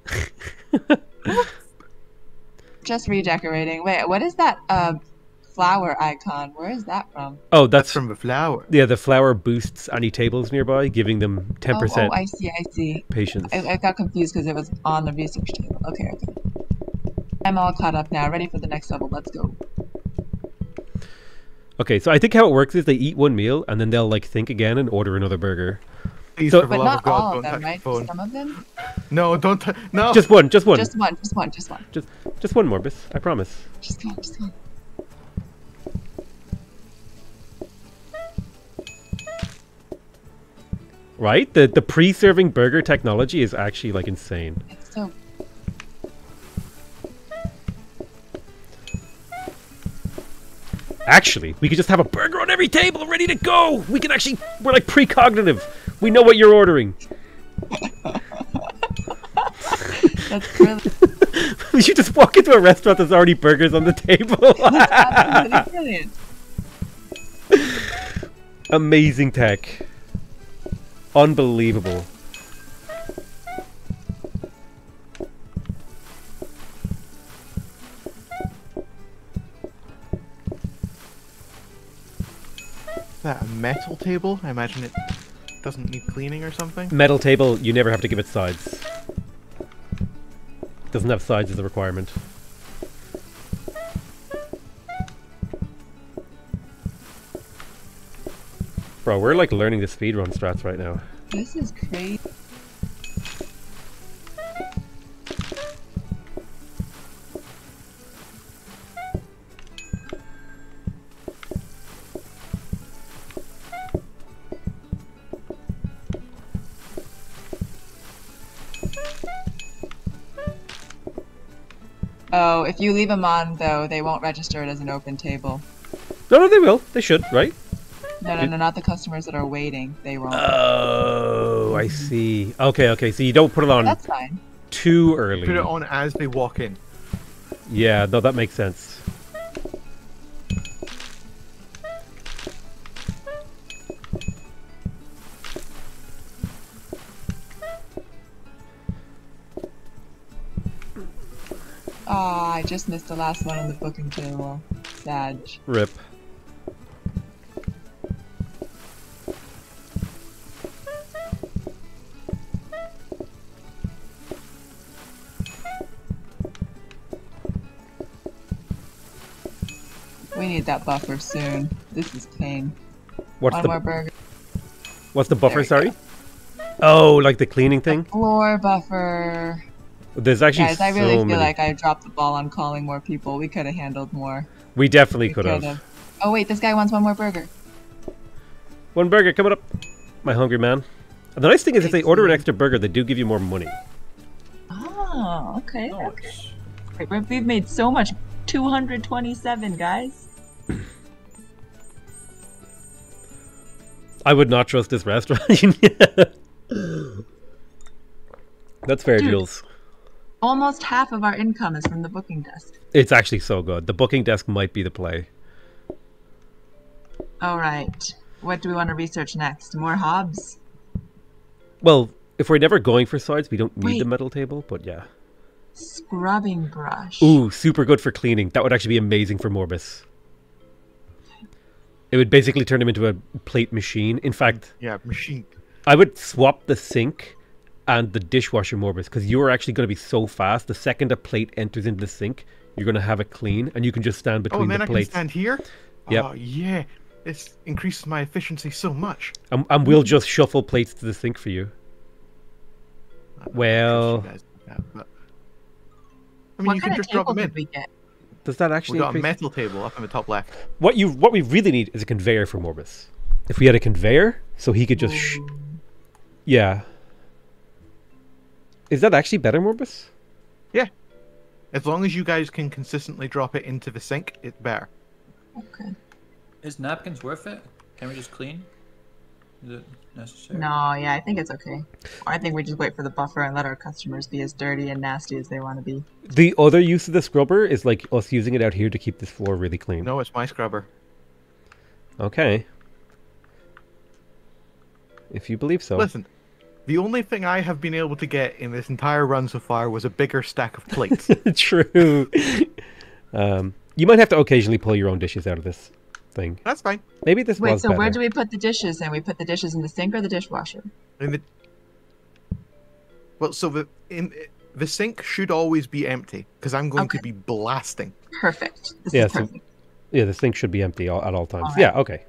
Just redecorating. Wait, what is that uh flower icon? Where is that from? Oh, That's that's from the flower. yeah. The flower boosts any tables nearby, giving them ten percent. oh, I see, I see. patience. I, I got confused because it was on the research table. Okay, okay. I'm all caught up now, ready for the next level. Let's go. Okay, so I think how it works is they eat one meal and then they'll like think again and order another burger. Please, So- for the But love not of God, all don't of them, touch right? the phone. Some of them? No, don't. T- no. Just one, just one, Just one, just one, just one. just just one Morbus. I promise. Just one, just one. Right? The the pre-serving burger technology is actually like insane. It's so Actually, we could just have a burger on every table ready to go. We can actually we're like precognitive. We know what you're ordering. that's really we should just walk into a restaurant that's already burgers on the table. absolutely brilliant. Amazing tech. Unbelievable. Is that a metal table? I imagine it doesn't need cleaning or something. Metal table, you never have to give it sides. Doesn't have sides as a requirement. Bro, we're like learning the speedrun strats right now. This is crazy. You leave them on though, they won't register it as an open table. No, no, they will. They should, right? No, no, no, not the customers that are waiting. They won't. Oh, I see. Okay, okay. So you don't put it on That's fine. too early. Put it on as they walk in. Yeah, no, that makes sense. Just missed the last one on the booking table. Sad. Rip. We need that buffer soon. This is pain. What's One the more burger. what's the buffer? Sorry. Oh, like the cleaning thing. Floor buffer. There's actually Guys, I so really feel many. like I dropped the ball on calling more people. We could have handled more. we definitely could have. Oh wait, this guy wants one more burger. One burger coming up. My hungry man. The nice thing is, if they order an extra burger, they do give you more money. Oh, okay. Oh, okay. Wait, we've- We've made so much. 227, guys. I would not trust this restaurant. That's fair, Dude. Jules. Almost half of our income is from the booking desk. It's actually so good. The booking desk might be the play. All right. What do we want to research next? More hobs? Well, if we're never going for sides, we don't need the metal table, but yeah. Scrubbing brush. Ooh, super good for cleaning. That would actually be amazing for Morbus. It would basically turn him into a plate machine. In fact, Yeah, machine. I would swap the sink and the dishwasher Morbus because you're actually going to be so fast. The second a plate enters into the sink, you're going to have it clean and you can just stand Oh, between and then the I can plates. stand here. Yep. Oh yeah, this increases my efficiency so much. And, and we'll just shuffle plates to the sink for you. Well- trust you guys like that, but- I mean, what you kind can of just drop them in. we get? Does that actually? We actually got a metal table up in the top left. What you what we really need is a conveyor for Morbus. If we had a conveyor, so he could just sh- yeah. Is that actually better, Morbus? Yeah. As long as you guys can consistently drop it into the sink, it's better. Okay. Is napkins worth it? Can we just clean? Is it necessary? No, yeah, I think it's okay. I think we just wait for the buffer and let our customers be as dirty and nasty as they want to be. The other use of the scrubber is like us using it out here to keep this floor really clean. No, it's my scrubber. Okay. If you believe so. Listen, the only thing I have been able to get in this entire run so far was a bigger stack of plates. True. um, you might have to occasionally pull your own dishes out of this thing. That's fine. Maybe this Wait, was so better. where do we put the dishes then? We put the dishes in the sink or the dishwasher? In the well, so the in the sink should always be empty because I'm going Okay. to be blasting. Perfect. This Yeah, is so- perfect. Yeah, the sink should be empty all, at all times. Alright. Yeah, okay.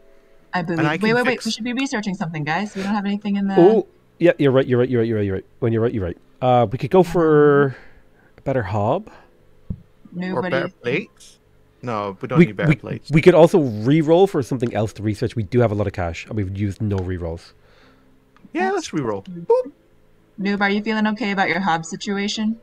I believe. I wait, can wait, wait. We should be researching something, guys. We don't have anything in the. Oh, yeah, you're right. You're right. You're right. You're right. You're right. When you're right, you're right. Uh, we could go for a better hob. Nobody. Or better plates? No, we don't We, need better we, plates. we could also re-roll for something else to research. We do have a lot of cash, and we've used no re-rolls. Yeah, let's reroll. Noob, are you feeling okay about your hob situation?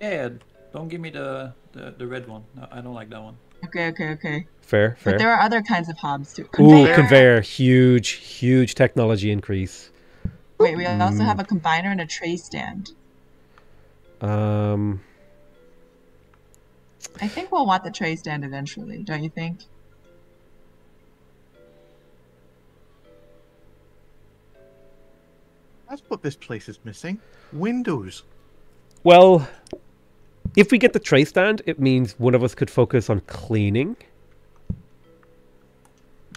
Yeah, don't give me the, the, the red one. No, I don't like that one. Okay, okay, okay. Fair, fair. But there are other kinds of hobs too. Ooh, Conveyor. conveyor, huge, huge technology increase. Wait, we also Mm. have a combiner and a tray stand. Um, I think we'll want the tray stand eventually, don't you think? That's what this place is missing. Windows. well, if we get the tray stand, it means one of us could focus on cleaning.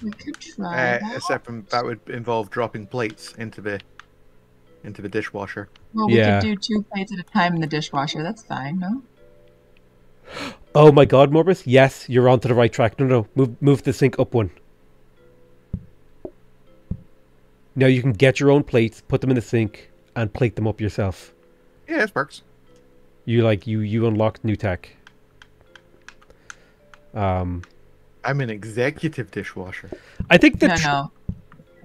We could Uh, try that. except from that would involve dropping plates into the into the dishwasher. Well, we Yeah. could do two plates at a time in the dishwasher. That's fine, no? Oh my God, Morbus! Yes, you're onto the right track. No, no, move, move the sink up one. Now you can get your own plates, put them in the sink, and plate them up yourself. Yeah, this works. You like you you unlocked new tech. Um, I'm an executive dishwasher. I think the no, tr- no.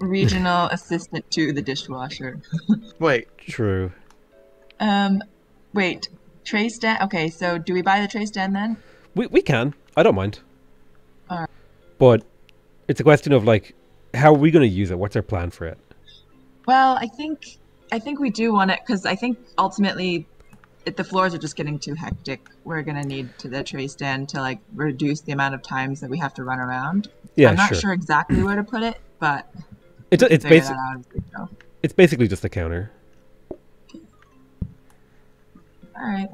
Regional assistant to the dishwasher. Wait, true. Um, wait. tray stand. Okay, so do we buy the tray stand then? We we can. I don't mind. Alright. But it's a question of like, how are we going to use it? What's our plan for it? Well, I think I think we do want it because I think ultimately, if the floors are just getting too hectic. We're gonna need to the tray stand to like reduce the amount of times that we have to run around. Yeah, I'm not sure. sure exactly where to put it, but It's it's figure basic. that out as we go. It's basically just a counter. All right.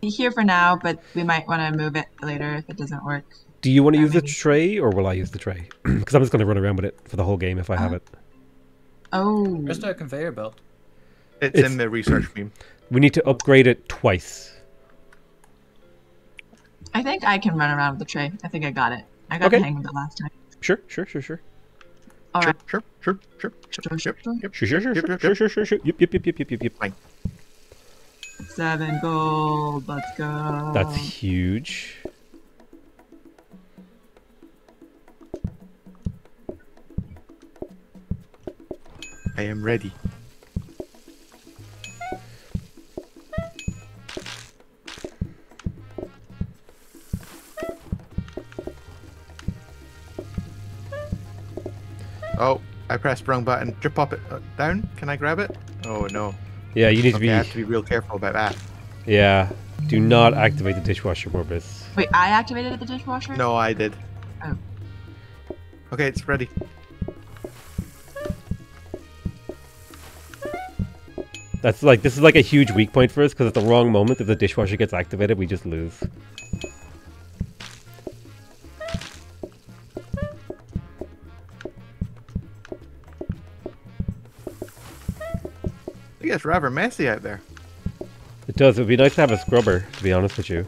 Be here for now, but we might want to move it later if it doesn't work. Do you want to I use the tray, or will I use the tray? Because I'm just going to run around with it for the whole game if I have Uh, it. Oh, Where's the conveyor belt? It's, It's- in the research beam. We need to upgrade it twice. I think I can run around with the tray. I think I got it. I got Okay. the hang of it last time. Sure, sure, sure, sure. All Sure, right. sure, sure, sure, Sure, sure, sure, yep, yep. Sure, sure, sure, Yep, sure, yep, sure, yep. sure, sure, sure. Yep, yep, yep, yep, yep, yep, yep. Fine. Seven gold. Let's go. That's huge. I am ready. Oh, I pressed wrong button. Just pop it uh, down. Can I grab it? Oh no. Yeah, you need to Okay, I have be. to be real careful about that. Yeah. Do not activate the dishwasher, Morbus. Wait, I activated the dishwasher. No, I did. Oh. Okay, it's ready. That's like this is like a huge weak point for us because at the wrong moment, if the dishwasher gets activated, we just lose. It gets rather messy out there. It does. It would be nice to have a scrubber, to be honest with you.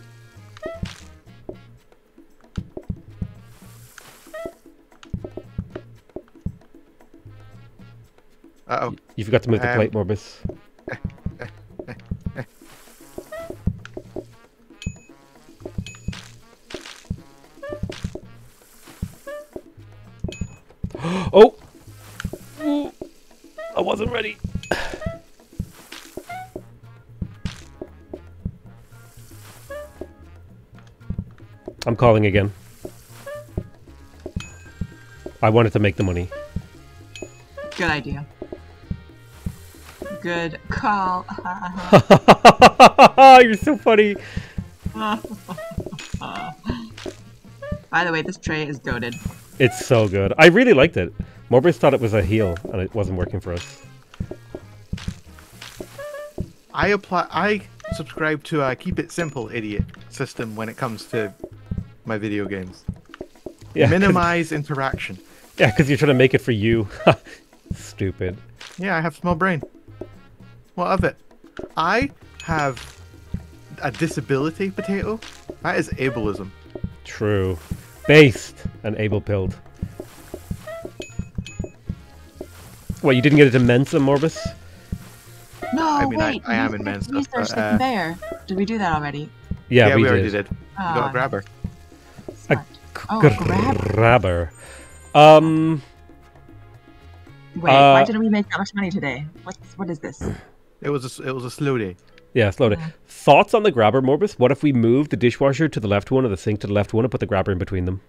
Uh oh. You forgot to move the Um, plate, Morbus. oh! Ooh. I wasn't ready. I'm calling again. I wanted to make the money. Good idea. Good call. You're so funny. By the way, this tray is goaded. It's so good. I really liked it. Morbius thought it was a heel, and it wasn't working for us. I apply. I subscribe to a keep it simple, idiot system when it comes to my video games. Yeah, 'cause- Minimize interaction. yeah, because you're trying to make it for you. Stupid. Yeah, I have small brain. What of it? I have a disability potato. That is ableism. True. Based and able pilled. What, you didn't get it to Mensa, Morbus? No, mean, wait. I am we in didn't Mensa, Research but, the uh, conveyor. Did we do that already? Yeah, we, already did. did. You Ah, gotta grab her. Smart. Oh, grab. Grabber. Um, Wait, why Uh, didn't we make that much money today? What's what is this? It was a, s- it was a slow day. yeah, slow down. Yeah. Thoughts on the grabber, Morbus? What if we move the dishwasher to the left one or the sink to the left one and put the grabber in between them?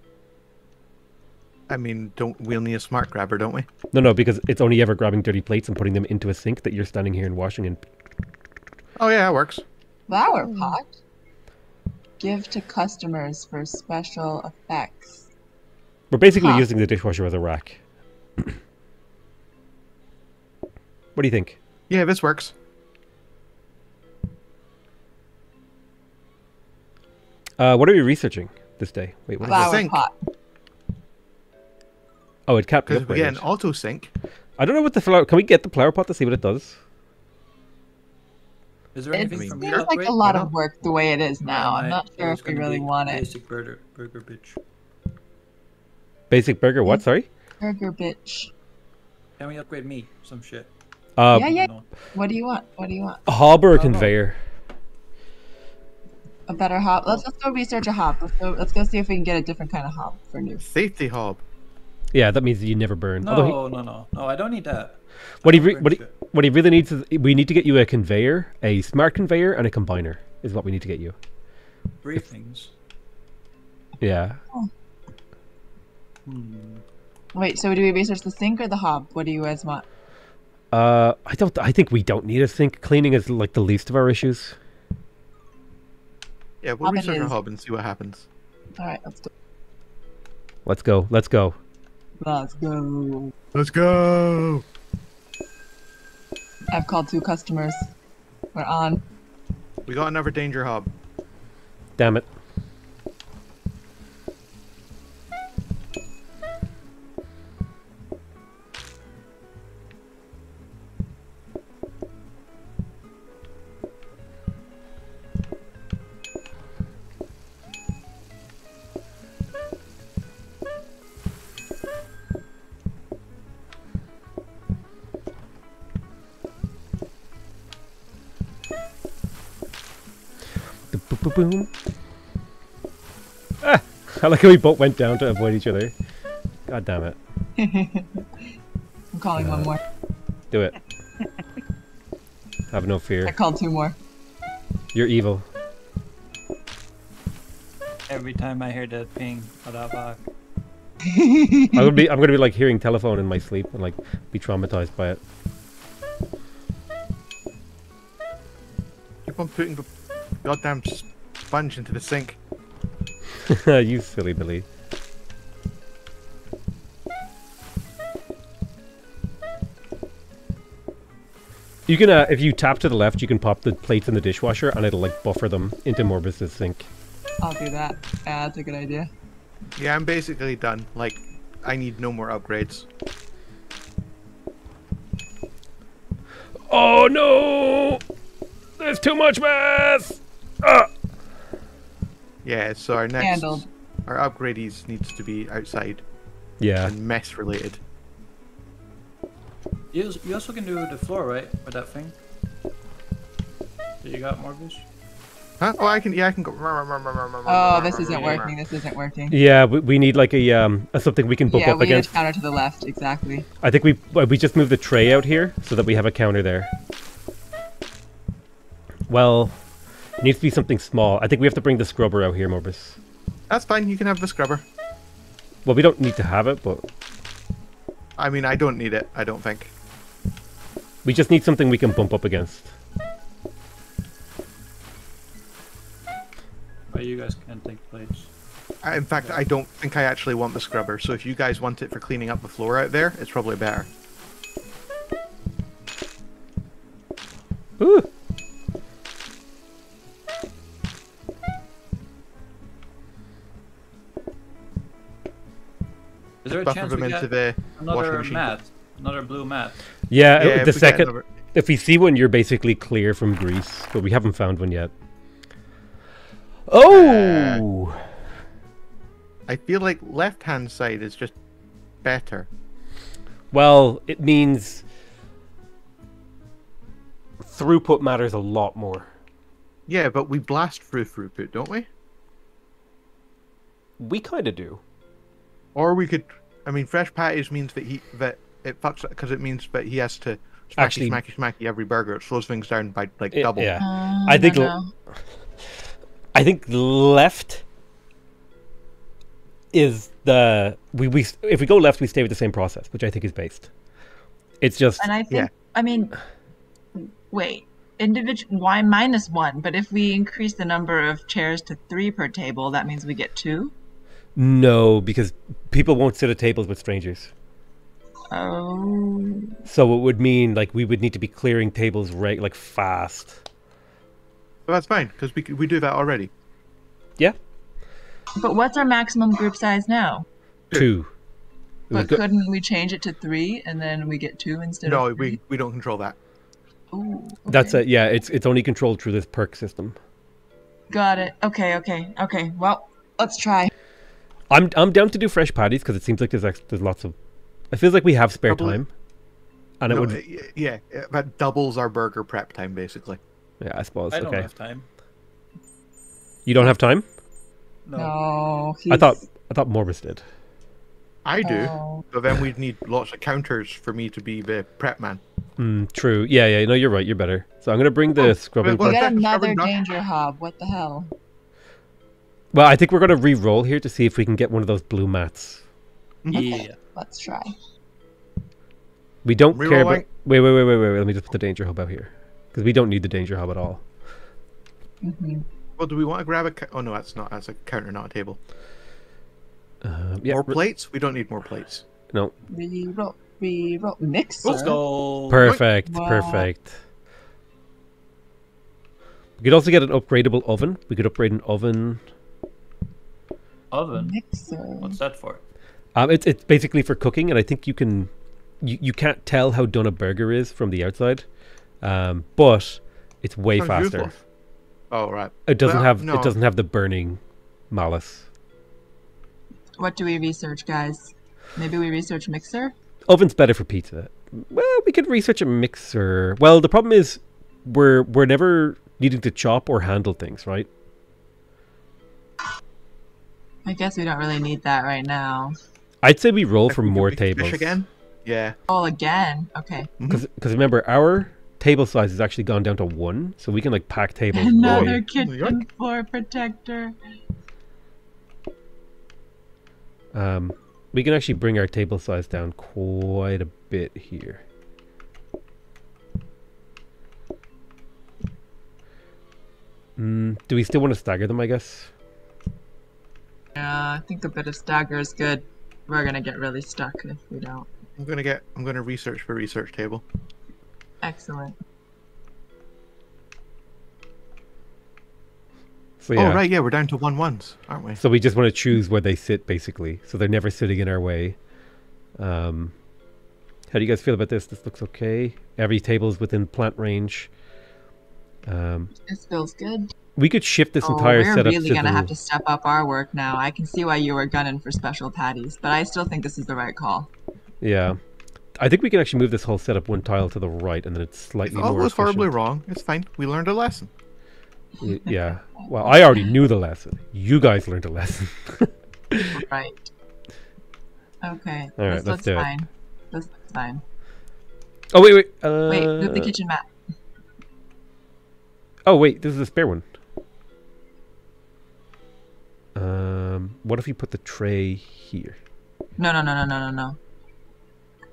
I mean, don't we'll need a smart grabber, don't we? No, no, because it's only ever grabbing dirty plates and putting them into a sink that you're standing here and washing in. Oh yeah, that works. Flower pot. Give to customers for special effects. We're basically Huh. using the dishwasher as a rack. what do you think? Yeah, this works. Uh, what are we researching this day? Wait, what is Flower this? Flower pot. Oh, it can't be Because we get an upgraded. auto sync. I don't know what the flower. Can we get the flower pot to see what it does? Is there It anything mean, for me seems like upgrade? a lot Why of work the way it is now. I'm not sure if we really be want it. Basic burger, burger bitch. Basic burger. What? Sorry. Burger bitch. Can we upgrade me? Some shit. Uh, Yeah, yeah. What do you want? What do you want? a hob or a Oh, conveyor? A better hob. Let's let's go research a hob. Let's go let's go see if we can get a different kind of hob for new. Safety hob. Yeah, that means you never burn. Although he- No, no, no, no. I don't need that. what he re- what he, what he really needs is we need to get you a conveyor, a smart conveyor, and a combiner is what we need to get you. Three things. Yeah. Hmm. Wait, so do we research the sink or the hob? What do you guys want? Uh, I don't. I think we don't need a sink. Cleaning is like the least of our issues. Yeah, we'll Hobbit research a is- hob and see what happens. All right, let's go. Let's go. Let's go. Let's go. Let's go. I've called two customers. We're on. We got another danger hob. Damn it. Boom. Ah, I like how we both went down to avoid each other. God damn it. I'm calling one more. Do it. Have no fear. I fear. called two more. You're evil. Every time I hear that ping, what the fuck? I'm gonna be I'm gonna be like hearing telephone in my sleep and like be traumatized by it. Keep on putting the goddamn sponge into the sink. you silly Billy. You can, uh, if you tap to the left, you can pop the plates in the dishwasher, and it'll like buffer them into Morbus's sink. I'll do that. Yeah, that's a good idea. Yeah, I'm basically done. Like, I need no more upgrades. Oh no! There's too much mess. Ah! Yeah, so our next Handled. our upgrades needs to be outside Yeah. and mess related. You, you also can do the floor, right? With that thing. That you got, Morbius? Huh? Oh, I can. Yeah, I can go. Oh, this isn't working. This isn't working. Yeah, we, we need like a um a something we can bump Yeah, up we need a against. counter to the left. Exactly. I think we we just moved the tray out here so that we have a counter there. Well, it needs to be something small. I think we have to bring the scrubber out here, Morbus. That's fine. You can have the scrubber. Well, we don't need to have it, but I mean, I don't need it. I don't think. we just need something we can bump up against. But you guys can take plates. I- In fact, I don't think I actually want the scrubber. So if you guys want it for cleaning up the floor out there, it's probably better. Ooh. Is there a Buffer chance them we into get the washing another machine. mat? Another blue mat? Yeah, Yeah, uh, if the second another- if we see one, you're basically clear from grease, but we haven't found one yet. Oh, I feel like left hand side is just better. well, it means throughput matters a lot more. Yeah, but we blast through throughput, don't we? We kind of do. Or we could. I mean, fresh patties means that he that it fucks because it means that he has to smacky Actually- smacky smacky every burger. It slows things down by like It- double. yeah. Uh, I think don't l- know. I think left is the we we if we go left, we stay with the same process, which I think is based. It's just And I think, Yeah. I mean, wait, individual y minus one. But if we increase the number of chairs to three per table, that means we get two. No because people won't sit at tables with strangers. Oh, So it would mean like we would need to be clearing tables right like fast. But that's fine because we we do that already. Yeah, but what's our maximum group size now? two. But go- couldn't we change it to three and then we get two instead No, of three? we we don't control that. Ooh, That's okay. it. Yeah, it's it's only controlled through this perk system. Got it. Okay, okay, okay. Well, let's try. I'm I'm down to do fresh patties because it seems like there's there's lots of. It feels like we have spare Probably- time, and No, it would. yeah, uh, that doubles our burger prep time basically. Yeah, I suppose. I don't okay, have time. you don't have time. No. No, I thought I thought Morbus did. I do. Oh. But then we'd need lots of counters for me to be the prep man. Mm, true. Yeah, yeah. No, you're right. You're better. So I'm gonna bring the Oh, scrubbing. well, We part- got another danger hob. What the hell? Well, I think we're gonna re-roll here to see if we can get one of those blue mats. Yeah. Let's try. We don't care about. Re-rolling. Wait, wait, wait, wait, wait. Let me just put the danger hob out here because we don't need the danger hob at all. hmm Well, do we want to grab a? Oh no, that's not. That's a counter, not a table. Um, yeah. more re- plates? We don't need more plates. no. Reroll, reroll, mixer. Let's go. Perfect. Wow. Perfect. We could also get an upgradable oven. We could upgrade an oven. Oven. Mixer. What's that for? Um, it's it's basically for cooking, and I think you can, you, you can't tell how done a burger is from the outside, um, but it's way Sounds faster. useless. Oh right. It doesn't Well, have no. it doesn't have the burning malice. What do we research, guys? Maybe we research mixer. Oven's better for pizza. Well, we could research a mixer. Well, the problem is we're we're never needing to chop or handle things, right? I guess we don't really need that right now. I'd say we roll for more make fish tables. again. Yeah. Oh, again. Okay. Because remember, our table size has actually gone down to one, so we can like pack tables. way- Another Yoink. kitchen floor protector. Um, we can actually bring our table size down quite a bit here. Mm, do we still want to stagger them? I guess. Yeah, I think a bit of stagger is good. We're gonna get really stuck if we don't. I'm gonna get. I'm gonna research for research table. Excellent. So yeah. Oh right, yeah, we're down to one ones, aren't we? So we just want to choose where they sit, basically. So they're never sitting in our way. Um, how do you guys feel about this? This looks okay. Every table is within plant range. Um, This feels good. we could shift this oh, entire we're setup really to gonna the- have to step up our work now. I can see why you were gunning for special patties, but I still think this is the right call. Yeah. I think we can actually move this whole setup one tile to the right, and then it's slightly. If slightly all more was horribly wrong, it's fine. We learned a lesson. Yeah. Well, I already knew the lesson. You guys learned a lesson. Right. Okay. All right, this let's looks do it. fine. This looks fine. Oh wait, wait. Uh, Wait, move the kitchen mat. Oh wait, this is a spare one. Um, what if you put the tray here? No, no, no, no, no, no, no.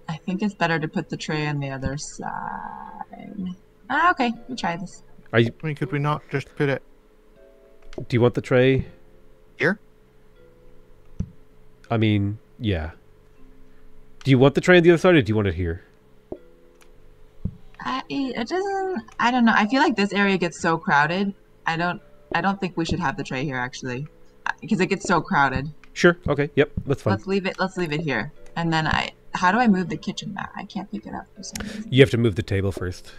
I think it's better to put the tray on the other side. Ah, okay. We'll try this. Are you? I mean, could we not just put it Do you want the tray? here? I mean, yeah. Do you want the tray on the other side, or do you want it here? I, it doesn't. I don't know. I feel like this area gets so crowded. I don't. I don't think we should have the tray here actually, because it gets so crowded. Sure. Okay. Yep. That's fine. Let's leave it. Let's leave it here. And then I. How do I move the kitchen mat? I can't pick it up for some reason. You have to move the table first.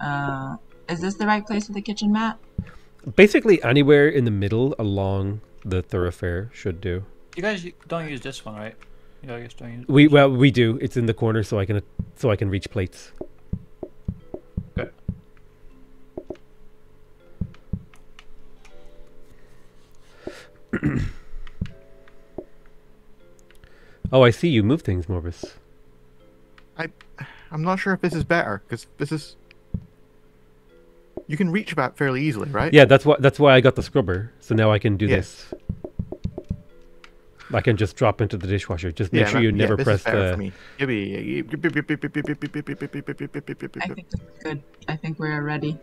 Uh, is this the right place for the kitchen mat? Basically, anywhere in the middle along the thoroughfare should do. You guys don't use this one, right? You guys don't use. We well, we do. It's in the corner, so I can so I can reach plates. Okay. Oh, I see you move things, Morbus. I, I'm not sure if this is better because this is. You can reach about fairly easily, right? Yeah, that's why that's why I got the scrubber. So now I can do Yeah. this. I can just drop into the dishwasher. Just make Yeah, sure that- you yeah, never this press is better the. for me. I think this is good. I think we're ready.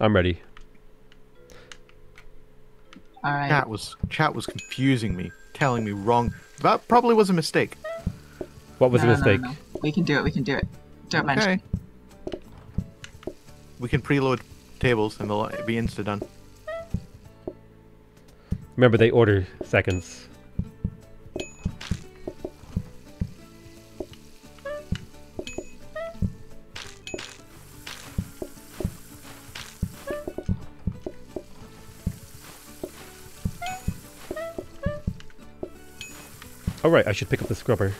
I'm ready. All right. Chat was chat was confusing me, telling me wrong. That probably was a mistake. What was No, a no, no, mistake? no. We can do it. We can do it. Don't mention. Okay. We can preload tables and they'll be insta done. Remember, they order seconds. All right, I should pick up the scrubber.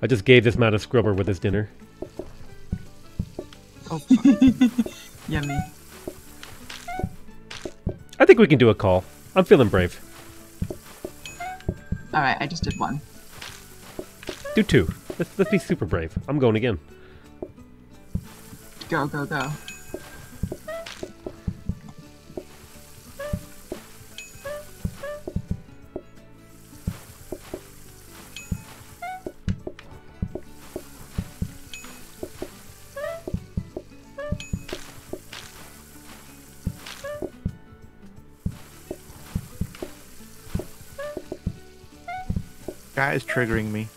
I just gave this man a scrubber with his dinner. Oh, Yummy. I think we can do a call. I'm feeling brave. All right, I just did one. Do two. Let's let's be super brave. I'm going again. Go, go, go. That is triggering me.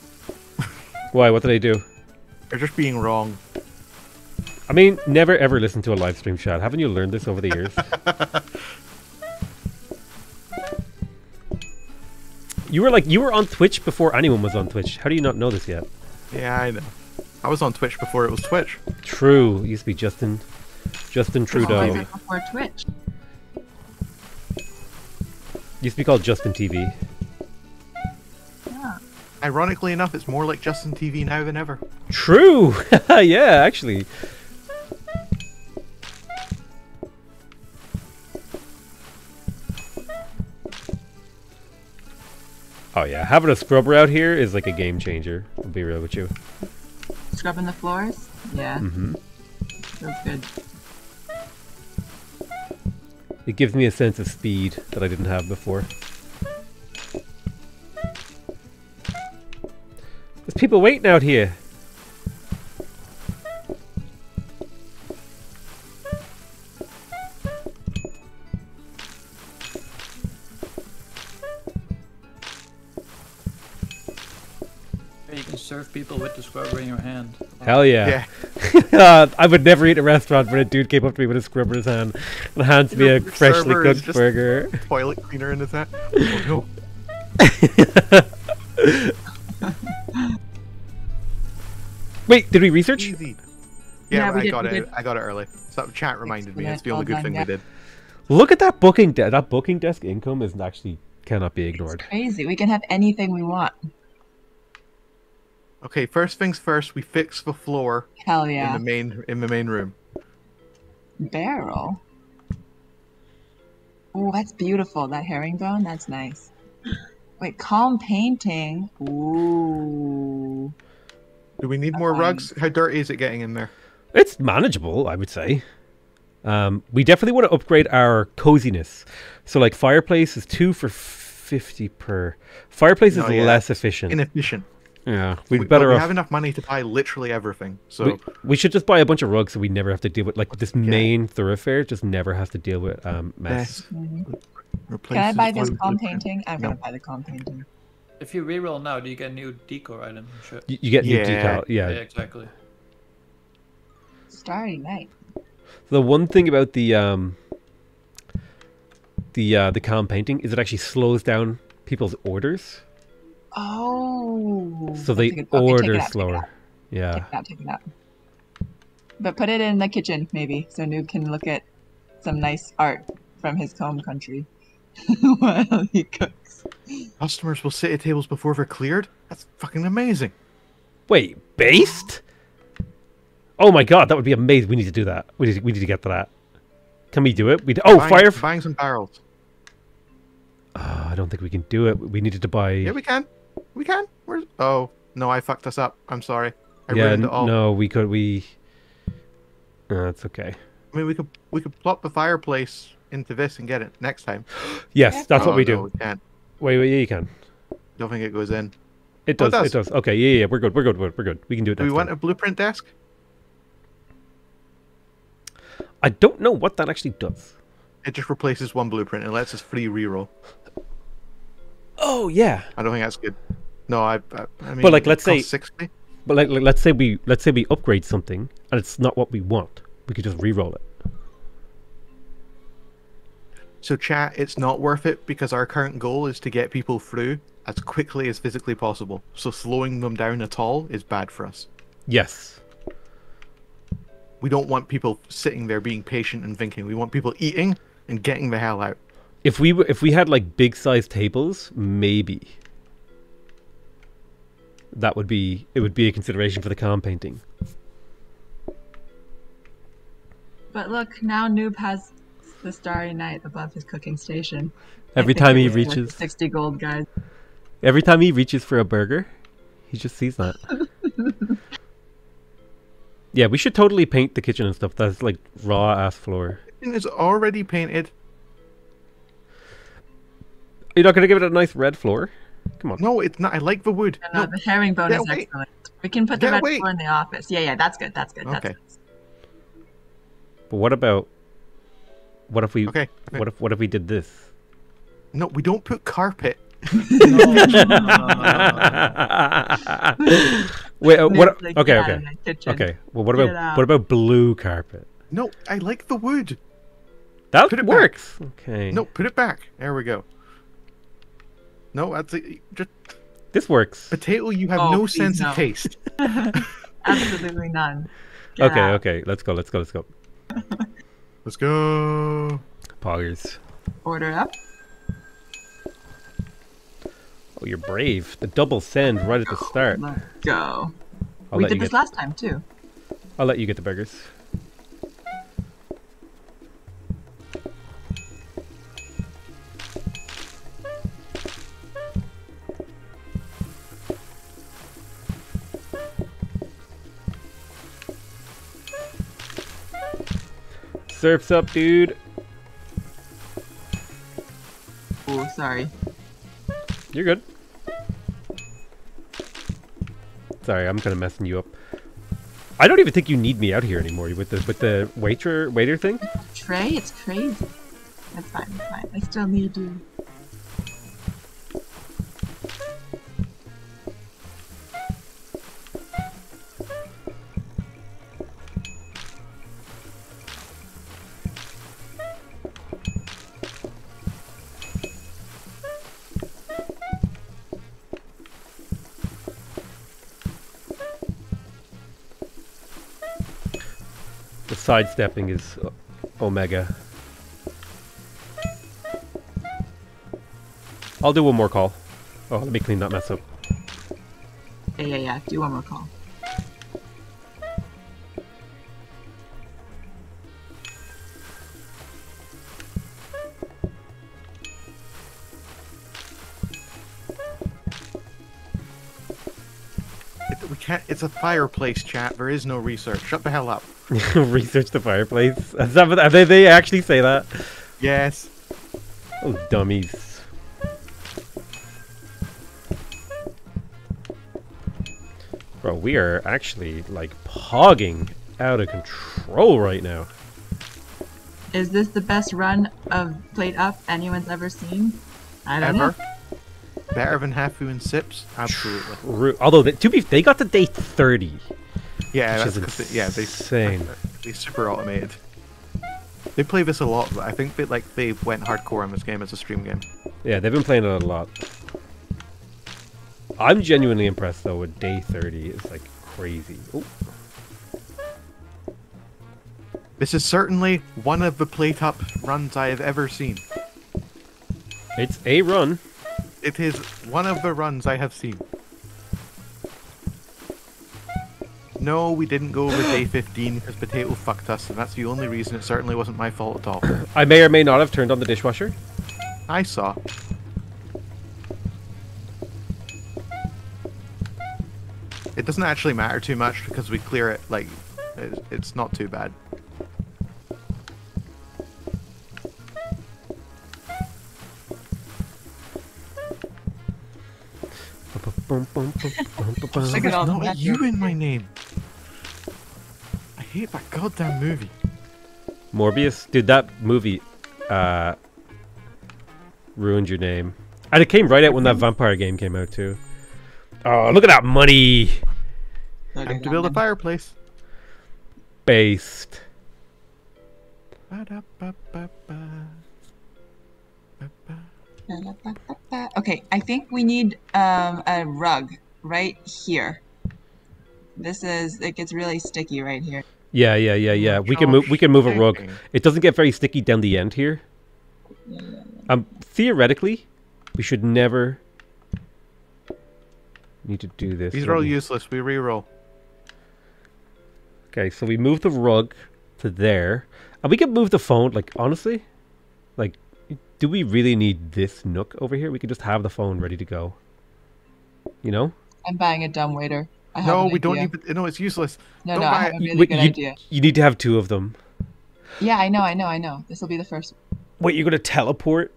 Why? What did I do? They're just being wrong. I mean, never ever listen to a live stream chat. Haven't you learned this over the years? you were like you were on Twitch before anyone was on Twitch. How do you not know this yet? Yeah, I know. I was on Twitch before it was Twitch. True. Used to be Justin Justin Trudeau. before Twitch? Used to be called Justin TV. Yeah. Ironically enough, it's more like Justin TV now than ever. True. yeah, actually. Oh yeah, having a scrubber out here is like a game changer. I'll be real with you. Scrubbing the floors? Yeah, Mm-hmm. feels good. It gives me a sense of speed that I didn't have before. There's people waiting out here. You can serve people with the scrubber in your hand. Hell yeah. Yeah. Uh, I would never eat at a restaurant where a dude came up to me with a scrubber in his hand and hands me a freshly cooked just- burger. Toilet cleaner in his hand. Oh Wait, did we research? Easy. Yeah, Yeah, we I did- got we it. did. I got it early. So chat reminded me. It's the only good thing Well we did. Look at that booking de- that booking desk income is actually cannot be ignored. Crazy. We can have anything we want. Okay, first things first. We fix the floor Hell yeah. in the main in the main room. Barrel. Oh, that's beautiful. That herringbone, that's nice. Wait, calm painting. Ooh. Do we need more Um, rugs? How dirty is it getting in there? It's manageable, I would say. Um, we definitely want to upgrade our coziness. So, like, fireplace is two for fifty per. Fireplace is yeah. less efficient. Inefficient. Yeah, We, we'd but better we off. have enough money to buy literally everything. So we, we should just buy a bunch of rugs so we never have to deal with like this Yeah. main thoroughfare. Just never has to deal with um mess. Best Mhm. Can I buy this one calm painting? I'm No. gonna buy the calm painting. If you reroll now, do you get new decor items and? You, you get new Yeah. decal. Yeah, Yeah. exactly. Starry night. The one thing about the um the uh the calm painting is it actually slows down people's orders, Oh. so they Take it- okay, order out, slower. out, Yeah. Take it out, take it out. But put it in the kitchen, maybe, so Noob can look at some nice art from his home country while he cooks. Customers will sit at tables before they're cleared. That's fucking amazing. Wait, based? Oh my god, that would be amazing. We need to do that. We need to, we need to get to that. Can we do it? We d- oh buying, fire. buying some barrels. Oh, I don't think we can do it. We needed to buy. Yeah, we can. We can. Where's? Oh no, I fucked us up. I'm sorry. I yeah, ruined it all. no, we could. We. Uh, that's okay. I mean, we could we could plop the fireplace into this and get it next time. Yes, that's what Oh, we no, do. we can't. Wait, wait, yeah, you can. Don't think it goes in. It Oh, it does. It does. does. Okay, yeah, yeah, we're good. We're good. We're, we're good. We can do it. Do we next want time. a blueprint desk? I don't know what that actually does. It just replaces one blueprint and lets us free reroll. Oh yeah, I don't think that's good. No, I. I, I mean, like, let's say- sixty. but like, like, let's say we let's say we upgrade something and it's not what we want. We could just re-roll it. So chat, it's not worth it because our current goal is to get people through as quickly as physically possible. So slowing them down at all is bad for us. Yes. We don't want people sitting there being patient and thinking. We want people eating and getting the hell out. If we were, if we had like big sized tables, maybe that would be it would be a consideration for the calm painting. But look, now Noob has the Starry Night above his cooking station. Every time he reaches, 60 gold, guys. every time he reaches for a burger, he just sees that. yeah, we should totally paint the kitchen and stuff. That's like raw ass floor. It is already painted. You're not gonna give it a nice red floor? Come on. No, it's not. I like the wood. And, uh, No, the herringbone Get is away. excellent. We can put the Get red away. floor in the office. Yeah, yeah, that's good. That's good. That's Okay. good. But what about? What if we? Okay. okay. What if? What if we did this? No, we don't put carpet. Wait. Uh, what? Like, Okay. Okay. of my kitchen." Okay. Well, what about what about blue carpet? No, I like the wood. That Put it back. works. Okay. No, put it back. There we go. No, that's a, just This works. potato. You have Oh, no please sense no. of taste. Absolutely none. Get Okay. out. Okay. Let's go. Let's go. Let's go. Let's go. Poggers. Order up. Oh, you're brave. The double send right at the start. Let's go. I'll we let did you this get. last time too. I'll let you get the burgers. Surf's up, dude. Oh, sorry. You're good. Sorry, I'm kind of messing you up. I don't even think you need me out here anymore with the with the waiter waiter thing. Trey, it's crazy. That's fine. That's fine. I still need you. Sidestepping is omega. I'll do one more call. Oh, let me clean that mess up. Yeah, yeah, yeah. Do one more call. It's a fireplace chat. There is no research. Shut the hell up. Research the fireplace. Is that what- they, they actually say that? Yes. Oh, dummies. Bro, we are actually like pogging out of control right now. Is this the best run of PlateUp anyone's ever seen? I don't Ever. know. Better than Hafu and Sips. Absolutely. Although, they, to be, they got to day thirty. Yeah. Which That's they, yeah. They insane. they super automated. They play this a lot, but I think they like they went hardcore on this game as a stream game. Yeah, they've been playing it a lot. I'm genuinely impressed though with day 30. It's like crazy. Oh, This is certainly one of the PlateUp runs I have ever seen. it's a run. It is one of the runs I have seen. No, we didn't go over day 15 because Potato fucked us, and that's the only reason it certainly wasn't my fault at all. I may or may not have turned on the dishwasher. I saw. It doesn't actually matter too much because we clear it, like, it's not too bad. Look at all not mess you in my name. I hate that goddamn movie. Morbius, dude, that movie uh, ruined your name. And it came right out when that vampire game came out too. Oh, look at that money Look Time to build a fireplace. based. Ba-da-ba-ba-ba. Ba-ba. Okay, I think we need um, a rug right here. This is it gets really sticky right here. Yeah, yeah, yeah, yeah. We can move. We can move a rug. It doesn't get very sticky down the end here. Um, theoretically, we should never need to do this. These are all me- useless. We reroll. Okay, so we move the rug to there, and we can move the phone. Like honestly, like, do we really need this nook over here? We could just have the phone ready to go. You know? I'm buying a dumb waiter. I No, an we don't idea. even. No, it's useless. No, don't no, I have a really Wait, good you, idea. you need to have two of them. Yeah, I know, I know, I know. This will be the first. Wait, you're gonna teleport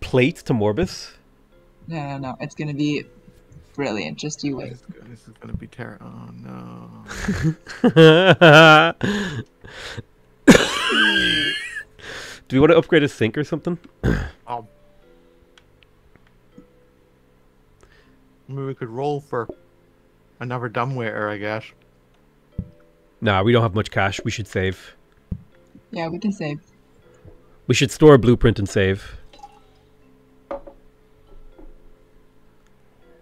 plates to Morbus? No, no, no. It's gonna be brilliant. Just you wait. This, this is gonna be terrible. Oh no. Do we want to upgrade a sink or something? Oh. Maybe we could roll for another dumbwaiter, I guess. Nah, we don't have much cash. We should save. Yeah, we can save. We should store a blueprint and save.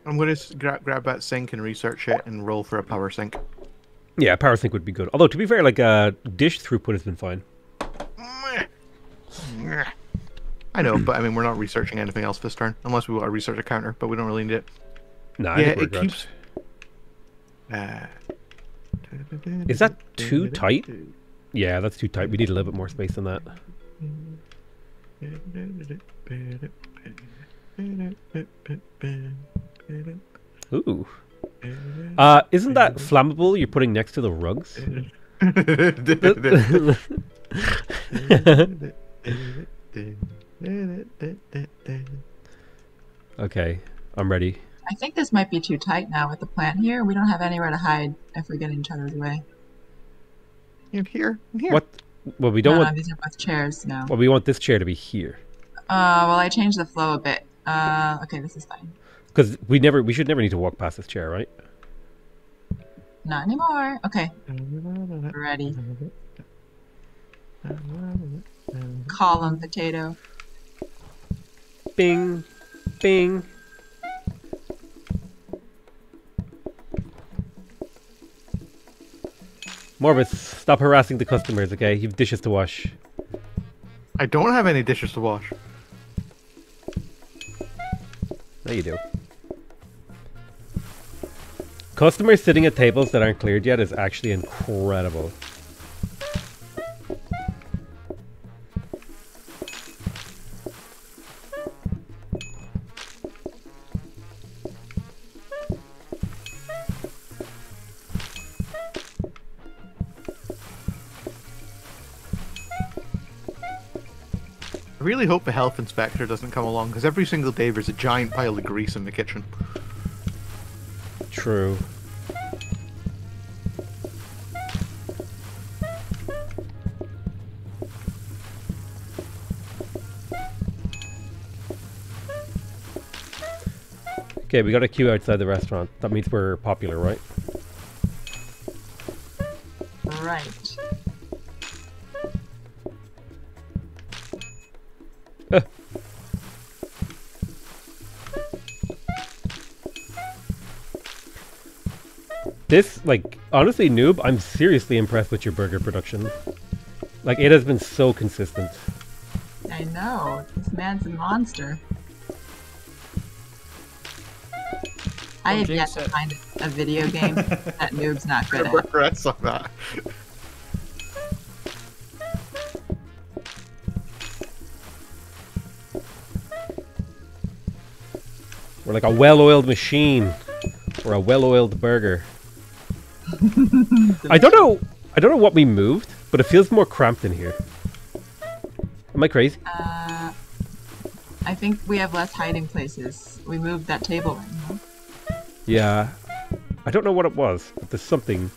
I'm gonna gra- grab that sink and research it and roll for a power sink. Yeah, power sink would be good. Although to be fair, like uh, dish throughput has been fine. I know, but I mean, we're not researching anything else this turn, unless we want to research a counter, but we don't really need it. Nah, I yeah, think we're it good. keeps. Uh, Is that too tight? Yeah, that's too tight. We need a little bit more space than that. Ooh. Uh, isn't that flammable you're putting next to the rugs? okay, I'm ready. I think this might be too tight now with the plant here. We don't have anywhere to hide if we get in each other's way. In here, in here. What? Well, we don't no, want. no, these are both chairs now. Well, we want this chair to be here Uh, well, I changed the flow a bit. Uh, okay, this is fine. because we never. We should never need to walk past this chair, right? Not anymore. Okay, ready. Mm-hmm. Column potato. Bing, bing. Morbus, stop harassing the customers, okay? You've dishes to wash. I don't have any dishes to wash. No, you do. Customers sitting at tables that aren't cleared yet is actually incredible. Really hope the health inspector doesn't come along because every single day there's a giant pile of grease in the kitchen. True. Okay, we got a queue outside the restaurant. That means we're popular, right? Right. This, like, honestly, noob, I'm seriously impressed with your burger production. Like, it has been so consistent. I know. This man's a monster. I Don't have yet jinx to find a video game that Noob's not good at. Regrets on that. We're like a well-oiled machine. Or a well-oiled burger. I don't know. I don't know what we moved, but it feels more cramped in here. Am I crazy? Uh, I think we have less hiding places. We moved that table in. huh? Yeah. I don't know what it was, but there's something.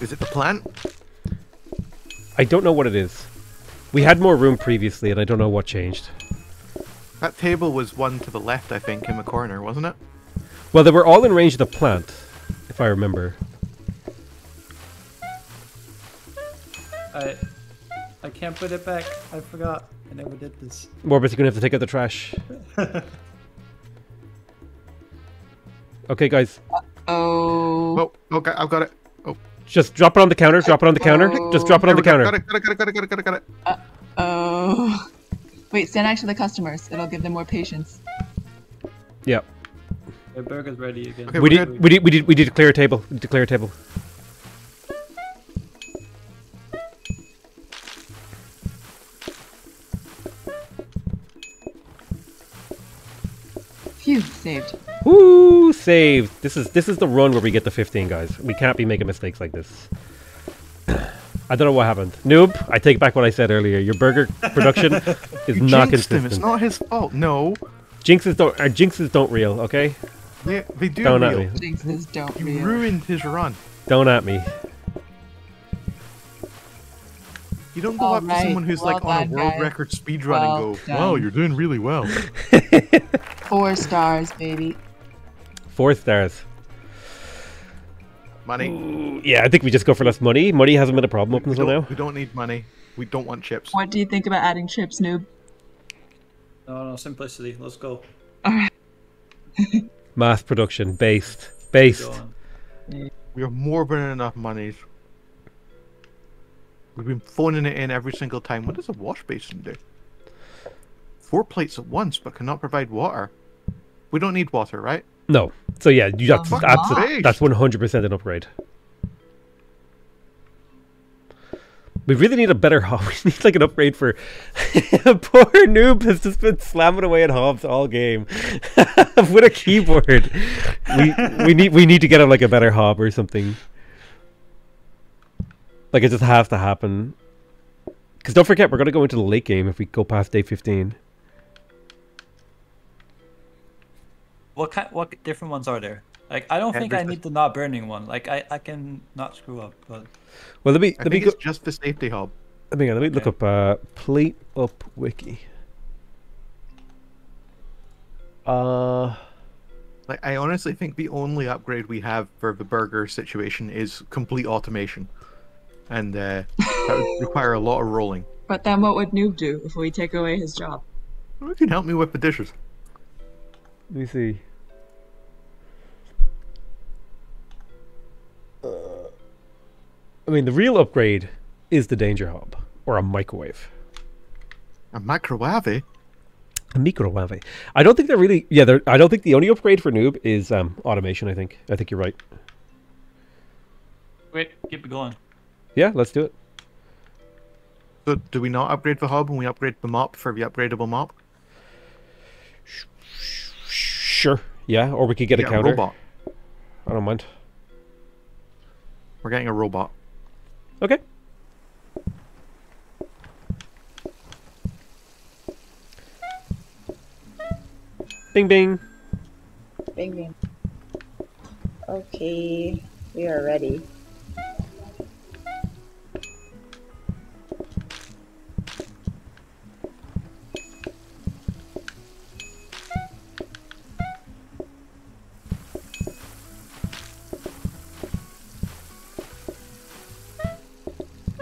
Is it the plant? I don't know what it is. We had more room previously, and I don't know what changed. That table was one to the left, I think, in the corner, wasn't it? Well, they were all in range of the plant, if I remember. I I can't put it back. I forgot. I never did this. Morbus, you're gonna have to take out the trash. okay, guys, Oh. Oh, okay, I've got it. Oh, just drop it on the counter. Drop it on the counter. Just drop it on the there we go. counter. Got it, got it, got it, got it, got it, got it, got it. Oh. Wait, stand next to the customers. It'll give them more patience. Yeah, Burger's ready again. Okay, we, did, we did. We did. We did clear a table. Declare a table. Phew, saved. Woo, saved. This is this is the run where we get the 15 guys. We can't be making mistakes like this. I don't know what happened. Noob, I take back what I said earlier. Your burger production is you not consistent. Him. It's not his fault. No. Jinxes don't. Our jinxes don't reel. Okay they, they do. Don't at real. me. Jinxes don't You real. ruined his run. Don't at me. You don't go All up to someone who's well like on a world guys. record speedrun Well and go, "Wow, you're doing really well." Four stars, baby. Four stars. Money. Ooh, yeah, I think we just go for less money. Money hasn't been a problem up until now. we don't need money. We don't want chips. What do you think about adding chips, noob? No, no, simplicity. Let's go. Alright. Mass production, based, based. We have more than enough monies. We've been phoning it in every single time. What does a wash basin do? Four plates at once, but cannot provide water. We don't need water, right? No. So yeah, you that's Oh, that's, that's one hundred percent an upgrade. We really need a better hob. We need like an upgrade for poor noob has just been slamming away at hobs all game with a keyboard. We we need we need to get him like a better hob or something. Like it just has to happen. Because don't forget, we're gonna go into the late game if we go past day fifteen. What kind? What different ones are there? Like, I don't think I need the not burning one. Like, I, I can not screw up, but Well, let me I let me go. it's just the safety hob. Let me let me look up uh, plate up wiki. Uh, Like, I honestly think the only upgrade we have for the burger situation is complete automation, and uh, that would require a lot of rolling. But then what would noob do if we take away his job? Who can help me with the dishes? let me see. Uh, I mean, the real upgrade is the danger hob or a microwave. A microwave? A microwave. I don't think they're really. Yeah, they're, I don't think the only upgrade for noob is um, automation. I think. I think you're right. wait, keep it going. Yeah, let's do it. So, do we not upgrade the hob and we upgrade the mop for the upgradable mop? Sure. Yeah, or we could get a Get counter. robot. I don't mind. We're getting a robot. Okay. Bing bing. Bing bing. Okay, we are ready.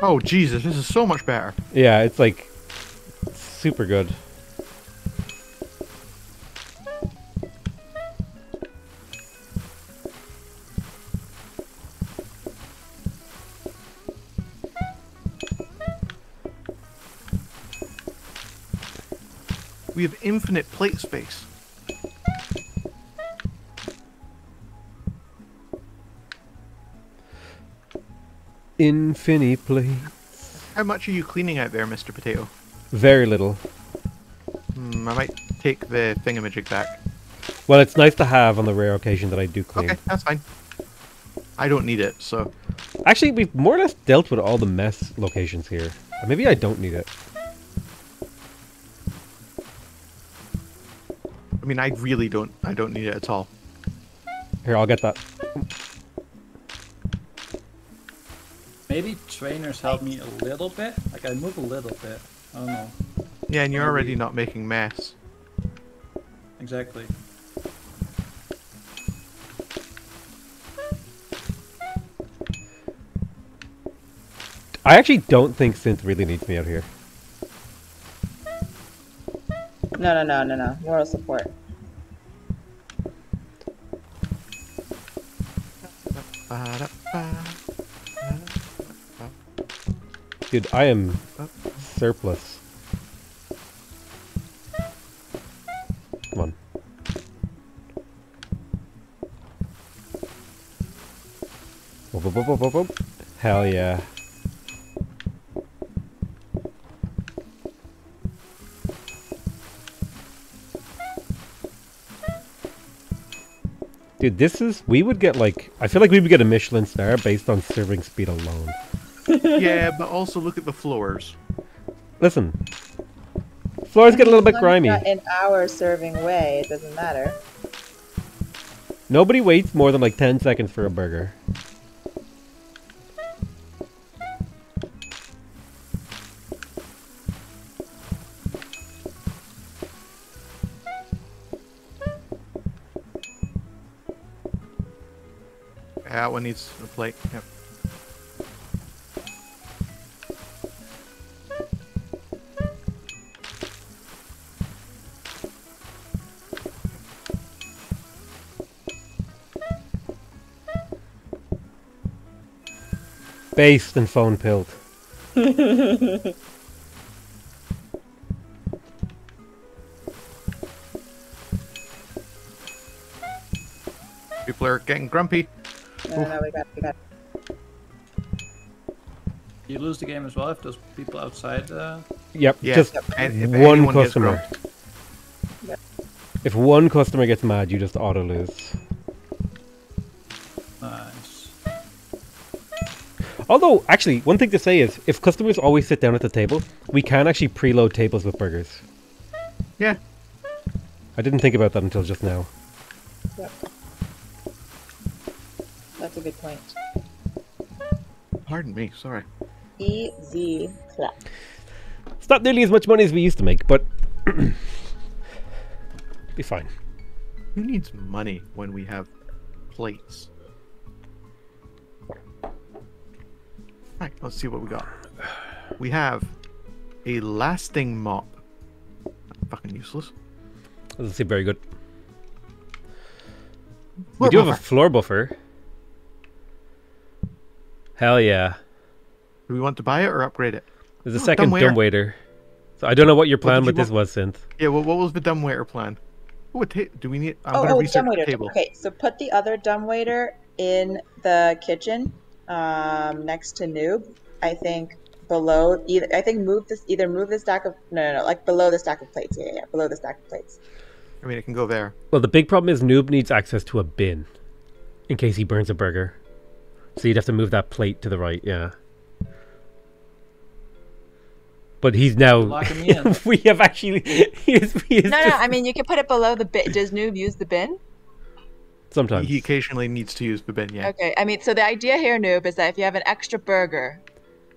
Oh Jesus, this is so much better. Yeah, it's like super good. We have infinite plate space. Infinity play. How much are you cleaning out there, Mr. Potato? Very little. Hmm, I might take the thingamajig back. Well, it's nice to have on the rare occasion that I do clean. Okay, that's fine. I don't need it, so Actually, we've more or less dealt with all the mess locations here. Maybe I don't need it. I mean, I really don't. I don't need it at all. Here, I'll get that. Maybe trainers help me a little bit. Like, I move a little bit. I don't know. Yeah, and you're Maybe. already not making mess. Exactly. I actually don't think Synth really needs me out here. No, no, no, no, no. Moral support. Dude, I am surplus. Come on. Whoop, whoop, whoop, whoop. Hell yeah. Dude, this is we would get like I feel like we would get a Michelin star based on serving speed alone. Yeah, but also look at the floors. Listen, floors get a little bit As long as grimy. not In our serving way, it doesn't matter. Nobody waits more than like ten seconds for a burger. That one needs a plate. Yep. Based and phone pilled. People are getting grumpy. No, no, no, we got, we got. You lose the game as well if those people outside. Uh, Yep, Yeah, just and if one customer. grumpy- If one customer gets mad, you just auto lose. Although, actually, one thing to say is, if customers always sit down at the table, we can actually preload tables with burgers. Yeah. I didn't think about that until just now. Yep. That's a good point. Pardon me, sorry. Easy clap. It's not nearly as much money as we used to make, but be fine. Who needs money when we have plates? Let's see what we got. We have a lasting mop. Fucking useless. Doesn't seem very good. Floor we do have a floor buffer. Hell yeah. Do we want to buy it or upgrade it? There's a Oh, second dumbwaiter. dumbwaiter. So I don't know what your plan did with you this was, Synth. Yeah, well, what was the dumbwaiter plan? Oh, ta- do we need? I'm oh, gonna oh, research the dumbwaiter. table. Okay, so put the other dumbwaiter in the kitchen, um, next to Noob. I think below either. I think move this either move the stack of no, no, no, like below the stack of plates. Yeah, yeah, yeah, below the stack of plates. I mean, it can go there. Well, the big problem is Noob needs access to a bin in case he burns a burger. So you'd have to move that plate to the right, yeah. But he's now. Lock him in. we have actually. He is, he is No, no. I mean, you can put it below the bin. Does Noob use the bin? Sometimes. He occasionally needs to use the bin. Okay. I mean, so the idea here, Noob, is that if you have an extra burger,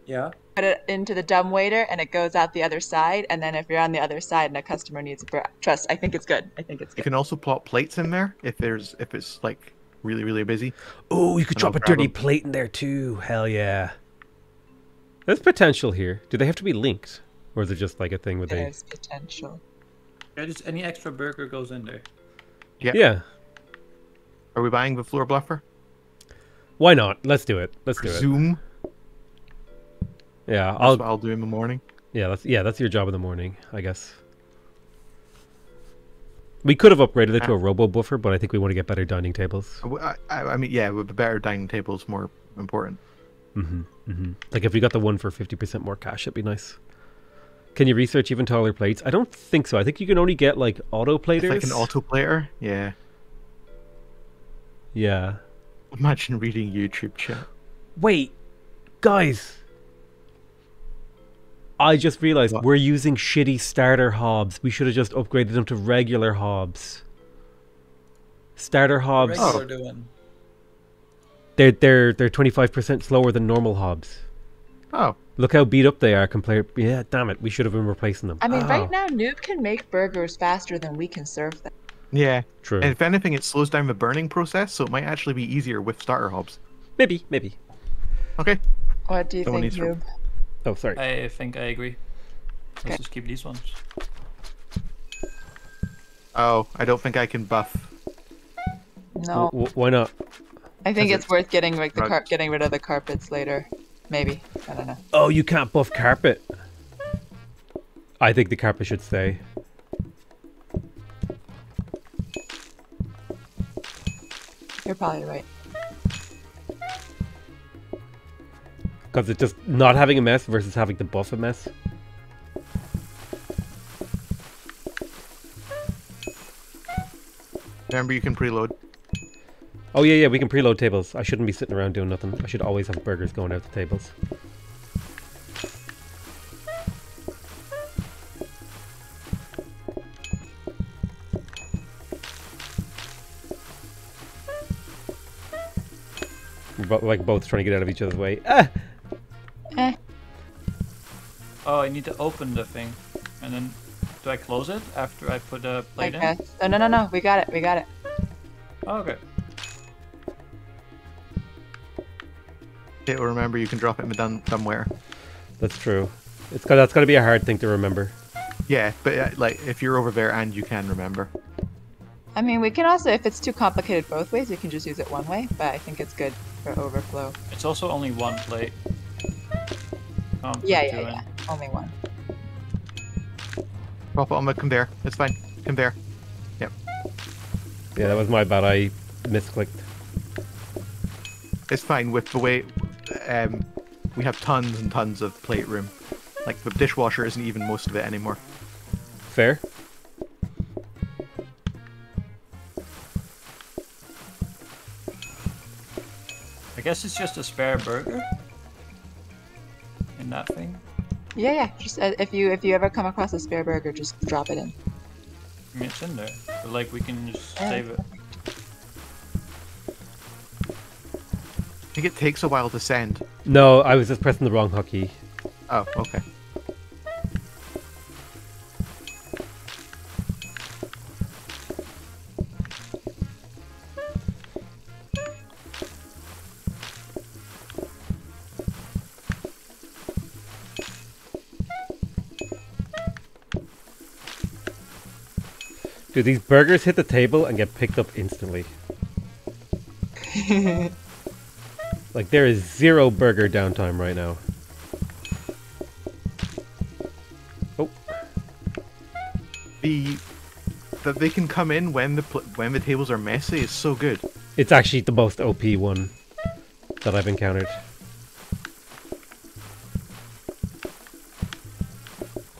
Yeah. put it into the dumb waiter and it goes out the other side. And then if you're on the other side and a customer needs a burger, trust, I think it's good. I think it's good. You can also plot plates in there if there's if it's like really really busy. Oh, you could drop a dirty dirty 'em. plate in there too. Hell yeah. There's potential here. Do they have to be linked? Or is it just like a thing with they. There's potential. Yeah, just any extra burger goes in there. Yeah. Yeah. Are we buying the floor buffer? Why not? Let's do it. Let's do it. Presume. Yeah, That's I'll. what I'll do in the morning. Yeah, that's yeah, that's your job in the morning, I guess. We could have upgraded it to a robo buffer, but I think we want to get better dining tables. I, I, mean, yeah, with better dining table is more important. hmm hmm Like if we got the one for fifty percent more cash, it'd be nice. Can you research even taller plates? I don't think so. I think you can only get like auto It's platers. like an auto plater. Yeah. Yeah. Imagine reading YouTube chat. Wait, guys. I just realized What? we're using shitty starter hobs. We should have just upgraded them to regular hobs. Starter hobs. Regular oh. doing. They're they're they're twenty five percent slower than normal hobs. Oh, Look how beat up they are compared. Yeah, damn it, we should have been replacing them. I mean, Oh. right now, Noob can make burgers faster than we can serve them. Yeah. True. And if anything, it slows down the burning process, so it might actually be easier with starter hobs. Maybe, maybe. Okay. What do you Someone think, needs to- Noob? Oh, sorry. I think I agree. Okay. Let's just keep these ones. Oh, I don't think I can buff. No, W- w- why not? I think Because it's worth getting like the car- getting rid of the carpets later. Maybe I don't know. Oh, you can't buff carpet. I think the carpet should stay. You're probably right. Because it's just not having a mess versus having to buff a mess. Remember, you can preload. Oh yeah, yeah. We can preload tables. I shouldn't be sitting around doing nothing. I should always have burgers going out the tables. Bo- like both trying to get out of each other's way. Ah! Eh. Oh, I need to open the thing, and then do I close it after I put a I plate in? guess. No, no, no, no. We got it. We got it. Oh, okay. It'll remember you can drop it down somewhere. That's true. It's got that's got to be a hard thing to remember. Yeah, but uh, like if you're over there and you can remember. I mean, we can also, if it's too complicated both ways, we can just use it one way. But I think it's good for overflow. It's also only one plate. Um, put Yeah, yeah, in. yeah. Only one. Drop it on the conveyor. It's fine. Conveyor. Yep. Yeah, that was my bad. I misclicked. It's fine with the way um, we have tons and tons of plate room. Like the dishwasher isn't even most of it anymore. Fair. Guess it's just a spare burger and nothing. Yeah, yeah. Just uh, if you if you ever come across a spare burger, just drop it in. I mean, it's in there, but like we can just Yeah. save it. I think it takes a while to send. No, I was just pressing the wrong hotkey. Oh, okay. Dude, these burgers hit the table and get picked up instantly. like there is zero burger downtime right now. Oh, The that they can come in when the when the tables are messy is so good. it's actually the most OP one that I've encountered.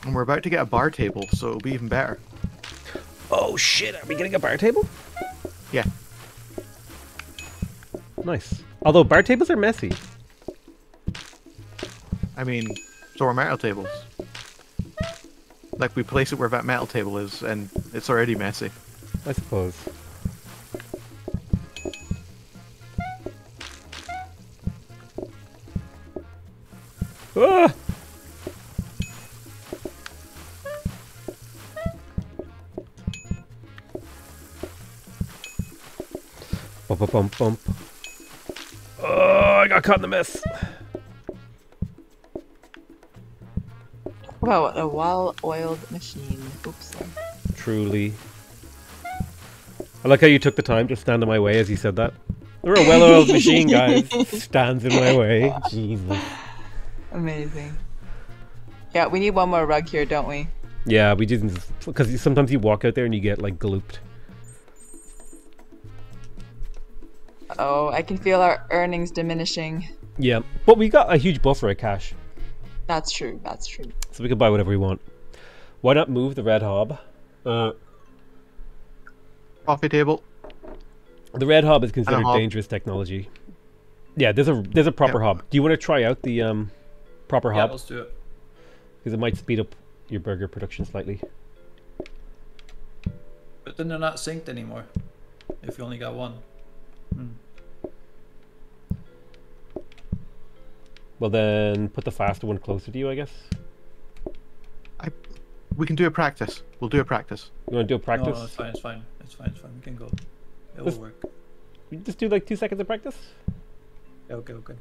And we're about to get a bar table, so it'll be even better. Oh shit, are we getting a bar table? Yeah. Nice. Although bar tables are messy. I mean, so are metal tables. Like we place it where that metal table is, and it's already messy. I suppose. Bump, bump, bump, bump. Oh, I got caught in the mess. Wow, a well-oiled machine. Oops. Truly. I like how you took the time to stand in my way as you said that. We're a well-oiled machine, guys. Stands in my way. Oh Jesus. Amazing. Yeah, we need one more rug here, don't we? Yeah, we didn't because sometimes you walk out there and you get like glooped. I can feel our earnings diminishing. Yeah, but we got a huge buffer of cash, That's true. That's true. so we can buy whatever we want. Why not move the red hob? Uh, Coffee table. the red hob is considered hob. dangerous technology. Yeah, there's a there's a proper Yep. hob. Do you want to try out the um proper Yeah, hob let's do it. because it might speed up your burger production slightly? But then they're not synced anymore. If you only got one. Hmm. Well, then put the faster one closer to you, I guess. I, we can do a practice. We'll do a practice. You want to do a practice? no, it's fine, it's fine. It's fine, it's fine. We can go. It will Let's- work. You Just do like two seconds of practice Yeah, okay, okay.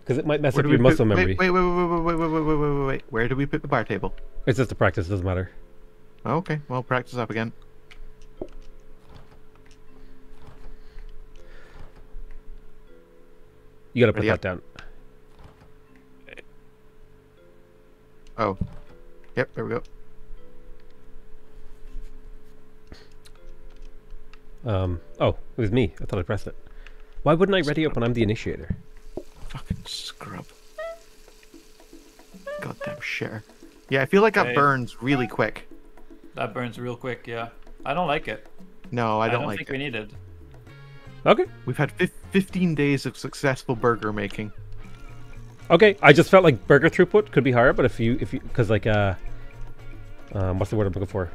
because it might mess Where up your we put- muscle memory. Wait, wait, wait, wait, wait, wait, wait, wait, wait, wait, wait, wait. Where do we put the bar table? It's just a practice; it doesn't matter. Oh, okay, well, practice up again. You gotta put Ready that up? down. Oh. Yep, there we go. Um. Oh, it was me. I thought I pressed it. Why wouldn't I ready up when I'm the initiator? Fucking scrub. Goddamn shitter. Yeah, I feel like that Okay. burns really quick. That burns real quick, yeah. I don't like it. No, I don't, like think it. we need it. Okay. We've had fif- 15 days of successful burger making. Okay. I just felt like burger throughput could be higher, but if you if you because like uh, um, what's the word I'm looking for?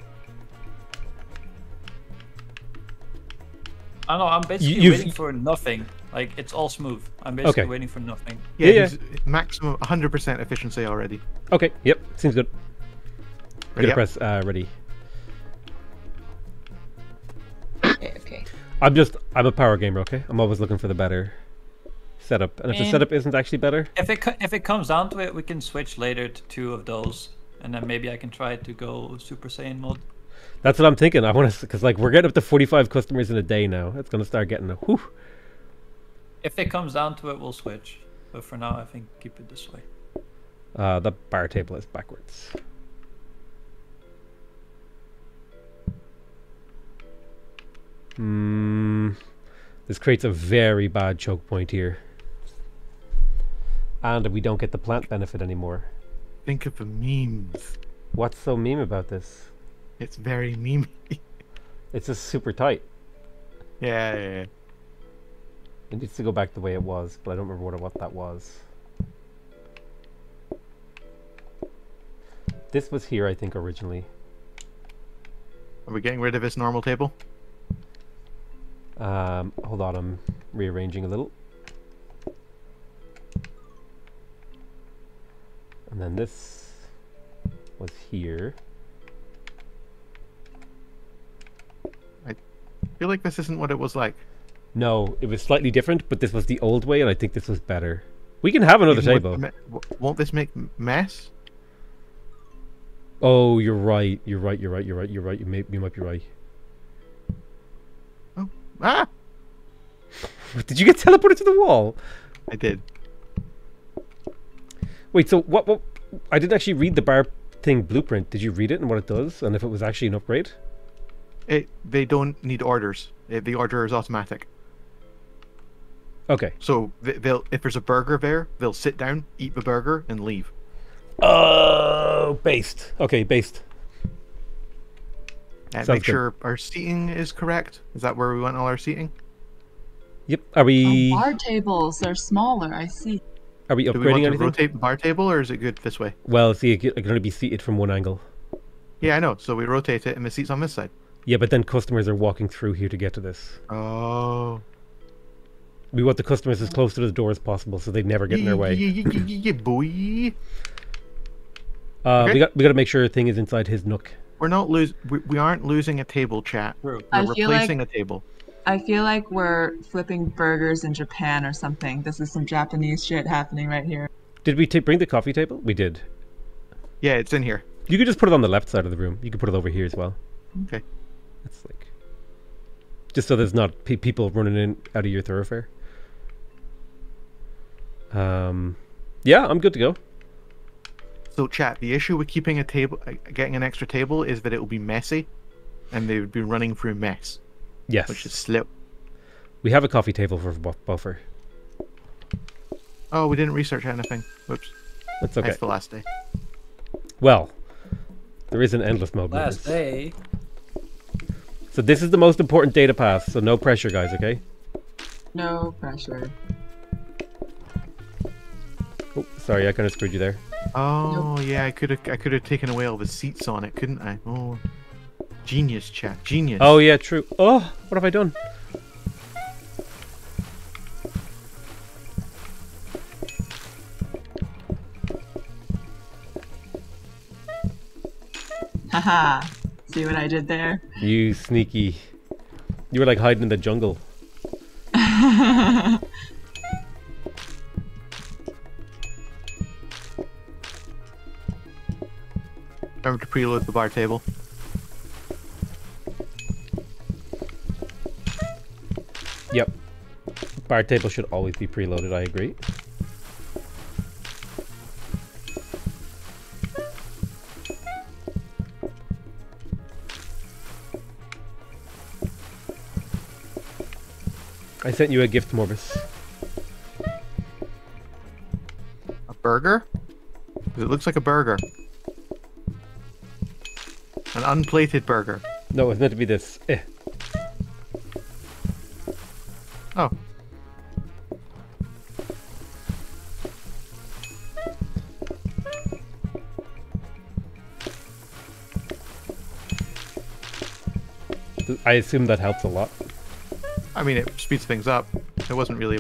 I don't know. I'm basically you've- waiting for nothing. Like it's all smooth. I'm basically Okay. waiting for nothing. Yeah, Yeah, yeah. maximum 100% efficiency already. Okay. Yep. Seems good. I'm Ready gonna up? press uh, ready. Okay, okay. I'm just I'm a power gamer. Okay. I'm always looking for the better setup, and if the setup isn't actually better, If it if it comes down to it, we can switch later to two of those, and then maybe I can try to go Super Saiyan mode. that's what I'm thinking. I want to because like we're getting up to 45 customers in a day now. It's gonna start getting a whew. If it comes down to it, we'll switch. But for now, I think keep it this way. Uh, the bar table is backwards. Hmm. This creates a very bad choke point here. And we don't get the plant benefit anymore. Think of the memes. What's so meme about this? It's very meme. It's just super tight. yeah, yeah, yeah. It needs to go back the way it was, but I don't remember what, what that was. This was here, I think, originally. Are we getting rid of this normal table? Um, hold on, I'm rearranging a little. And then this was here. I feel like this isn't what it was like. No, it was slightly different, but this was the old way, and I think this was better. We can have another Even table. the me- w- won't this make mess? Oh, you're right. You're right. You're right. You're right. You're right. You may you might be right. Oh, ah! Did you get teleported to the wall? I did. Wait. So what? What? I didn't actually read the bar thing blueprint. Did you read it and what it does, and if it was actually an upgrade? It, they don't need orders. Uh, The order is automatic. Okay. So they'll if there's a burger there, they'll sit down, eat the burger, and leave. Oh, based. Okay, based. Sounds make good. sure our seating is correct. Is that where we want all our seating? Yep. Are we? Oh, bar tables are smaller. I see. Are we Do we want upgrading to anything? rotate the bar table, or is it good this way? Well, see, it can it can only be seated from one angle. Yeah, I know. So we rotate it, and the seat's on this side. Yeah, but then customers are walking through here to get to this. Oh. We want the customers as close to the door as possible, so they never get in their way. Yeah, yeah, yeah, yeah, yeah, boy. Uh, Okay. We got we got to make sure the thing is inside his nook. We're not lose. We, we aren't losing a table, chat. True. We're I feel like- replacing a table. I feel like we're flipping burgers in Japan or something. This is some Japanese shit happening right here. Did we ta bring the coffee table? We did. Yeah, it's in here. You could just put it on the left side of the room. You could put it over here as well. Okay. That's like just so there's not pe- people running in out of your thoroughfare. Um, yeah, I'm good to go. So, chat. The issue with keeping a table, uh, getting an extra table, is that it will be messy, and they would be running through mess, Yes, which is slow. we have a coffee table for bu- buffer. Oh, we didn't research anything. Whoops. That's okay. It's the last day. Well, there is an endless mode. Last this. day. So this is the most important data path, So no pressure, guys. Okay. No pressure. Oh, sorry, I kind of screwed you there. Oh yeah, I could have I could have taken away all the seats on it, couldn't I? Oh, genius, chat. Genius. Oh yeah, true. Oh, what have I done? Haha. See what I did there? You sneaky. You were like hiding in the jungle. Remember to preload the bar table. Yep. Bar table should always be preloaded. I agree. I sent you a gift, Morbus. A burger? It looks like a burger. An unplated burger. No, it's meant to be this. Eh. Oh. I assume that helps a lot. I mean, it speeds things up. It wasn't really.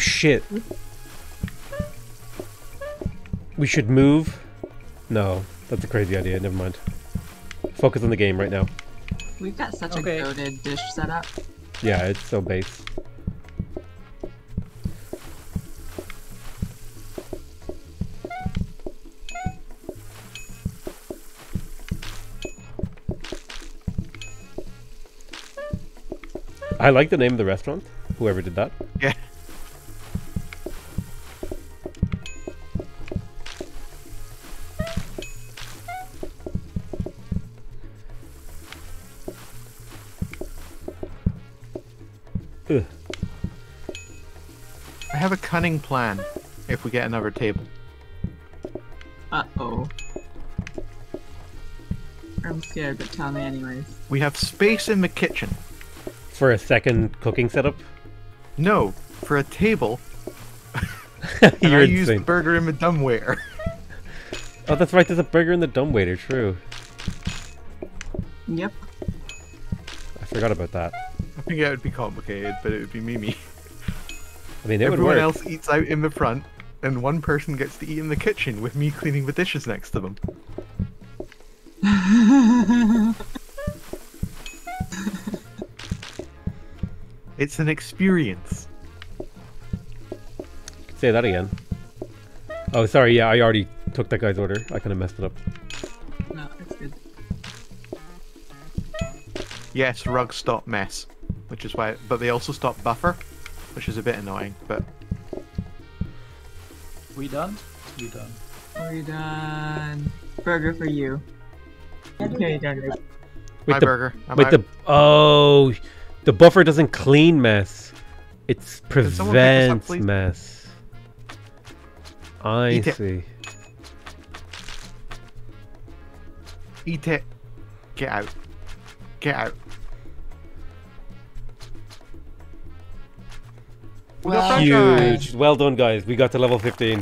Shit. We should move. No, that's a crazy idea. Never mind. Focus on the game right now. We've got such Okay. a goaded dish set up. Yeah, it's so base. I like the name of the restaurant. Whoever did that. Yeah. Cunning plan. If we get another table, Uh oh. I'm scared, but tell me anyways. we have space in the kitchen. For a second cooking setup. No, for a table. And You're I use the insane. burger in the dumbwaiter. Oh, that's right. There's a burger in the dumbwaiter. True. Yep. I forgot about that. I think it would be complicated, but it would be Mimi. I mean, it would Everyone work. else eats out in the front, and one person gets to eat in the kitchen with me cleaning the dishes next to them. It's an experience. Say that again. Oh, sorry. Yeah, I already took that guy's order. I kind of messed it up. No, it's good. Yes, rugs stop mess, which is why, but they also stop buffer, which is a bit annoying. But We done? We done. We're done. Burger for you. Okay, done. With my the burger, I'm with out. the oh, the buffer doesn't clean mess. It someone pick this up, prevents mess. I Eat it. see. eat it. Get out. Get out. We got Well- Huge. Well done, guys. We got to level 15.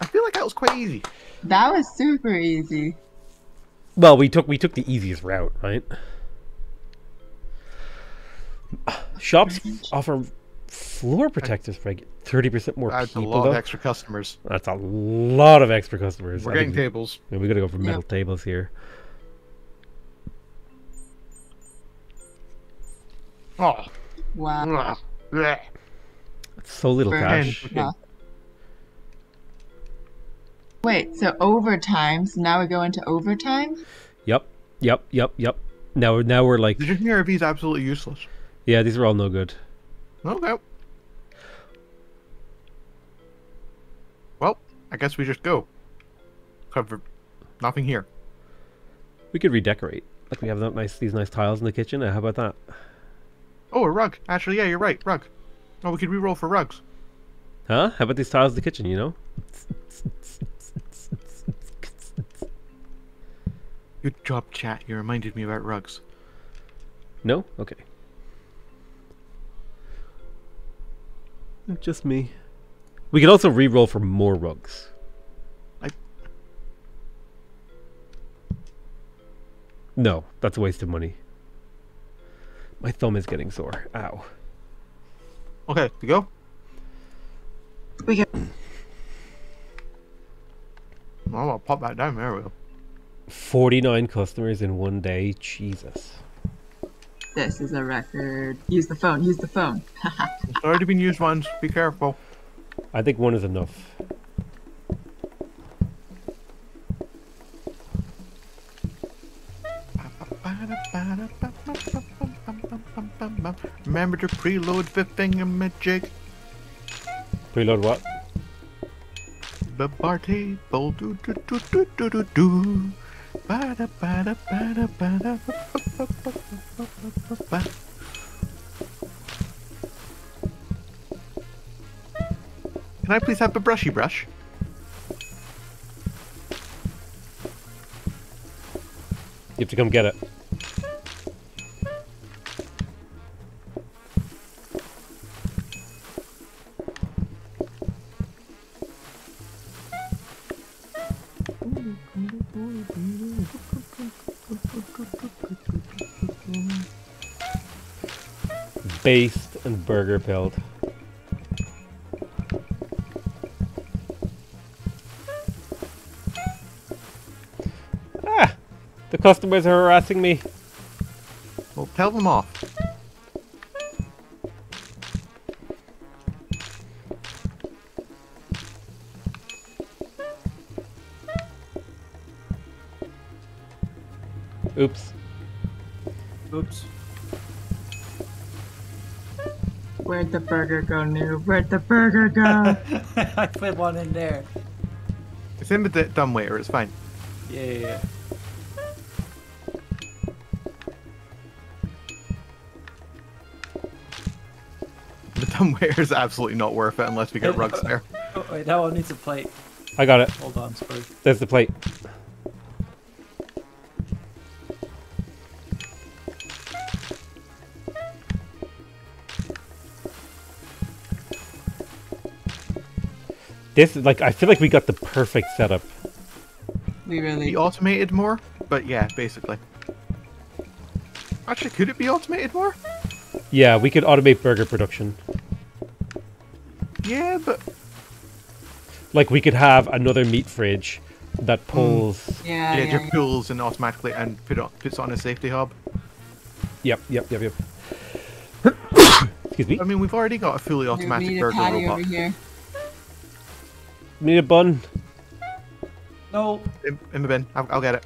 I feel like that was quite easy. That was super easy. Well, we took we took the easiest route, right? Shops offer floor protectors for thirty percent more That's a lot though. of extra customers. That's a lot of extra customers. We're I getting tables. we, we gotta go for metal Yep. tables here. Oh. Wow. bleh. That's so little cash. Yeah. Wait, so overtime. So now we go into overtime? Yep, yep, yep, yep. Now, now we're like, Did you hear these absolutely useless? yeah, these are all no good. Okay. Well, I guess we just go. Cover nothing here. We could redecorate. Like we have that nice, these nice tiles in the kitchen. Uh, How about that? Oh, a rug. Actually, yeah, you're right. Rug. Oh, we could re-roll for rugs. Huh? How about these tiles in the kitchen? You know? Good job, chat. You reminded me about rugs. No? Okay. Just me. We could also re-roll for more rugs. I- No, that's a waste of money. My thumb is getting sore. Ow. Okay, we go. We go. Oh, I'll pop that down. There we go. 49 customers in one day. Jesus. This is a record. Use the phone. Use the phone. It's already been used once. Be careful. I think one is enough. Remember to preload the thingamajig. Preload what? The bar table. Do do do do do do do. Ba-da, ba-da, ba-da, ba-da. Can I please have the brushy brush? You have to come get it. Based and burger pilled. Ah! The customers are harassing me. Well, tell them off. The burger go, noob? Where'd the burger go? I put one in there. It's in the d- dumbwaiter. It's fine. Yeah, yeah, yeah. The dumbwaiter is absolutely not worth it unless we get rugs there. Oh, wait, that one needs a plate. I got it. Hold on, sorry. There's the plate. This is like I feel like we got the perfect setup. we really. Be automated more, but yeah, basically. Actually, could it be automated more? Yeah, we could automate burger production. Yeah, but Like we could have another meat fridge that hmm. pulls. Yeah, yeah, yeah, just yeah. pulls and automatically and put on puts on a safety hob. Yep, yep, yep, yep. Excuse me. I mean, we've already got a fully We automatic burger robot over here. Need a bun. No, in, in the bin. I'll, I'll get it.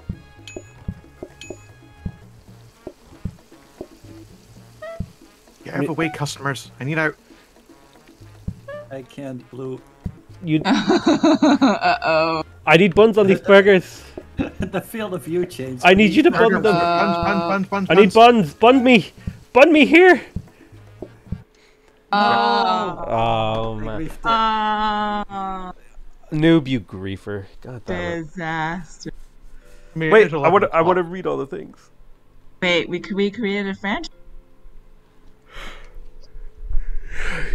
Get out of the way, customers. I need out. I can't blue. You. uh oh. I need buns on these burgers. the field of view changed. I need you to Burger, bun them. buns, buns, buns, buns, I need buns. Bun me. Bun me here. Oh. Oh man. griefed it. Oh. Noob, you griefer. God damn it. Disaster. Wait, I want to. I want to read all the things. Wait, we could we created a franchise.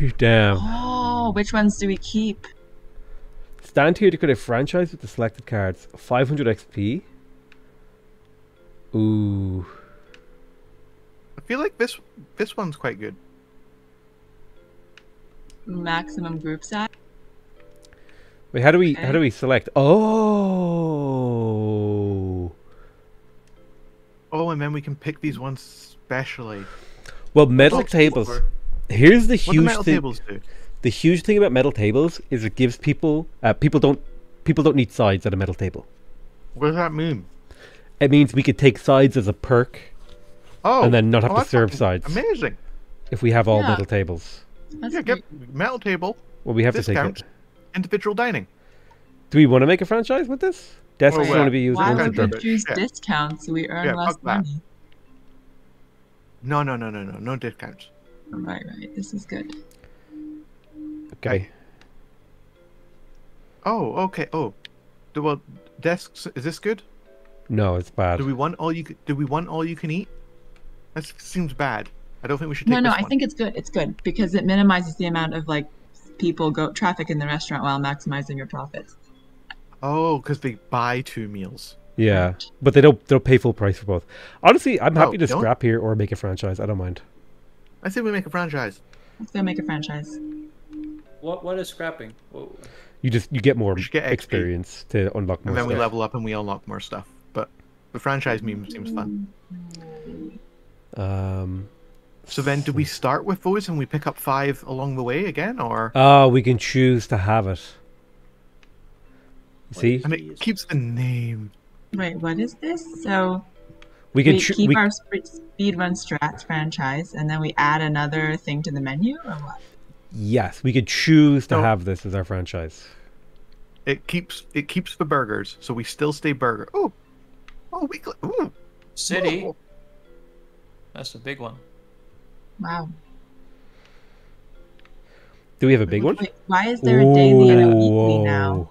Damn. Oh, which ones do we keep? Stand here to create a franchise with the selected cards. 500 XP. Ooh. I feel like this this one's quite good. Maximum group size. Wait, how do we how do we select? Oh. Oh, and then we can pick these ones specially. Well, metal Box tables. four. Here's the What do huge metal thing. tables do? The huge thing about metal tables is it gives people uh, people don't people don't need sides at a metal table. What does that mean? It means we could take sides as a perk Oh, and then not have oh, to serve sides Amazing. if we have all Yeah. metal tables. That's Yeah, get metal table, Well, we have to Discount. take it. Individual dining. Do we want to make a franchise with this? Desks Well, want to be used. Why as Discount would we garbage. choose Yeah. discounts so we earn Yeah, less money? No, no, no, no, no, no discounts. Right, right. This is good. Okay. Oh, okay. Oh, do well desks. Is this good? No, it's bad. Do we want all you? Do we want all you can eat? That seems bad. I don't think we should No, take no, this I think it's good. It's good because it minimizes the amount of like people go traffic in the restaurant while maximizing your profits. Oh, because they buy two meals. Yeah, but they don't. They'll pay full price for both. Honestly, I'm happy Oh, to don't? scrap here or make a franchise. I don't mind. I say we make a franchise. Let's go make a franchise. What what is scrapping? Whoa. You just you get more get experience to unlock more And then we level up and we unlock more stuff. But the franchise meme seems fun. Um. So then, do we hmm. start with those and we pick up five along the way again, or Oh, we can choose to have it. See, and it keeps the name? Wait, what is this? So We We could keep we, our sp- speedrun strats franchise, and then we add another thing to the menu, or what? yes, we could choose to No. have this as our franchise. It keeps it keeps the burgers, so we still stay burger. Oh, oh, we cl- ooh, City. whoa. That's a big one. Wow. Do we have a big one? Wait, why is there a daily and a weekly now?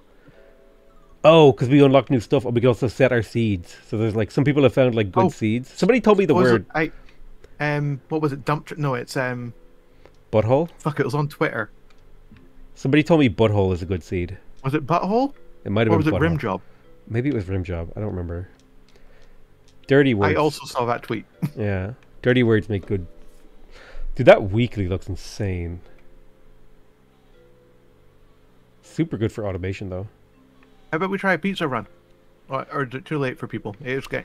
Oh, because we unlock new stuff, and we can also set our seeds. So there's like some people have found like good Oh. seeds. Somebody told me the Was it- word I, um, what was it? Dump? tr- No, it's um, butthole. fuck. It was on Twitter. Somebody told me butthole is a good seed. Was it butthole It might have or been was it rim job? Maybe it was rim job. I don't remember. Dirty words. I also saw that tweet. Yeah. Dirty words make good. Dude, that weekly looks insane. Super good for automation, though. How about we try a pizza run? Or, or is it too late for people? It's okay.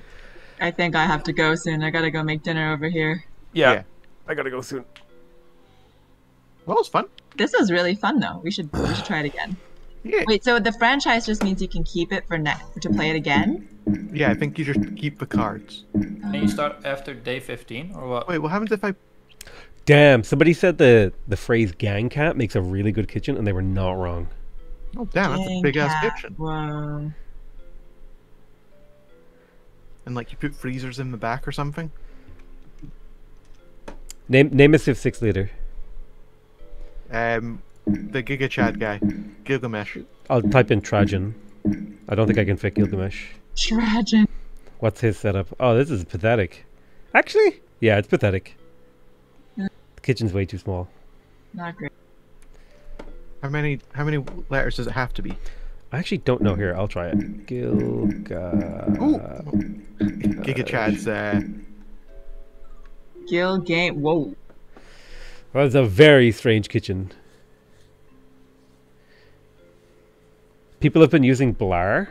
I think I have to go soon. I gotta go make dinner over here. Yeah. I gotta go soon. Well, it's fun. This was really fun, though. We should we should try it again. Yeah. Wait, so the franchise just means you can keep it for next to play it again? Yeah, I think you just keep the cards. Can you start after day 15 or what? Wait, what happens if I? Damn, somebody said the, the phrase gang cat makes a really good kitchen, and they were not wrong. Oh, damn, that's a Dang big ass kitchen. Whoa. And like you put freezers in the back or something. Name name a Civ 6 leader. Um, the Giga Chad guy, Gilgamesh. I'll type in Trajan. I don't think I can fit Gilgamesh. Tragic. What's his setup? Oh, this is pathetic. Actually, yeah, it's pathetic. The kitchen's way too small. Not great. How many? How many letters does it have to be? I actually don't know here. I'll try it. Gilga. Ooh, Giga Chad's. Uh, Gil game. Whoa. Well, it's a very strange kitchen. People have been using Blarg.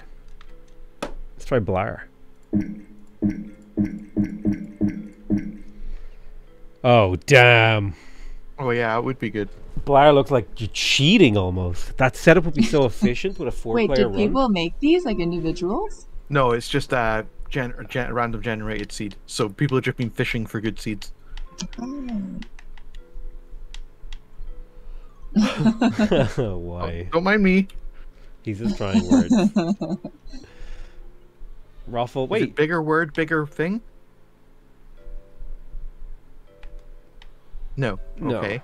Let's try Blarg. Oh, damn. oh yeah, it would be good. Blair looks like you're cheating almost. That setup would be so efficient with a four Wait, player did run. people make these like individuals? No, it's just a gen- gen- random generated seed. So people have just been fishing for good seeds. Oh. Why? Oh, don't mind me. He's just trying words. Ruffle, Is it wait. bigger word, bigger thing? No. No. Okay.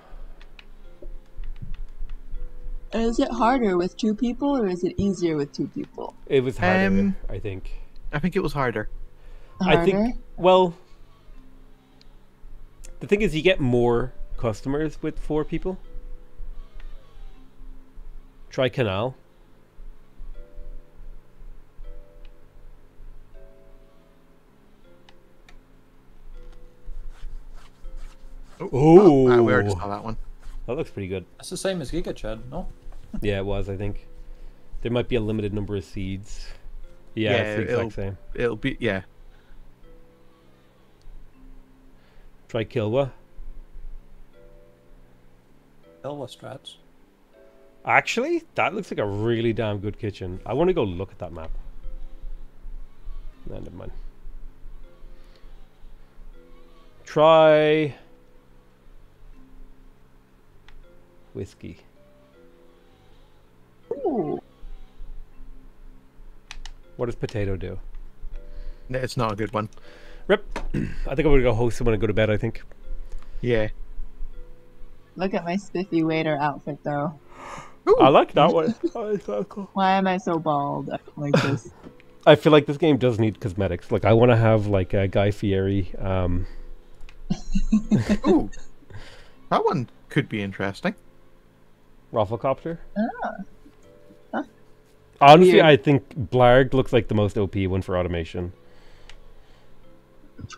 Is it harder with two people or is it easier with two people? It was harder, Um, I think. I think it was harder. Harder? I think well the thing is you get more customers with four people. Try Canal. Oh, ah, we already saw that one. That looks pretty good. That's the same as Giga Chad, no? Yeah, it was, I think. There might be a limited number of seeds. Yeah, Yeah, it's the it'll- exact same. It'll be yeah. Try Kilwa. Elva strats. Actually, that looks like a really damn good kitchen. I want to go look at that map. No, never mind. Try whiskey. Ooh. What does potato do? No, It's not a good one. Rip. I think I'm gonna go host someone and go to bed. I think. Yeah. Look at my spiffy waiter outfit though. I like that one. Oh, it's so cool. Why am I so bald like this? I feel like this game does need cosmetics. Like I want to have like a Guy Fieri. Um, Ooh. that one could be interesting. Rafflecopter. Ah. Huh. Honestly, Weird. I think Blarg looks like the most OP one for automation.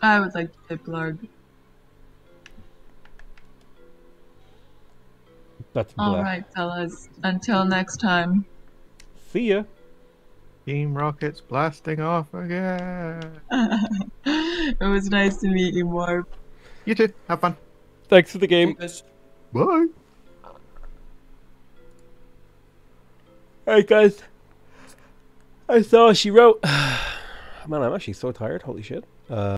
I would like to hit Blarg. That's Blarg. All right, fellas. Until next time. See ya. Team Rockets blasting off again. it was nice to meet you, Morb. You too. Have fun. Thanks for the game. Bye. Hey guys. I saw she wrote. Man, I'm actually so tired. Holy shit. Uh,